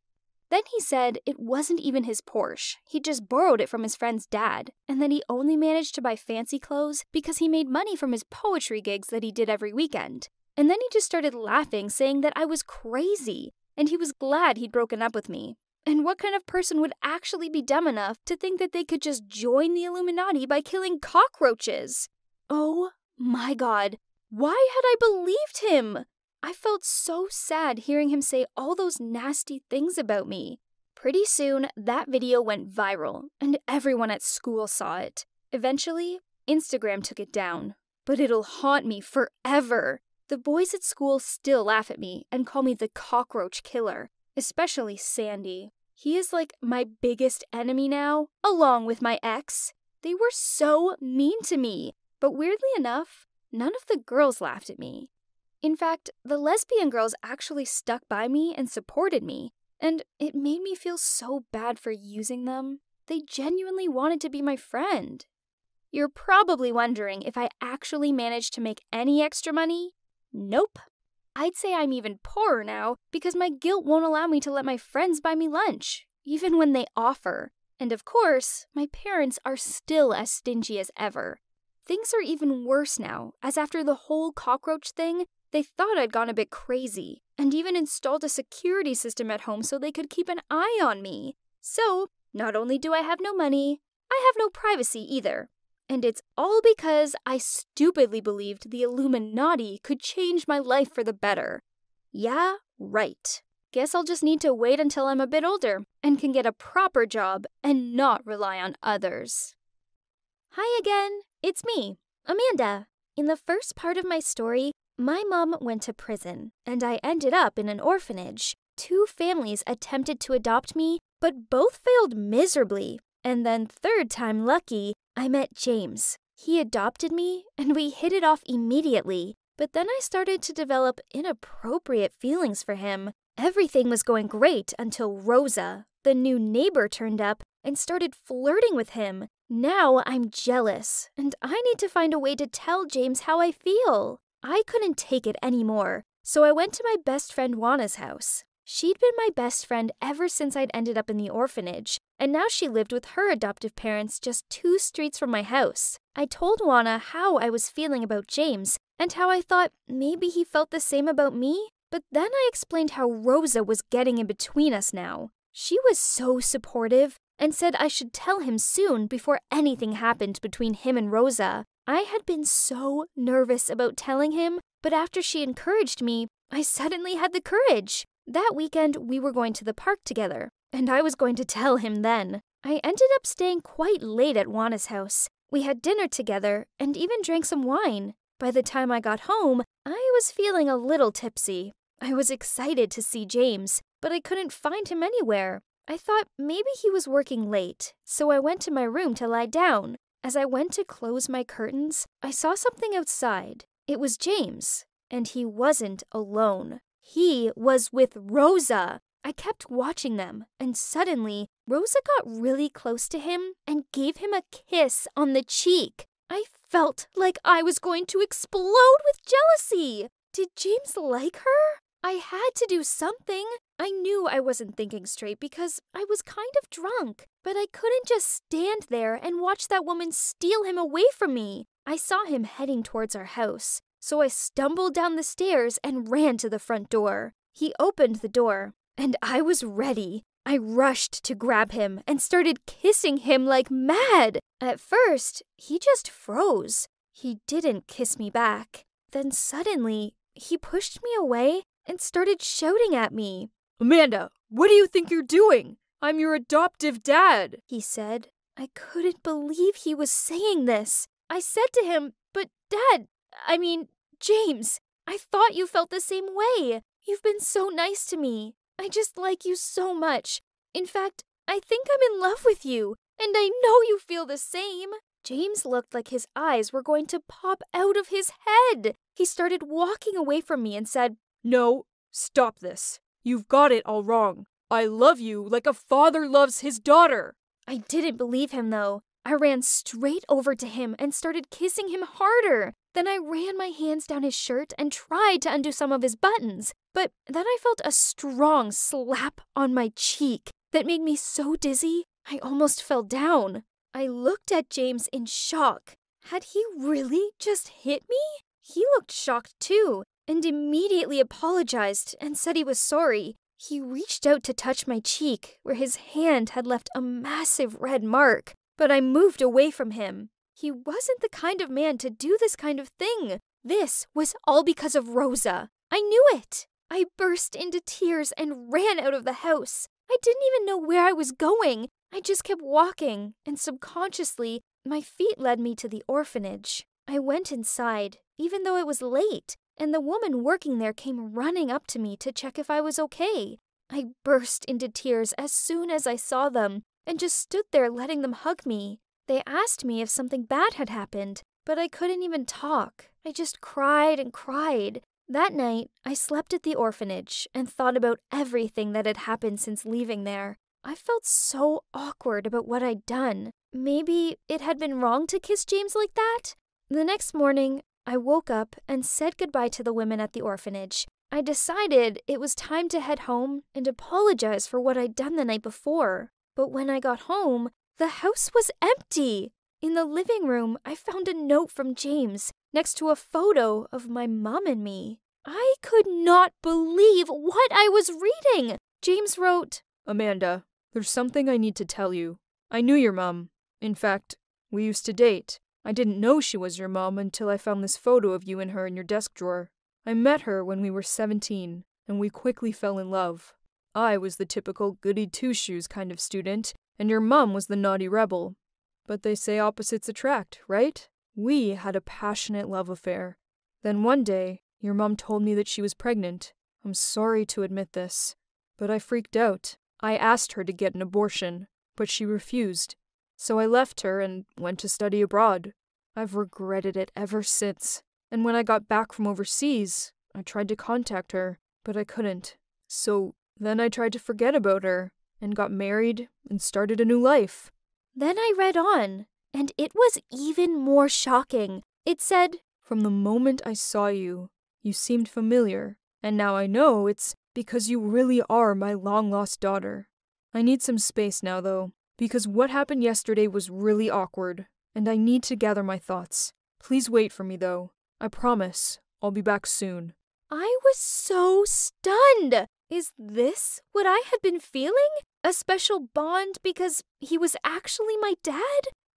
Then he said it wasn't even his Porsche. He just borrowed it from his friend's dad, and that he only managed to buy fancy clothes because he made money from his poetry gigs that he did every weekend. And then he just started laughing, saying that I was crazy, and he was glad he'd broken up with me. And what kind of person would actually be dumb enough to think that they could just join the Illuminati by killing cockroaches? Oh my god, why had I believed him? I felt so sad hearing him say all those nasty things about me. Pretty soon, that video went viral, and everyone at school saw it. Eventually, Instagram took it down, but it'll haunt me forever. The boys at school still laugh at me and call me the cockroach killer, especially Sandy. He is like my biggest enemy now, along with my ex. They were so mean to me, but weirdly enough, none of the girls laughed at me. In fact, the lesbian girls actually stuck by me and supported me, and it made me feel so bad for using them. They genuinely wanted to be my friend. You're probably wondering if I actually managed to make any extra money Nope. I'd say I'm even poorer now because my guilt won't allow me to let my friends buy me lunch, even when they offer. And of course, my parents are still as stingy as ever. Things are even worse now, as after the whole cockroach thing, they thought I'd gone a bit crazy, and even installed a security system at home so they could keep an eye on me. So, not only do I have no money, I have no privacy either. And it's all because I stupidly believed the Illuminati could change my life for the better. Yeah, right. Guess I'll just need to wait until I'm a bit older and can get a proper job and not rely on others. Hi again, it's me, Amanda. In the first part of my story, my mom went to prison, and I ended up in an orphanage. Two families attempted to adopt me, but both failed miserably. And then, third time lucky, I met James. He adopted me, and we hit it off immediately. But then I started to develop inappropriate feelings for him. Everything was going great until Rosa, the new neighbor, turned up and started flirting with him. Now I'm jealous, and I need to find a way to tell James how I feel. I couldn't take it anymore, so I went to my best friend Juana's house. She'd been my best friend ever since I'd ended up in the orphanage, and now she lived with her adoptive parents just two streets from my house. I told Juana how I was feeling about James and how I thought maybe he felt the same about me, but then I explained how Rosa was getting in between us now. She was so supportive and said I should tell him soon before anything happened between him and Rosa. I had been so nervous about telling him, but after she encouraged me, I suddenly had the courage. That weekend, we were going to the park together, and I was going to tell him then. I ended up staying quite late at Juana's house. We had dinner together and even drank some wine. By the time I got home, I was feeling a little tipsy. I was excited to see James, but I couldn't find him anywhere. I thought maybe he was working late, so I went to my room to lie down. As I went to close my curtains, I saw something outside. It was James, and he wasn't alone. He was with Rosa. I kept watching them, and suddenly Rosa got really close to him and gave him a kiss on the cheek. I felt like I was going to explode with jealousy. Did James like her? I had to do something. I knew I wasn't thinking straight because I was kind of drunk, but I couldn't just stand there and watch that woman steal him away from me. I saw him heading towards our house, so I stumbled down the stairs and ran to the front door. He opened the door, and I was ready. I rushed to grab him and started kissing him like mad. At first, he just froze. He didn't kiss me back. Then suddenly, he pushed me away and started shouting at me. Amanda, what do you think you're doing? I'm your adoptive dad, he said. I couldn't believe he was saying this. I said to him, But, Dad, I mean, James, I thought you felt the same way. You've been so nice to me. I just like you so much. In fact, I think I'm in love with you, and I know you feel the same. James looked like his eyes were going to pop out of his head. He started walking away from me and said, No, stop this. You've got it all wrong. I love you like a father loves his daughter. I didn't believe him, though. I ran straight over to him and started kissing him harder. Then I ran my hands down his shirt and tried to undo some of his buttons. But then I felt a strong slap on my cheek that made me so dizzy I almost fell down. I looked at James in shock. Had he really just hit me? He looked shocked too and immediately apologized and said he was sorry. He reached out to touch my cheek, where his hand had left a massive red mark, but I moved away from him. He wasn't the kind of man to do this kind of thing. This was all because of Rosa. I knew it. I burst into tears and ran out of the house. I didn't even know where I was going. I just kept walking, and subconsciously, my feet led me to the orphanage. I went inside, even though it was late, and the woman working there came running up to me to check if I was okay. I burst into tears as soon as I saw them and just stood there letting them hug me. They asked me if something bad had happened, but I couldn't even talk. I just cried and cried. That night, I slept at the orphanage and thought about everything that had happened since leaving there. I felt so awkward about what I'd done. Maybe it had been wrong to kiss James like that? The next morning, I woke up and said goodbye to the women at the orphanage. I decided it was time to head home and apologize for what I'd done the night before. But when I got home, the house was empty. In the living room, I found a note from James next to a photo of my mom and me. I could not believe what I was reading. James wrote, Amanda, there's something I need to tell you. I knew your mom. In fact, we used to date. I didn't know she was your mom until I found this photo of you and her in your desk drawer. I met her when we were 17, and we quickly fell in love. I was the typical goody two shoes kind of student, and your mom was the naughty rebel. But they say opposites attract, right? We had a passionate love affair. Then one day, your mom told me that she was pregnant. I'm sorry to admit this, but I freaked out. I asked her to get an abortion, but she refused. So I left her and went to study abroad. I've regretted it ever since. And when I got back from overseas, I tried to contact her, but I couldn't. So then I tried to forget about her and got married and started a new life. Then I read on, and it was even more shocking. It said, From the moment I saw you, you seemed familiar, and now I know it's because you really are my long lost daughter. I need some space now, though, because what happened yesterday was really awkward, and I need to gather my thoughts. Please wait for me, though. I promise I'll be back soon. I was so stunned. Is this what I had been feeling? A special bond because he was actually my dad?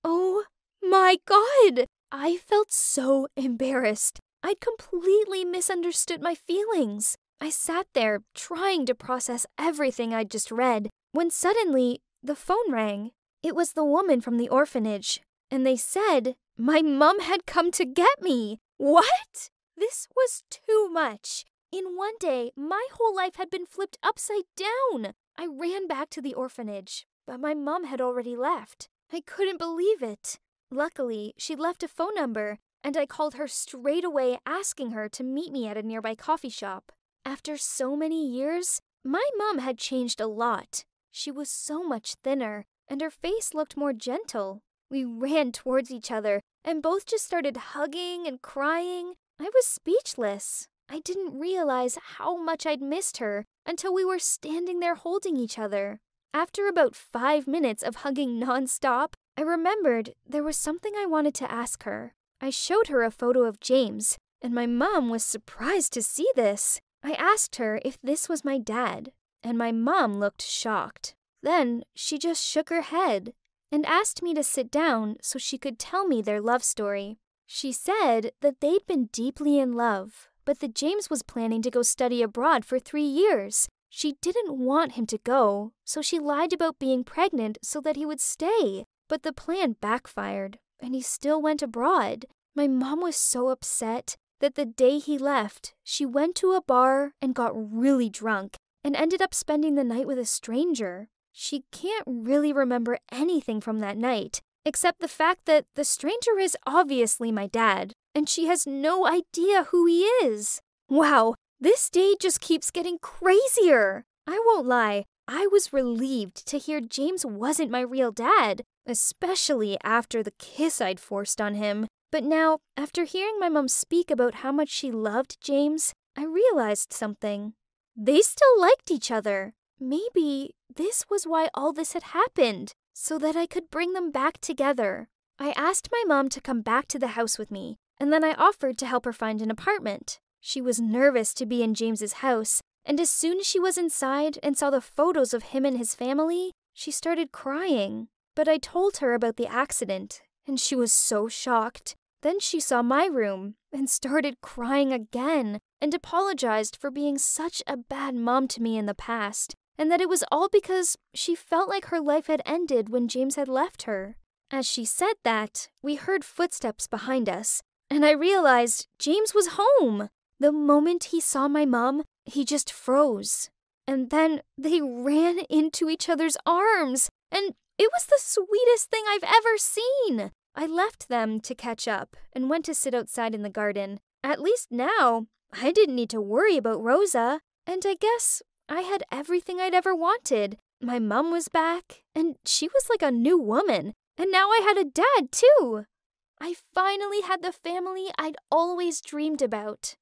Oh my god! I felt so embarrassed. I'd completely misunderstood my feelings. I sat there trying to process everything I'd just read when suddenly the phone rang. It was the woman from the orphanage, and they said my mum had come to get me. What? This was too much. In one day, my whole life had been flipped upside down. I ran back to the orphanage, but my mum had already left. I couldn't believe it. Luckily, she left a phone number, and I called her straight away asking her to meet me at a nearby coffee shop. After so many years, my mum had changed a lot. She was so much thinner, and her face looked more gentle. We ran towards each other and both just started hugging and crying. I was speechless. I didn't realize how much I'd missed her until we were standing there holding each other. After about five minutes of hugging nonstop, I remembered there was something I wanted to ask her. I showed her a photo of James, and my mom was surprised to see this. I asked her if this was my dad, and my mom looked shocked. Then she just shook her head and asked me to sit down so she could tell me their love story. She said that they'd been deeply in love, but that James was planning to go study abroad for three years. She didn't want him to go, so she lied about being pregnant so that he would stay. But the plan backfired, and he still went abroad. My mom was so upset that the day he left, she went to a bar and got really drunk and ended up spending the night with a stranger. She can't really remember anything from that night, except the fact that the stranger is obviously my dad, and she has no idea who he is. Wow, this day just keeps getting crazier. I won't lie, I was relieved to hear James wasn't my real dad, especially after the kiss I'd forced on him. But now, after hearing my mom speak about how much she loved James, I realized something. They still liked each other. Maybe this was why all this had happened, so that I could bring them back together. I asked my mom to come back to the house with me, and then I offered to help her find an apartment. She was nervous to be in James's house, and as soon as she was inside and saw the photos of him and his family, she started crying. But I told her about the accident, and she was so shocked. Then she saw my room and started crying again and apologized for being such a bad mom to me in the past and that it was all because she felt like her life had ended when James had left her. As she said that, we heard footsteps behind us, and I realized James was home. The moment he saw my mom, he just froze. And then they ran into each other's arms, and it was the sweetest thing I've ever seen. I left them to catch up and went to sit outside in the garden. At least now, I didn't need to worry about Rosa, and I guess I had everything I'd ever wanted. My mum was back, and she was like a new woman. And now I had a dad, too. I finally had the family I'd always dreamed about.